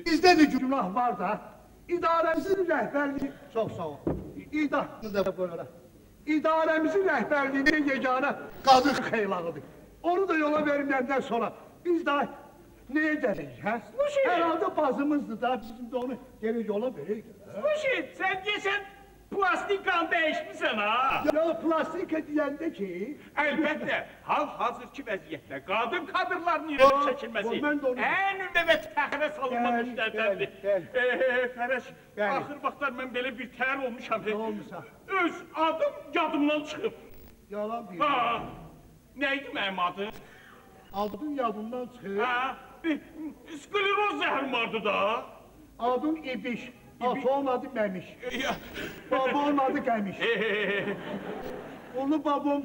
Bizde de günah var da. İdaremizin rehberliği... Çok sağ ol. İdarını da böyle. İdaremizin rehberliğinin yegane kadın kıylağıdır. Onu da yola vermeyenden sonra biz daha neye geliriz ha? Herhalde bazımızdı da bizim de onu geri yola verirdik. Puş, sen geçen plastik kan dəyişmisən ha? Ya plastik diyende ki... Əlbəttə, hal-hazırki vəziyyətdə qadın kadrlarının mən də onu- və fəxrə salınmaz Bəli, işlərdəndir. bəli, Eee, Fərəş, axır vaxtlar mən belə bir təhər olmuşam. Nə olmusan? Öz adım yadımdan çıxıb. Yalan bir. Ha, nə idi mənim adım? Adın yadından çıxır. Ha, e, skleroz zəhrim vardı da. Adın İbiş. Aton adı Məmiş. (laughs) Ya, Babamın adı Qəmiş. eee, Onu babam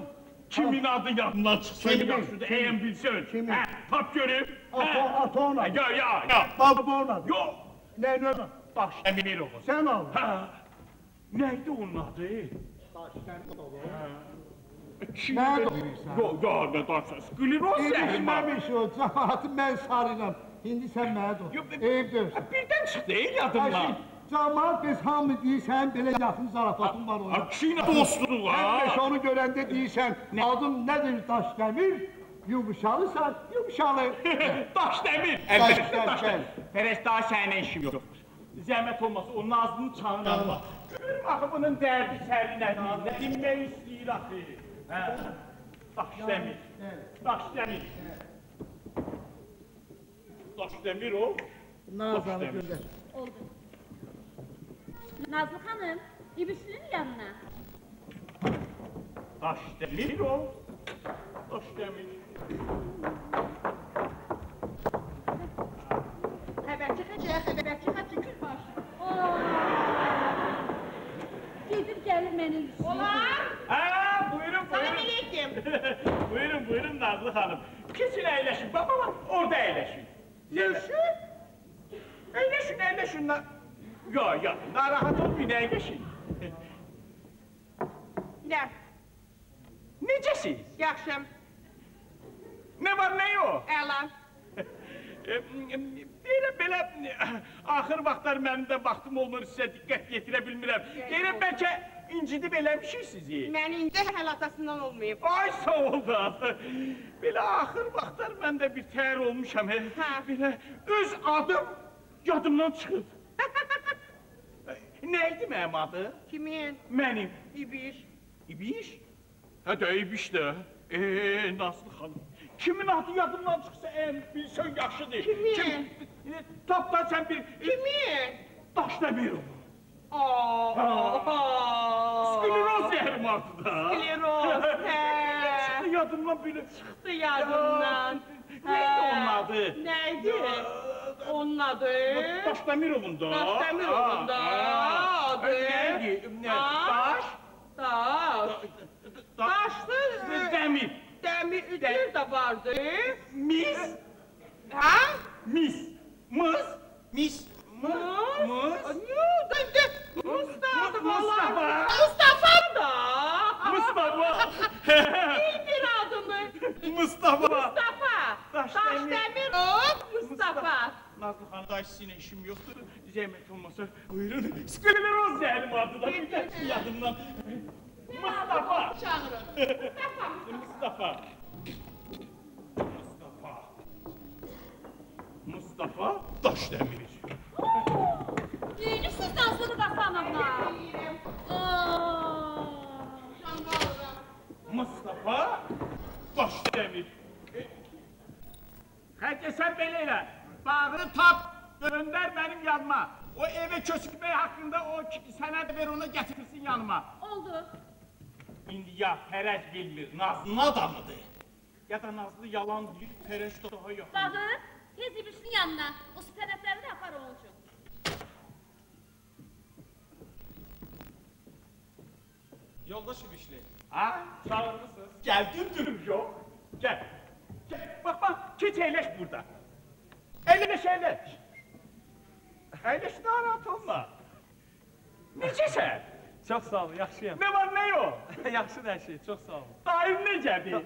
Kimin adı yadımdan çıxsaydı Kimin? yaxşıdır, Kimin? əyən bilsin. Kimin? Hə, tap görüb. Aton, aton adı. Ya, ya, ya. Babamın adı. Yox, Ne ne? Daş Əminirov. Sen al. Ha, neydi onun adı? Kim? Nerede bilirsən? Yo, yo, ne daş, skleroz zəhrim var. Məmiş o cəmaatı mən sarıram. İndi sən mənə dur. Yo, be- Eyibdir. Birdən çıxdı ey yadımdan. Cəmaat biz hamı deyirsən belə yaxın zarafatın var ona. dostluğu Həmişə ha. onu görəndə deyirsən, adın nədir Daşdəmir? Yumuşalısan, yumuşalı. Daş demir. Daş Əlbəttə daş demir. Fərəş daha səninlə işim yox. Zəhmət olmasa o Nazlını çağır alma. Görürüm axı bunun dərdi səri nədir? Nə dinmək istəyir axı? Hə. Daş demir. Daş demir. Daş demir o. Nazanı göndər. Oldu. Nazlı xanım, İbişlinin yanına. Daş demir o. Daş demir. Xəbərçi xəcə, xəbərçi xəcə gül baş. Gedib gəlir məni işləyir. Olar? Ha, buyurun Salam buyurun. əleykum. (laughs) buyurun buyurun Nazlı Hanım. Keçin əyləşin. Bak bak orada əyləşin. Əyləşin. Əyləşin əyləşin. Yo, yo, narahat olmayın, əyləşin. Nə? Necəsiz? Yaxşım. Nə var, nə yox? Əla. Deyirəm belə axır vaxtlar mənim də vaxtım olmur sizə diqqət yetirə bilmirəm. Deyirəm bəlkə incidib eləmişik sizi. Mən indi həl atasından olmayıb. Ay sağ ol da. Belə axır vaxtlar mən də bir təhər olmuşam. He. Belə öz adım yadımdan çıxıb. (laughs) Nə idi mənim adı? Kimin? Mənim. İbiş. İbiş? Hə də İbiş də. Eee Nazlı xanım. Kimin adı yadımdan çıxsa ən bilsən yaxşıdır. Kimin? Kim? E, Tap da sən bir... Kimin? Daşdəmirov. Aa. Skleroz yerim artık da. Skleroz, he. Çıktı yadımdan bile. Çıxdı yadımdan. Neydi onun adı? Neydi? Onun adı? Daşdəmirov'un da. Daşdəmirov'un da adı. Neydi? Ne? Ha? Daş. Daş. Daşlı. Demir. Demir ütür de vardı. Mis. Ha? Mis. Mız. Mis. Mız? Mız. Ne? De, de. Mustafa. Mustafa. Mustafa da. Mustafa. Bil bir adını. Mustafa. Mustafa. Daşdemir. Daşdemirov Mustafa. Nazlı xanım da sizinlə işim yoxdur. Zəhmət olmasa buyurun. Skleroz yerim adı da. Bir de yadımdan. Mustafa. Çağırın. Mustafa. Mustafa. Mustafa Daşdemir. Neyiniz siz Nazlı'nı Qasanımla? Mustafa Daşdemir. Həcə sən belə elə. Bağırı tap, göndər mənim yanıma. O evə köçürmək haqqında o sənəd ver ona gətirsin yanıma. Oldu. İndi ya Fərəc bilmir, Nazlı'nın adamıdır. Ya da Nazlı yalan deyir, Fərəc daha yaxın. Bağır, tez İbrişin yanına. O sipərətləri də apar onun üçün. Yoldaş İbişli. Ha? Çağırmışsınız. Geldim durum yok. Gel. Gel. Bak bak. Geç eğleş burada. Eğleş eğleş. Eğleş narahat olma. Necəsən? Çox sağ olun, yaxşıyam. Ne var ne yok? (laughs) Yaxşıdır hər şey, çox sağ olun. Daim necədir?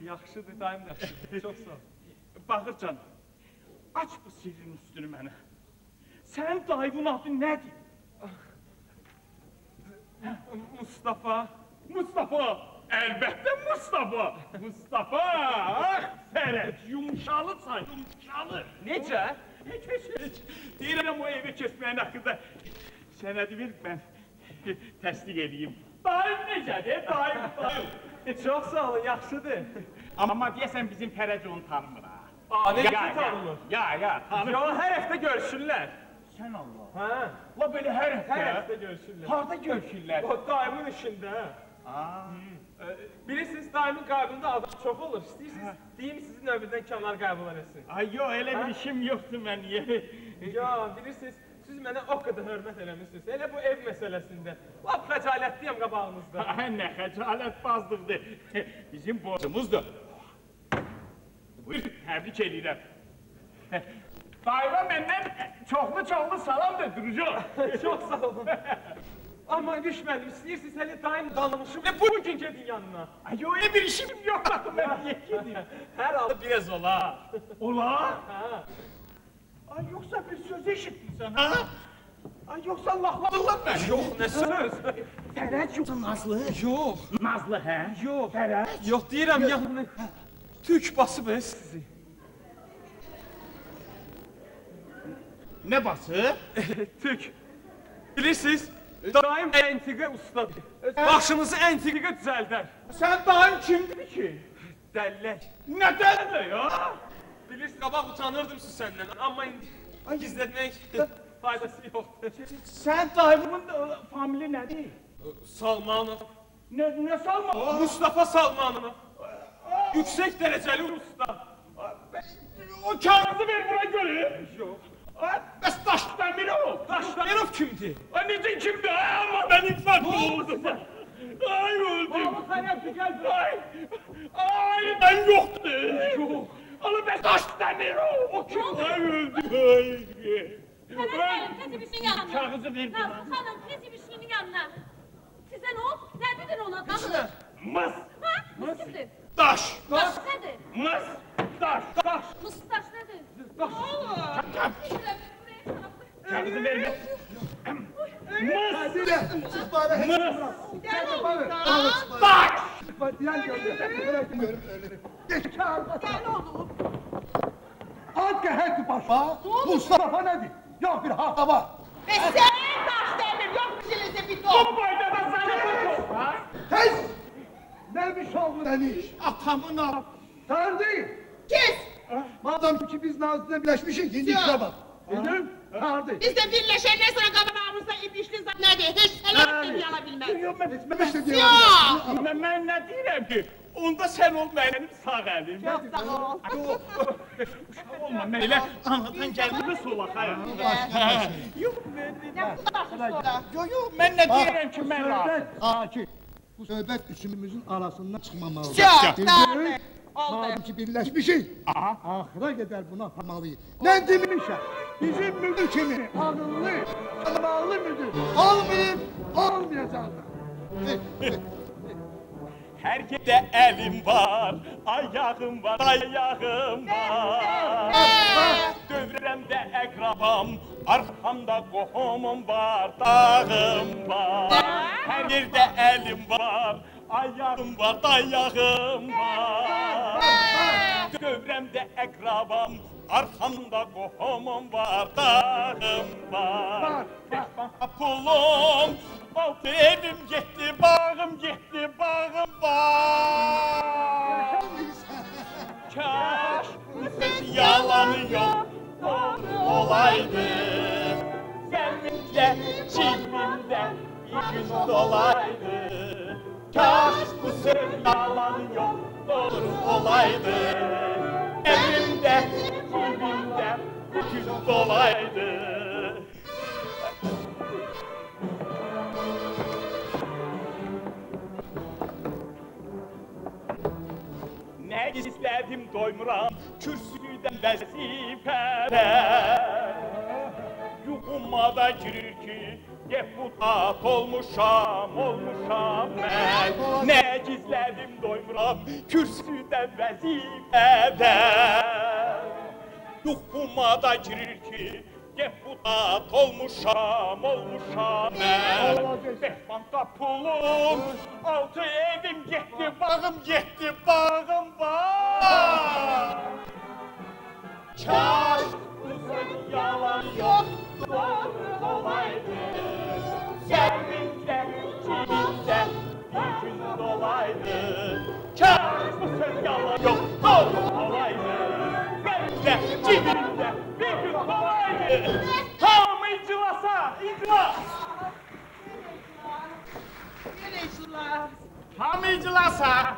Yaxşıdır, daim yaxşıdır. Çox sağ olun. (laughs) Bağırcan. Aç bu sirrin üstünü mənə. Sənin dayımın adı nədir? Mustafa. Mustafa. Elbette Mustafa. Mustafa. Ah Ferhat yumuşalısan yumuşalı. Necə? Hiç hiç hiç. Deyirəm o evə keçməyin haqqında sənədi ver mən təsdiq edeyim. Daim necədir? Daim daim. Çox sağ olun, yaxşıdır. Amma deyəsən bizim Fərəc onu tanımır ha. Aa, necə Ya, ya, tanımır? Ya ya tanır. Ya, hər həftə görüşürlər. Sən Allah. Hə? La belə hər həftə. Hər həftə görüşürlər. Harda görüşürlər? O daimin işində. Aa. Bilirsiniz, daimin qəbulunda adam çox olur. İstəyirsiniz, deyim sizin növbədən kənar qəbul eləsin. Ay yox, elə bir işim yoxdur mən? (laughs) Ya, bilirsiniz, siz mənə o qədər hörmət eləmişsiniz. Elə bu ev məsələsində. Lap xəcalətliyəm qabağınızda. Ay nə xəcalət bazlıqdır. (laughs) Bizim borcumuzdur. Buyur, təbrik edirəm. (laughs) Daima məndən çoxlu-çoxlu salamdır Durucu. Çox sağ olun. Amma düşmədim, istəyirsiniz hələ daim danışım və bugün gedin yanına. Ay yox, elə bir işim yox axı mən niyə gedim? Hər halda biraz olar. Olar? Hə. Ay yoxsa bir söz eşitmirsən, ha? Ay yoxsa laxladırlar məni? Yox, nə söz? Fərəc yoxsa Nazlı? Yox. Nazlı, hə? Yox. Fərəc? Yox, deyirəm yanına. Türk basıb e sizi. Nə bası? Türk. Bilirsiniz, daim əntiqə ustadır. Başınızı əntiqə düzəldər. Sən daim kimdir ki? Dəllək. Nə dəldir ya? Bilirsiniz, qabaq utanırdım siz səndən, amma indi gizlətmək faydası yoxdur. Sən dayımın da famili nədir? Salmanov. Nə, nə salma? Mustafa Salmanov. Yüksək dərəcəli usta. O kağızı ver buna görüm. Yox. Ay, Bəs Daşdəmirov. Daşdəmirov kimdir? Ay necə kimdir? Ay, amma mən infarkt oldum. Ay öldüm. Fərəbli gəl. Ay, ay ben yoktu. Yok. Oğlum ben Daşdəmirov. O kim? Ay öldüm. Ay. Gəlin, Ketibişin yanına. Kağızı ver bana. Nazlı xanım, Ketibişin yanına. Sizə nə olub? Nə dedin ona? Dağılır. Mıs, Ha? Mıs kimdir? daş, Daş nədir? mıs, daş, daş. Mustaş nədir? Daş. Ne olur? Şuraya, buraya, Kağızı ver ver. Mıs, Gel oğlum. daş. Gel oğlum. Ad qəhət başa. Mustafa nədir? Yox bir haqaba. Ve sen taş demir yok bizimizde bir Bu dom. boyda da sana bu ha? Tez! Neymiş oğlun eniş? Atamın al. Tanrı değil. Kes. Madem ki biz Nazlı'da birleşmişik, indi işe bak. Tanrı değil. Biz de birleşenden sonra kabınağımızda ibişli zat nedir? Hiç selam yana bilmez. Yok ben Ben işte diyorum. Yok. Ben, ben ne diyeyim ki? Onda sen ol benim sağ elim. Çok sağ ol. Uşaq olma belə anadan gəlmə solaq ha. Yox mən Ne kutarsın sonra? Yox yox mən nə deyirəm ki mən. Söhbət, Akif. Bu söhbət üçümüzün arasından çıxmamalıdır. Çok Bildin? tanrı. Oldu. Madem ki birleşmişik, ahıra gedər buna aparmalıyıq. Nə demişəm? Bizim müdür kimi ağıllı, zamanlı müdür olmayıb, olmayacaq da. Hər yerdə əlim var, ayağım var, ayağım var. Dövrəmdə əqrabam, arxamda qohumum var, dağım var. Hər yerdə əlim var, ayağım var, ayağım var. Dövrəmdə əqrabam, arxamda qohumum var, dağım var. Beş pulum, altı evim getdi, bağım getdi, bağım var. Kaş bu söz yalanı yok, doğru olaydı. Sevmekle cibimde bir gün dolaydı. Kaş bu yalanı yok, doğru olaydı. Evimde, cibimde bir gün dolaydı. Ne gizledim doymuram kürsüden vəzifədə Yuxuma da girir ki deputat olmuşam, olmuşam mən Ne gizledim doymuram kürsüden vəzifədə Yuxuma da girir ki deputat olmuşam, olmuşam mən Beş banka pulum, altı evim getdi, bağım getdi, bağım var Kaş bu söz yalan yok, doğru olaydı Sevmekle, cibimde bir gün dolaydı Kaş bu söz yalan yok, doğru olaydı Sevmekle, cibimde bir gün dolaydı Tamam iclasa, iclas (laughs) Birleştiler. Tam iclasa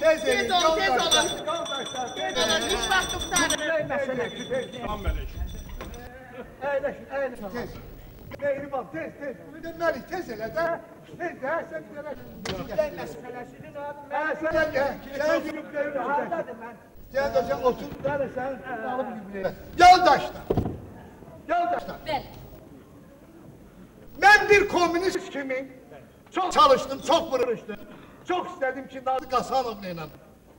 Tez Tez edin, olun, tez yoldaşlar, olun. yoldaşlar, tez Tez olun, edin. hiç vaktim tanrı. Mesele, tez. Tamam Melek. Əyləşin, əyləşin, tez. Mehriban, tez, tez. Bunu deməli, tez elə də. Tez də, sən bir dənə. Məsələsini Hə, sən gəl. Sən yürükləyir, hardadır mən? Gel de sen otur. Bəli, sən alıb yürükləyir. Yoldaşlar. Yoldaşlar. Ver. Ben bir komünist kimi çok çalıştım, çok vuruştum. Çok istedim ki Nazlı Kasanov'la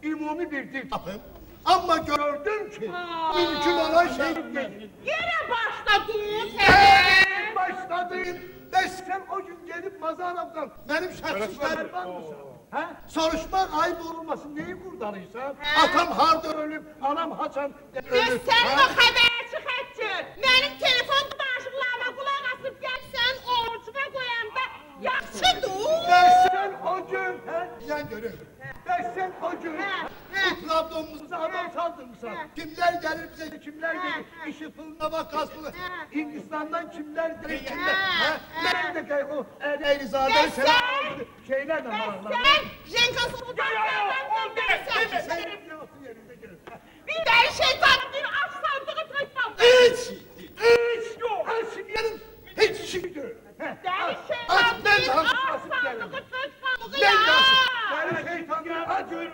ümumi bir dil tapın. Ama gördüm ki mümkün olan şey değil. Yine başladın. Hey, başladın. Ve sen o gün gelip Mazarov'dan benim şartsızlarım var mısın? Ha? Soruşmak ayıp olmasın. Neyi kurtarıysan? Atam harda ölüp, anam haçan sen ha? bu haberi çıkartın. Benim telefon danışıqlarıma kulak asıp gelsen orucuna koyanda yaxşıdır. Ve sen o gün, he? Yan görün. Ve sen o gün He, he. bu Trabzon'umuza adam saldırmışlar. Kimler gelir bize, kimler gelir? İşi fırına bak kasılı. Hindistan'dan kimler gelir, kimler? Ha? Nerede gel o Eylizade Ve sen sen- şeyler de Ve var. sen Jenkas'ı bu danışıqlardan gönderirsen. Sen otur yerinde görün. Bir de şeytanın bir aç sandığı tıklam. Hiç, hiç yok. Her şey yerim, hiç işim yok. Aç şeytan ben bir de aç hastasıyım sandığı. Ben de hastasıyım. Beni şeytanlar diyeyim?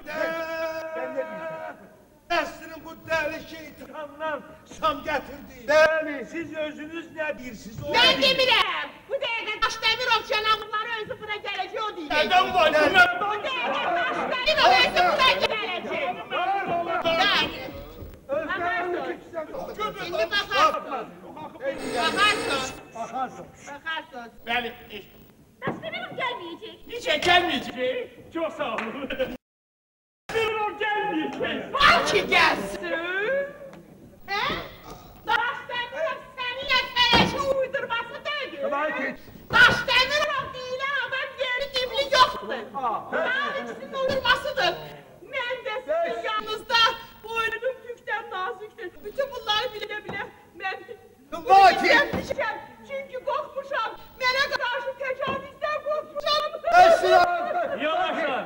Dəstirin bu dəli şeytandan şam gətirdi. Bəli. Siz özünüz nə deyirsiniz? Mən demirəm. Bu dəqiqə Daşdəmirov cənabları özü bura gələcək o deyir. Nədən var Bu dəqiqə Daşdəmirov özü bura gələcək. Bəli. İndi baxarsın. Baxarsın. Baxarsın. Baxarsın. Bəli, e, Daşdemirov gəlməyəcək. necə gəlməyəcək? Çox sağ olun. Bilmirəm gəlməyəcək. Var ki gəlsin. Hə? Daşdəmirov səni yətələşi uydurması deyil. Tabii ki. Daşdəmirov deyilən adam yeri dibli yoxdur. Daha ikisinin uydurmasıdır. Mən də sizin yanınızda boynum tükdən nazikdir. Bütün bunları bilə-bilə mən Vay ki. Gəlmişəm. Çünki qorxmuşam. Mənə qarşı təcavüzdən qorxmuşam. Yavaşlar.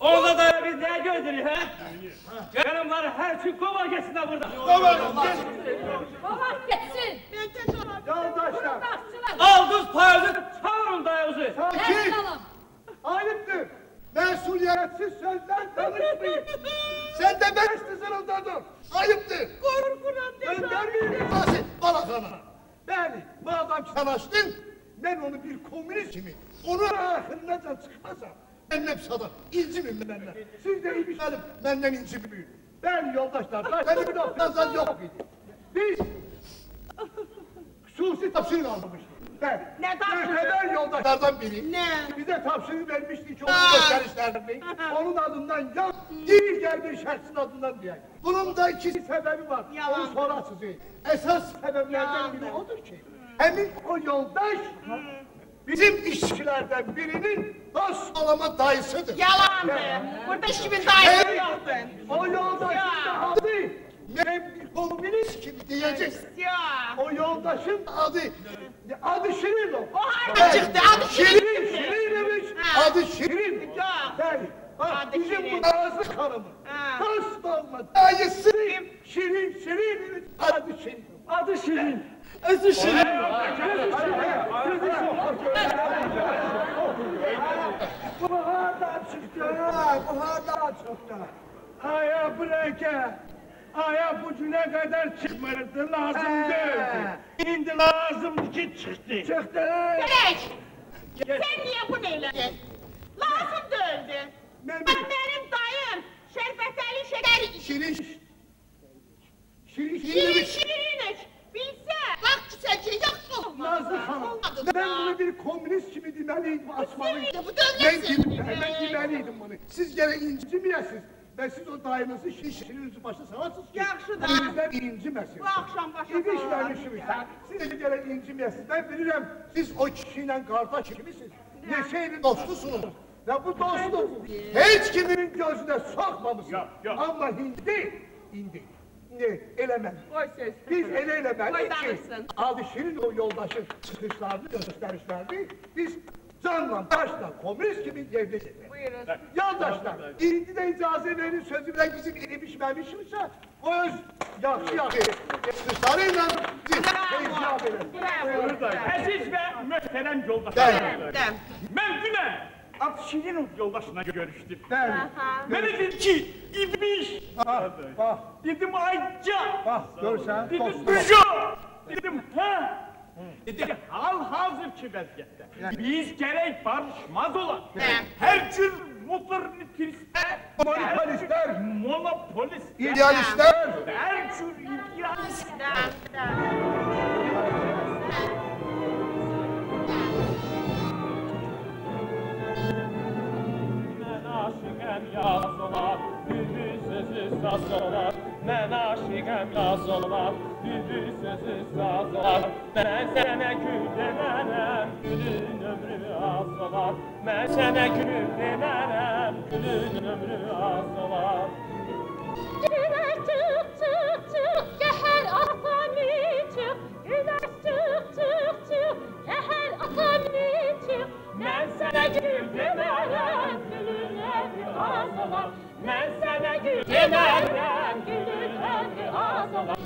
Orada da biz ne gördük he? Gelin var her şey kova geçsin ha burada. Baba getsin. Mən təcavüz Yoldaşlar. Daşçılar. Aldız payızı çağırın dayımızı. Sakin. Salam. Ayıptır. Mesuliyetsiz sözler konuşmayın. Sen de ben sızırıldadın. Ayıptır. qorxuram Göndermeyin. Basit balakana. Bəli, bu adam savaştın. Ben onu bir komünist kimi, onun ahırınacan çıkmasam, benden sada, incimin benden. Siz de imiş benim, benden incimin. Ben yoldaşlar, benim bir noktadan yok idi. Biz hususi tavsiye almıştık. Ben, Ne tavsiyesi? Rehber yoldaşlardan biri. Ne? Bize tavsiye vermişti ki onun Ha. gösterişlerini, (laughs) onun adından ya değil geldiği şahsın adından diye. Bunun da iki sebebi var. Yalan. Onu sonra size. Esas sebeplerden biri Yalan. odur ki, emin o yoldaş bizim işçilerden birinin dost olama dayısıdır. Yalandır. Burada hiç kimin dayısı Evet. yoktur. O yoldaşın da adı ben komünist gibi diyeceksin. Ya. O yoldaşın adı adı Şirin o. O hardan çıktı? Adı Şirin Şirin. Şirin'miş. Ha. Adı Şirin. Ya. Bəli. Bak bizim Şirin. bu nazlı karımı. Ha. Dost olma. Dayısı. Şirin, Şirin. Adı Şirin. Adı Şirin. Özü Şirin. Bu hardan çıktı? Bu hardan çıktı? Aya bırakı. Aya bu güne kadar çıkmadı, lazım değildi. Şimdi lazım ki çıktı. Çıktı. Gerek. Sen niye bunu eyledin? Lazım değildi. Ben- Ben benim dayım Şerbeteli Şeker Şirin. Şirin, Şirin Şirin'miş. Bilse bak sen ki yoksun. Nazlı Hanım, Olmadı ben da. bunu bir komünist gibi demeliydim, açmalıydım. Sizin de bu Ben, devlet dem- ben demeliydim bunu. Siz gene incimeyesiniz. Ve siz o dayınızı şişirinizi başta savarsınız ki. Yaxşı da. O yüzden incimesin. Bu akşam başa İbiş salar. vermişsiniz. Siz de gene incimeyesiniz. Ben bilirim, siz o kişiyle kardeş kimisiniz. Neşeyle dostusunuz. Ve bu dostluk hiç kimin gözüne yok. Ama hindi, hindi. Ne, elemem. Biz ele Oy elemeliyiz ki. Alişir'in o yoldaşın çıkışlarını gösterişlerini biz canla başla komünist gibi devlet Buyurun. Yoldaşlar, indi de icazə verin sözümlə bizim ilimiş məmişimsə, o öz yaxşı yaxşı çıxışlarıyla biz icra verin. Bravo. Əziz və möhtərəm Bəli. yoldaşlarım. Dem. Mən dünən At Şirinov yoldaşına görüşdüm. Bəli. Aha. Mənə dedi ki, İbiş. Bax, bax, Dedim ayca. bax, görsən, Dedim dostum. Ujo. Dedim ha. Dedi hal hazırki vəziyyətdə. Biz gərək barışmaz olaq. Hə. Hər cür modernistlər, Monopolistlər, monopolistlər, idealistlər, hər cür idealist Dem. Dem. Mən bülbül sözü saz olar Mən aşiqəm yaz olar Düzü sözü saz olar Mən sənə gül demərəm Gülün ömrü az olar Mən sənə gül demərəm Gülün ömrü az olar Gülər çıx çıx çıx Gəhər atanı çıx Gülər çıx çıx çıx Gəhər atanı çıx Mən sənə gül demərəm, gülün ömrü az olar. Mən sənə gül demərəm, gülün ömrü az olar.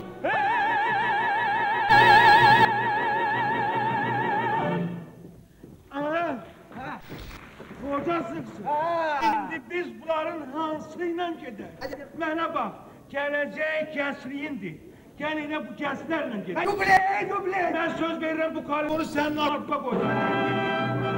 Aha, kocasın. Şimdi biz bunların hansıyla gedək? Mənə bax, Gələcək gəncliyindir. Gəl elə bu gənclərlə get. Duble, duble. Mən söz verirəm bu karı onu sənin arpa qoyacaq.